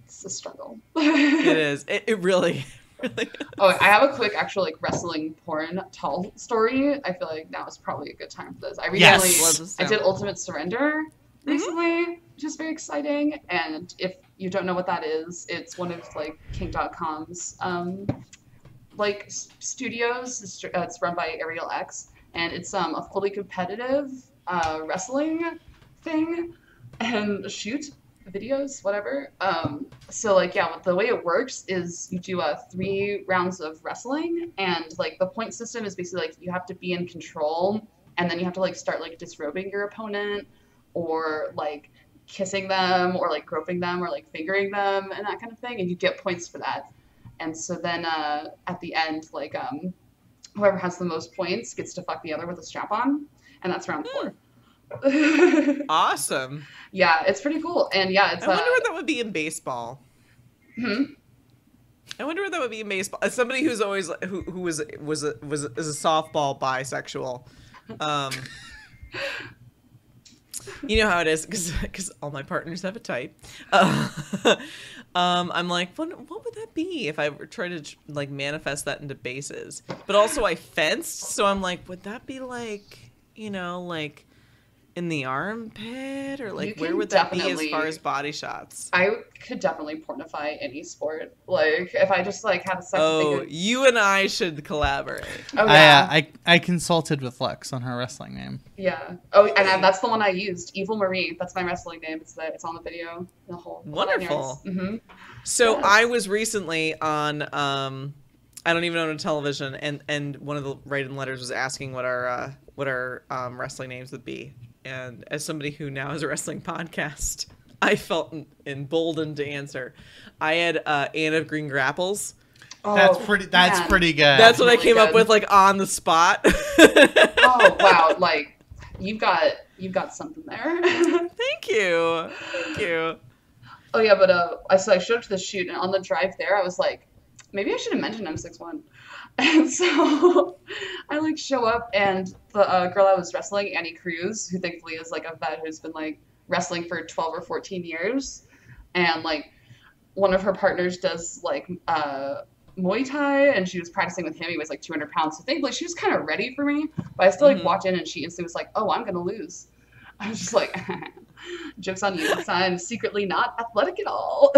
it's a struggle. It is. It, it really, really. Oh, I have a quick actual like wrestling porn tall story. I feel like now is probably a good time for this. I recently Let's I did. Ultimate Surrender recently, which is very exciting. And if you don't know what that is, it's one of like Kink.com's um like studios. It's, uh, it's run by Ariel X, and it's um a fully competitive uh wrestling thing and shoot videos, whatever. Um, so like yeah, the way it works is you do uh, three rounds of wrestling, and like the point system is basically like you have to be in control, and then you have to like start like disrobing your opponent, or like kissing them, or like groping them, or like fingering them, and that kind of thing, and you get points for that. And so then uh, at the end, like um, whoever has the most points gets to fuck the other with a strap on, and that's round four. Awesome. yeah, it's pretty cool, and yeah, it's I wonder uh, what that would be in baseball. hmm? I wonder what that would be in baseball. As somebody who's always who who was was a, was a, is a softball bisexual, um, you know how it is because because all my partners have a type. Uh, um, I'm like, what what would that be if I were trying to like manifest that into bases? But also I fenced, so I'm like, would that be like you know like in the armpit or like where would that be as far as body shots? I could definitely pornify any sport. Like if I just like had a sex Oh, thing. you and I should collaborate. Oh I, yeah, uh, I I consulted with Lex on her wrestling name. yeah. Oh, and I, that's the one I used. Evil Marie. That's my wrestling name. It's the, it's on the video. The whole Wonderful. hmm So Yes. I was recently on um I don't even own a television and and one of the write-in letters was asking what our uh what our um wrestling names would be. and as somebody who now has a wrestling podcast, I felt emboldened to answer. I had uh, Anne of Green Grapples. That's Oh, pretty. That's man. pretty good. That's what I really came up with, like on the spot. Oh wow, like you've got you've got something there. Thank you, thank you. oh yeah, but uh, I so I showed up to the shoot and on the drive there, I was like, maybe I should have mentioned I'm six one. And so I like show up and the uh, girl I was wrestling, Annie Cruz, who thankfully is like a vet who's been like wrestling for 12 or 14 years, and like one of her partners does like uh, Muay Thai, and she was practicing with him. He was like 200 pounds, so thankfully she was kind of ready for me. But I still like Mhm. walked in, and she instantly was like, "Oh, I'm gonna lose." I was just like, "Jokes on you, I'm secretly not athletic at all."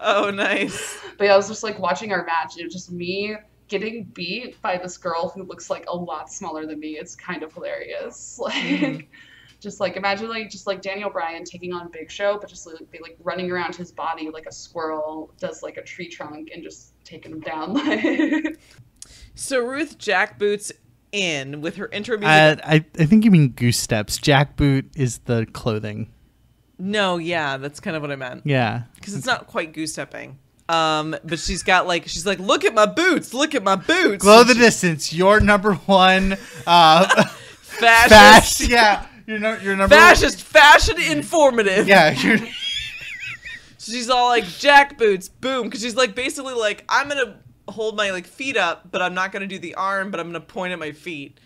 Oh, nice. But yeah, I was just like watching our match. and It was just me getting beat by this girl who looks like a lot smaller than me. It's kind of hilarious. Like, Mhm. just like imagine like just like Daniel Bryan taking on Big Show, but just like, be like running around his body like a squirrel does like a tree trunk and just taking him down. Like, So Ruth jackboots in with her intro music. Uh, I I think you mean goose steps. Jackboot is the clothing. no, yeah, that's kind of what I meant. Yeah. because it's not quite goose stepping. Um, but she's got like she's like, look at my boots, look at my boots. Glow the distance. Your number one. Uh, fascist, fashion. Yeah. You're no, your number. fascist, fashion informative. Yeah. You're, So she's all like jack boots, boom, because she's like basically like I'm gonna hold my like feet up, but I'm not gonna do the arm, but I'm gonna point at my feet.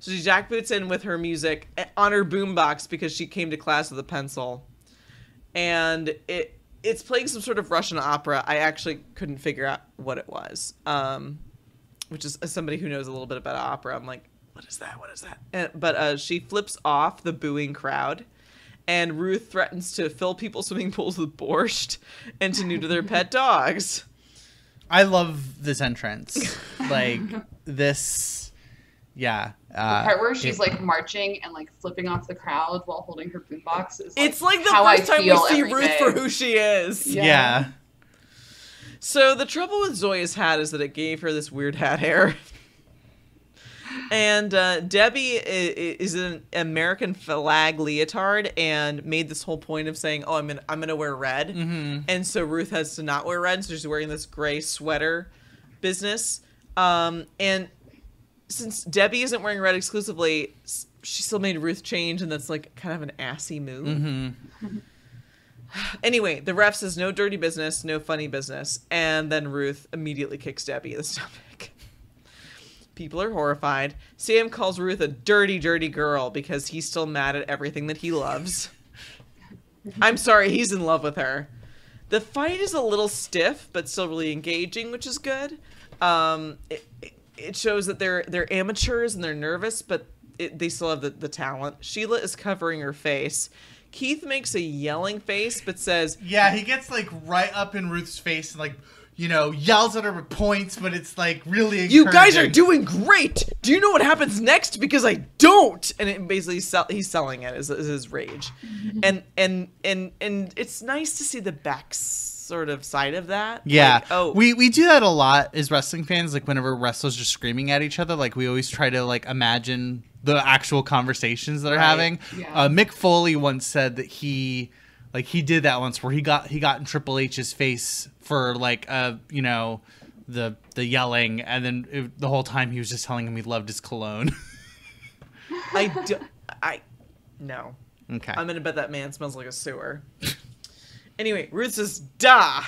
So she jack boots in with her music eh, on her boombox because she came to class with a pencil, and it it's playing some sort of Russian opera. I actually couldn't figure out what it was, um, which is as somebody who knows a little bit about opera. I'm like, what is that? What is that? And, but uh, she flips off the booing crowd and Ruth threatens to fill people's swimming pools with borscht and to neuter their pet dogs. I love this entrance. Like this. Yeah. Uh, the part where she's it- like marching and like flipping off the crowd while holding her boombox is. It's like the how I first time we feel see Ruth day. for who she is. Yeah. yeah. So the trouble with Zoya's hat is that it gave her this weird hat hair. And uh, Debbie i- i- is an American flag leotard and made this whole point of saying, "Oh, I'm gonna I'm gonna wear red," Mm-hmm. and so Ruth has to not wear red, so she's wearing this gray sweater business. Um, and since Debbie isn't wearing red exclusively, she still made Ruth change, and that's like kind of an assy move. Mm-hmm. Anyway, the ref says no dirty business, no funny business, and then Ruth immediately kicks Debbie in the stomach. People are horrified. Sam calls Ruth a dirty, dirty girl because he's still mad at everything that he loves. I'm sorry, he's in love with her. The fight is a little stiff, but still really engaging, which is good. Um, it, it- it shows that they're they're amateurs and they're nervous, but it, they still have the, the talent. Sheila is covering her face. Keith makes a yelling face, but says, Yeah, he gets like right up in Ruth's face and like, you know, yells at her with points, but it's like really. "You guys are doing great. Do you know what happens next? Because I don't." And it basically sell, he's selling it as, as his rage, and and and and it's nice to see the back sort of side of that. Yeah. Like, oh, we we do that a lot as wrestling fans. Like whenever wrestlers are screaming at each other, like we always try to like imagine the actual conversations that are Right. having. Yeah. Uh, Mick Foley once said that he like he did that once where he got he got in Triple H's face for like uh you know the the yelling and then it, the whole time he was just telling him he loved his cologne. I do, I no. okay. I'm gonna bet that man smells like a sewer. anyway, Ruth says, "Da,"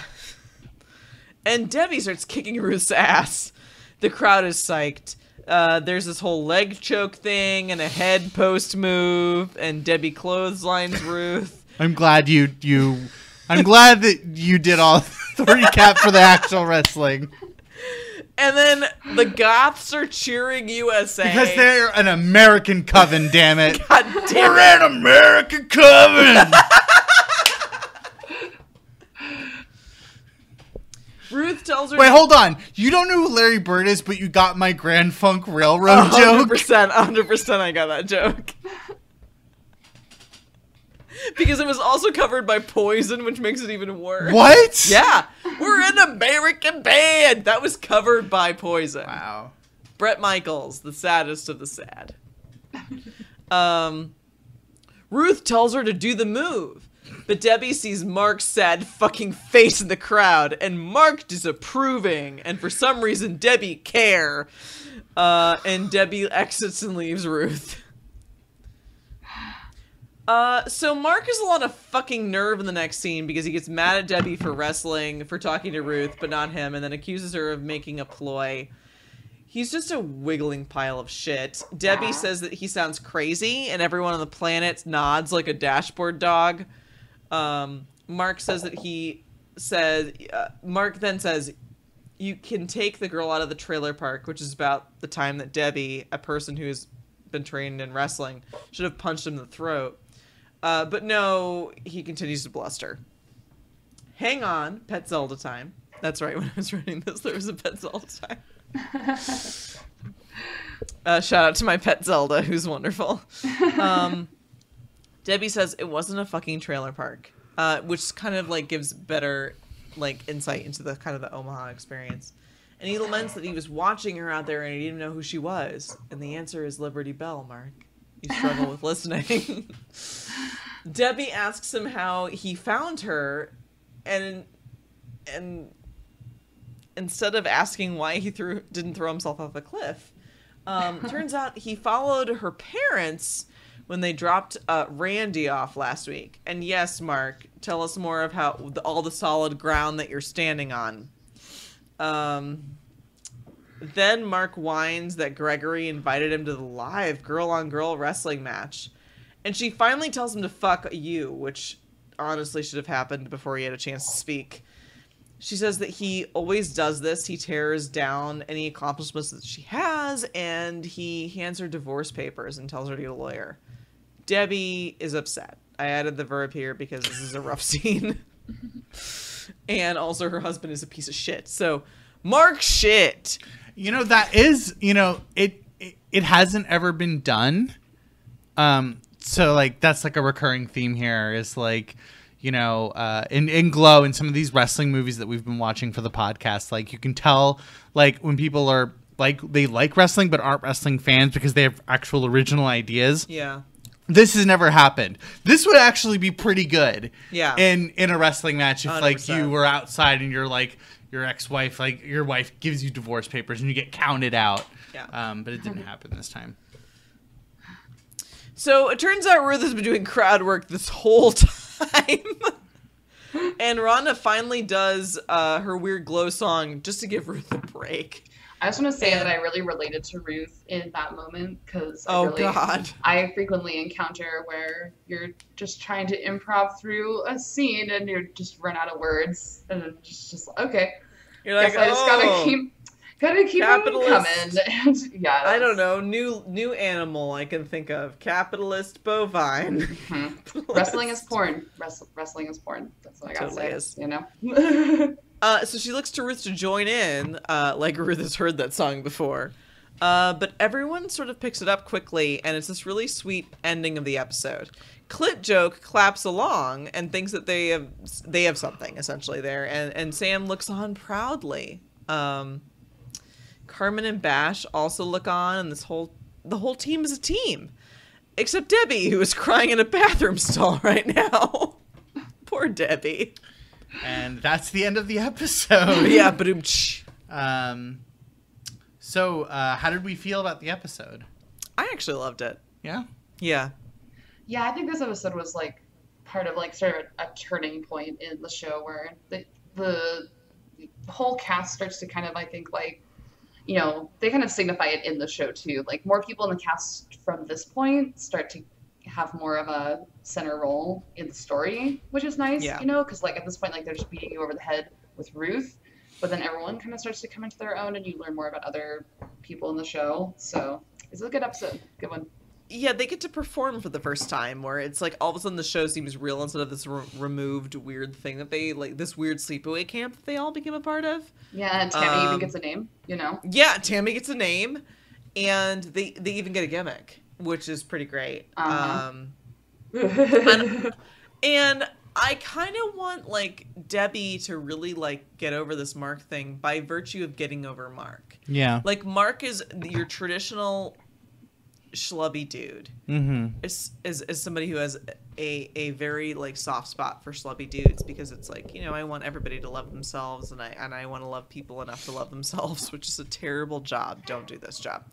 and Debbie starts kicking Ruth's ass. The crowd is psyched. Uh, there's this whole leg choke thing and a head post move, and Debbie clotheslines Ruth. I'm glad you you. I'm glad that you did all the recap for the actual wrestling And then the Goths are cheering USA because they're an American coven. Damn it! God damn We're it. an American coven. Ruth tells her. Wait, hold on. You don't know who Larry Bird is, but you got my Grand Funk Railroad hundred joke. percent, hundred percent. I got that joke. because it was also covered by Poison, which makes it even worse. What? Yeah, we're an American band. That was covered by Poison. Wow. Bret Michaels, the saddest of the sad. Um, Ruth tells her to do the move. But Debbie sees Mark's sad fucking face in the crowd, and Mark disapproving, and for some reason Debbie care. Uh, and Debbie exits and leaves Ruth. Uh, so Mark has a lot of fucking nerve in the next scene because he gets mad at Debbie for wrestling, for talking to Ruth, but not him, and then accuses her of making a ploy. He's just a wiggling pile of shit. Debbie says that he sounds crazy, and everyone on the planet nods like a dashboard dog. Um, Mark says that he says. Uh, Mark then says, "You can take the girl out of the trailer park," which is about the time that Debbie, a person who's been trained in wrestling, should have punched him in the throat. Uh, but no, he continues to bluster. Hang on, Pet Zelda time. That's right. When I was writing this, there was a Pet Zelda time. Uh, shout out to my pet Zelda, who's wonderful. Um, Debbie says it wasn't a fucking trailer park, uh, which kind of like gives better like insight into the kind of the Omaha experience. And he laments that he was watching her out there and he didn't know who she was. And the answer is Liberty Bell, Mark. You struggle with listening. Debbie asks him how he found her, and and instead of asking why he threw didn't throw himself off a cliff, um, turns out he followed her parents when they dropped uh, Randy off last week. And yes, Mark, tell us more of how all the solid ground that you're standing on. Um, then Mark whines that Gregory invited him to the live girl on girl wrestling match. And she finally tells him to fuck you, which honestly should have happened before he had a chance to speak. She says that he always does this. He tears down any accomplishments that she has, and he hands her divorce papers and tells her to get a lawyer. Debbie is upset. I added the verb here because this is a rough scene. and also, her husband is a piece of shit. So, Mark shit. You know that is, you know, it it, it hasn't ever been done. Um so like that's like a recurring theme here is like you know, uh, in in Glow and some of these wrestling movies that we've been watching for the podcast, like you can tell, like when people are like they like wrestling but aren't wrestling fans because they have actual original ideas. Yeah. This has never happened. This would actually be pretty good. Yeah. In in a wrestling match, if like 100%. you were outside and you're like your ex-wife, like your wife gives you divorce papers and you get counted out. Yeah. Um, but it didn't happen this time. So it turns out Ruth has been doing crowd work this whole time. and Rhonda finally does uh, her weird glow song just to give Ruth a break. I just want to say that I really related to Ruth in that moment because Oh, really, God. I frequently encounter where you're just trying to improv through a scene and you just run out of words and it's just, just okay. You're like, Guess I just "Oh, gotta keep gotta keep capitalist." coming. And, yeah, I don't know, new new animal I can think of. Capitalist bovine. Mm-hmm. Wrestling is porn. Wrestling is porn. That's what I gotta Totally say. is. You know. Uh, so she looks to Ruth to join in, uh, like Ruth has heard that song before. Uh, but everyone sort of picks it up quickly, and it's this really sweet ending of the episode. Clit joke claps along and thinks that they have they have something essentially there, and and Sam looks on proudly. Um, Carmen and Bash also look on, and this whole the whole team is a team, except Debbie, who is crying in a bathroom stall right now. Poor Debbie. And that's the end of the episode. yeah, but um. So, uh, how did we feel about the episode? I actually loved it. Yeah. Yeah. Yeah, I think this episode was like part of like sort of a, a turning point in the show where the the whole cast starts to kind of I think like you know they kind of signify it in the show too. Like more people in the cast from this point start to have more of a center role in the story, which is nice. Yeah. You know, because like at this point like they're just beating you over the head with Ruth, but then everyone kind of starts to come into their own and you learn more about other people in the show. So it's a good episode. Good one. Yeah, they get to perform for the first time where it's like all of a sudden the show seems real instead of this re- removed weird thing that they like this weird sleepaway camp that they all became a part of. Yeah, and Tammy even Um, gets a name, you know. Yeah, Tammy gets a name and they they even get a gimmick, which is pretty great. Uh-huh. Um and, and I kind of want like Debbie to really like get over this Mark thing by virtue of getting over Mark. Yeah. Like Mark is your traditional schlubby dude. Mm-hmm. Is, as, as somebody who has a, a very like soft spot for schlubby dudes because it's like you know I want everybody to love themselves and I and I want to love people enough to love themselves, which is a terrible job. Don't do this job.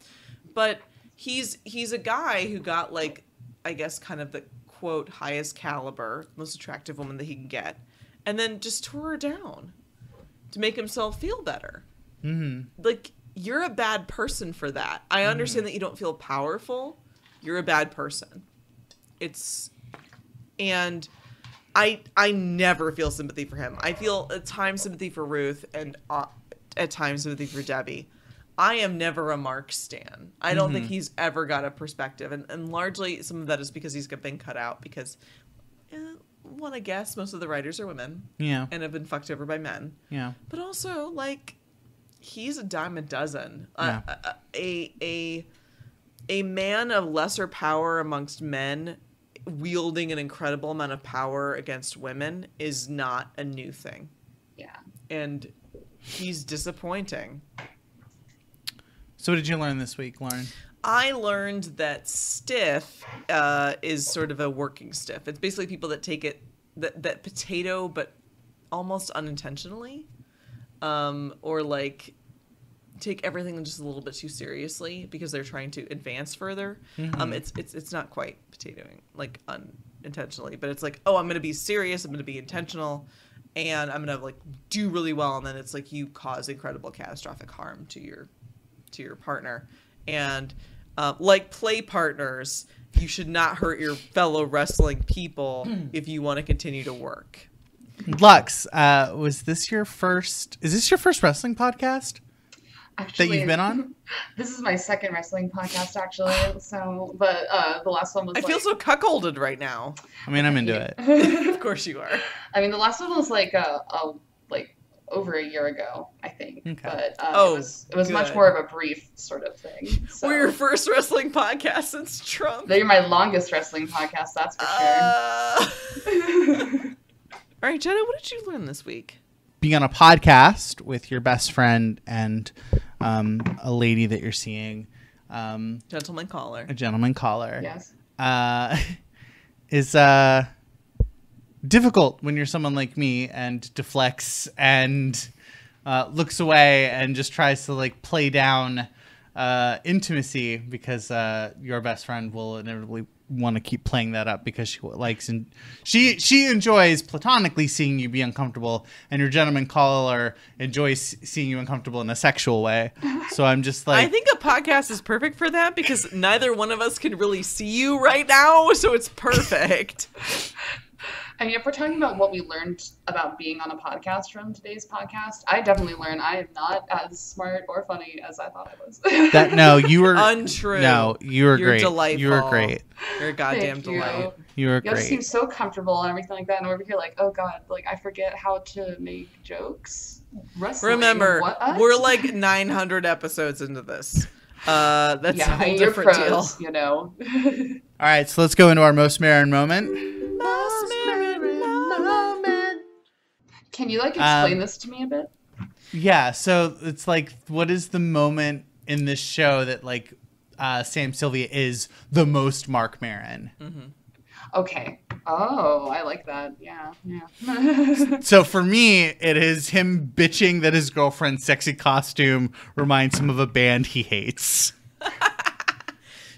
But he's he's a guy who got like I guess kind of the quote highest caliber, most attractive woman that he can get, and then just tore her down to make himself feel better. Mm-hmm. Like you're a bad person for that. I understand that you don't feel powerful. You're a bad person. It's and I I never feel sympathy for him. I feel at times sympathy for Ruth and uh, at times sympathy for Debbie. I am never a Mark Stan. I don't think Mhm. he's ever got a perspective, and, and largely some of that is because he's been cut out. Because, eh, want to guess, most of the writers are women, Yeah. and have been fucked over by men. Yeah. But also, like, he's a dime a dozen. Yeah. A, a, a a a man of lesser power amongst men wielding an incredible amount of power against women is not a new thing. Yeah. And he's disappointing. So what did you learn this week, Lauren? I learned that stiff uh, is sort of a working stiff. It's basically people that take it that that potato, but almost unintentionally, um, or like take everything just a little bit too seriously because they're trying to advance further. Um, Mhm. it's it's it's not quite potatoing like unintentionally, but it's like oh I'm gonna be serious, I'm gonna be intentional, and I'm gonna like do really well, and then it's like you cause incredible catastrophic harm to your to your partner. And uh, like play partners, you should not hurt your fellow wrestling people if you want to continue to work. Lux, uh, was this your first? Is this your first wrestling podcast Actually, that you've been on? This is my second wrestling podcast, actually. So, but uh, the last one was. I feel like, so cuckolded right now. I mean, I'm into it. of course you are. I mean, the last one was like a, a like over a year ago, I think. Okay. But uh, Oh, it was it was much more of a brief sort of thing. So. We're your first wrestling podcast since Trump. They're my longest wrestling podcast, that's for Uh, sure. All right, Jetta, what did you learn this week? Being on a podcast with your best friend and um, a lady that you're seeing, um, Gentleman caller. a gentleman caller, yes. uh, is uh, difficult when you're someone like me and deflects and uh, looks away and just tries to like play down uh, intimacy because uh, your best friend will inevitably want to keep playing that up because she likes and she she enjoys platonically seeing you be uncomfortable and your gentleman caller enjoys seeing you uncomfortable in a sexual way so i'm just like I think a podcast is perfect for that because neither one of us can really see you right now, so it's perfect. I mean, if we're talking about what we learned about being on a podcast from today's podcast, I definitely learned I am not as smart or funny as I thought I was. that no you were Untrue. no you were You're great delightful. you were great You're a goddamn Thank you. delight. you were You guys seem so comfortable and everything like that, and over here, like, oh god, like I forget how to make jokes. Wrestling. Remember, what? We're like 900 episodes into this. Uh, that's yeah, a whole different pros, deal. you know. all right so let's go into our most Maron moment Can you like Um, explain this to me a bit? Yeah, so it's like, what is the moment in this show that like uh, Sam Sylvia is the most Marc Maron? Okay. Oh, I like that. Yeah, yeah. So for me, it is him bitching that his girlfriend's sexy costume reminds him of a band he hates.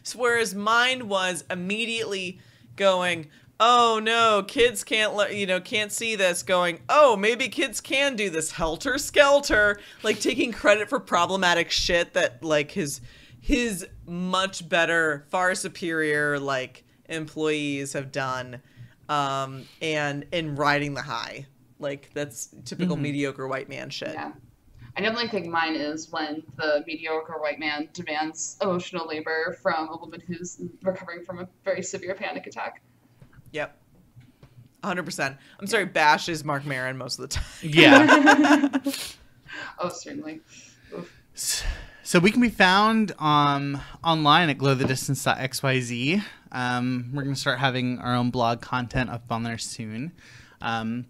So whereas mine was immediately going, "Oh no, kids can't let you know can't see this." Going, "Oh, maybe kids can do this." Helter skelter, like taking credit for problematic shit that like his his much better, far superior like employees have done, um, and and riding the high. Like that's typical Mhm. mediocre white man shit. yeah. I definitely think mine is when the mediocre white man demands emotional labor from a woman who's recovering from a very severe panic attack. Yep. 100%. I'm sorry, Bash is Marc Maron most of the time. Yeah. Oh, certainly. Oof. So we can be found um, online at glowthedistance.xyz. Um, we're going to start having our own blog content up on there soon. Um,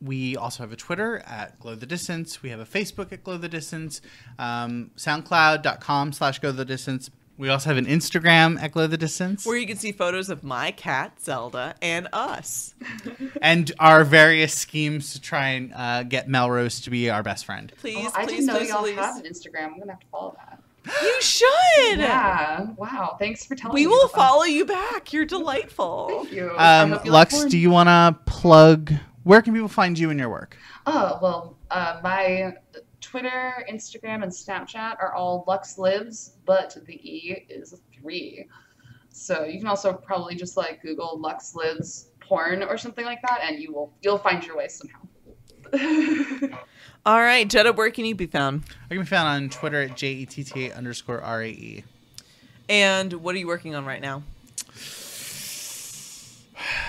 we also have a Twitter at Glow the Distance. We have a Facebook at Glow the Distance. Um, SoundCloud.com slash Glow the Distance. We also have an Instagram at Glow the Distance. Where you can see photos of my cat, Zelda, and us. and our various schemes to try and uh, get Melrose to be our best friend. Please, Oh, I please, didn't know please, y'all please. have an Instagram. I'm gonna have to follow that. You should. Yeah. Wow. Thanks for telling We me. will follow you back. You're delightful. Thank you. Um, you Lux, porn. do you want to plug? Where can people find you and your work? Oh well, uh, my Twitter, Instagram, and Snapchat are all Lux Lives, but the E is three. So you can also probably just like Google Lux Lives porn or something like that, and you will you'll find your way somehow. All right, Jetta, where can you be found? I can be found on Twitter at J-E-T-T-A underscore R-A-E. And what are you working on right now?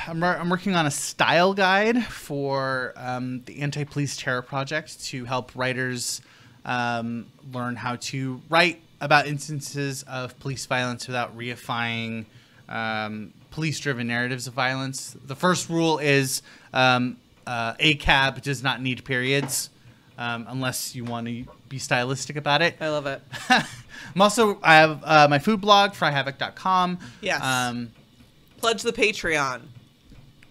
I'm, I'm working on a style guide for um, the Anti-Police Terror Project to help writers um, learn how to write about instances of police violence without reifying um, police-driven narratives of violence. The first rule is um, uh, a cab does not need periods um, unless you want to be stylistic about it. I love it. I'm also I have uh, my food blog, fryhavoc.com. Yes. Um, Pledge the Patreon.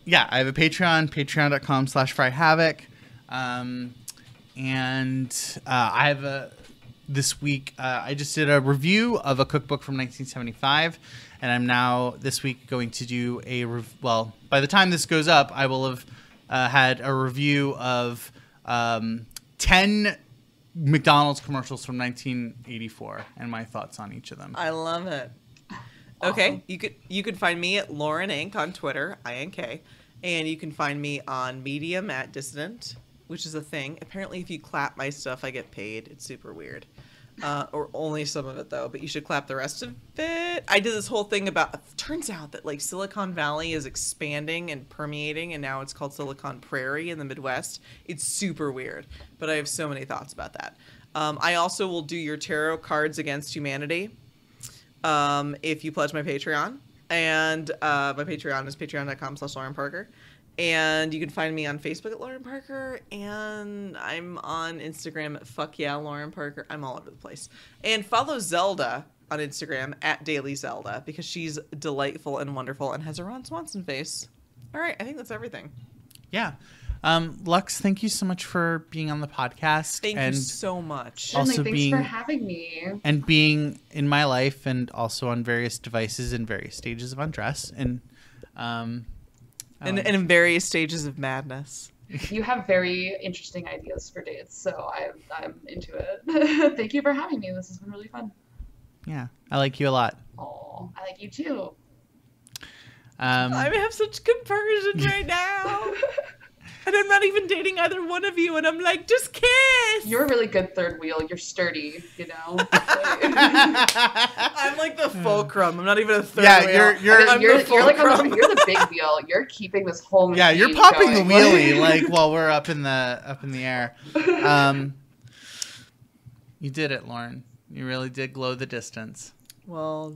Yeah, I have a Patreon, patreon.com slash fryhavoc. Um, and uh, I have a, this week, uh, I just did a review of a cookbook from 1975. And I'm now this week going to do a, rev- well, by the time this goes up, I will have uh, had a review of um, 10 McDonald's commercials from 1984 and my thoughts on each of them. I love it. Okay, you could you could find me at Lauren Ink on Twitter, I N K, and you can find me on Medium at Dissident, which is a thing. Apparently, if you clap my stuff, I get paid. It's super weird. Uh, or only some of it though, but you should clap the rest of it. I did this whole thing about. Turns out that like Silicon Valley is expanding and permeating, and now it's called Silicon Prairie in the Midwest. It's super weird, but I have so many thoughts about that. Um, I also will do your tarot cards against humanity um, if you pledge my Patreon. And uh, my Patreon is patreon.com slash Lauren Parker. And you can find me on Facebook at Lauren Parker. And I'm on Instagram at fuck yeah, Lauren Parker. I'm all over the place. And follow Zelda on Instagram at Daily Zelda because she's delightful and wonderful and has a Ron Swanson face. All right, I think that's everything. Yeah. Um, Lux, thank you so much for being on the podcast. Thank and you so much. Certainly, Also thanks being- for having me. and being in my life and also on various devices in various stages of undress and um And, like- and in various stages of madness. You have very interesting ideas for dates, so I'm I'm into it. Thank you for having me. This has been really fun. yeah i like you a lot Oh, I like you too. um I have such compersion right now. and I'm not even dating either one of you, and I'm like, just kiss. You're a really good third wheel. You're sturdy, you know. I'm like the fulcrum. I'm not even a third Yeah, wheel. you're- you're- I'm you're, the you're like on you're the big wheel. You're keeping this whole yeah you're machine popping the wheelie like while we're up in the up in the air um you did it lauren you really did glow the distance well,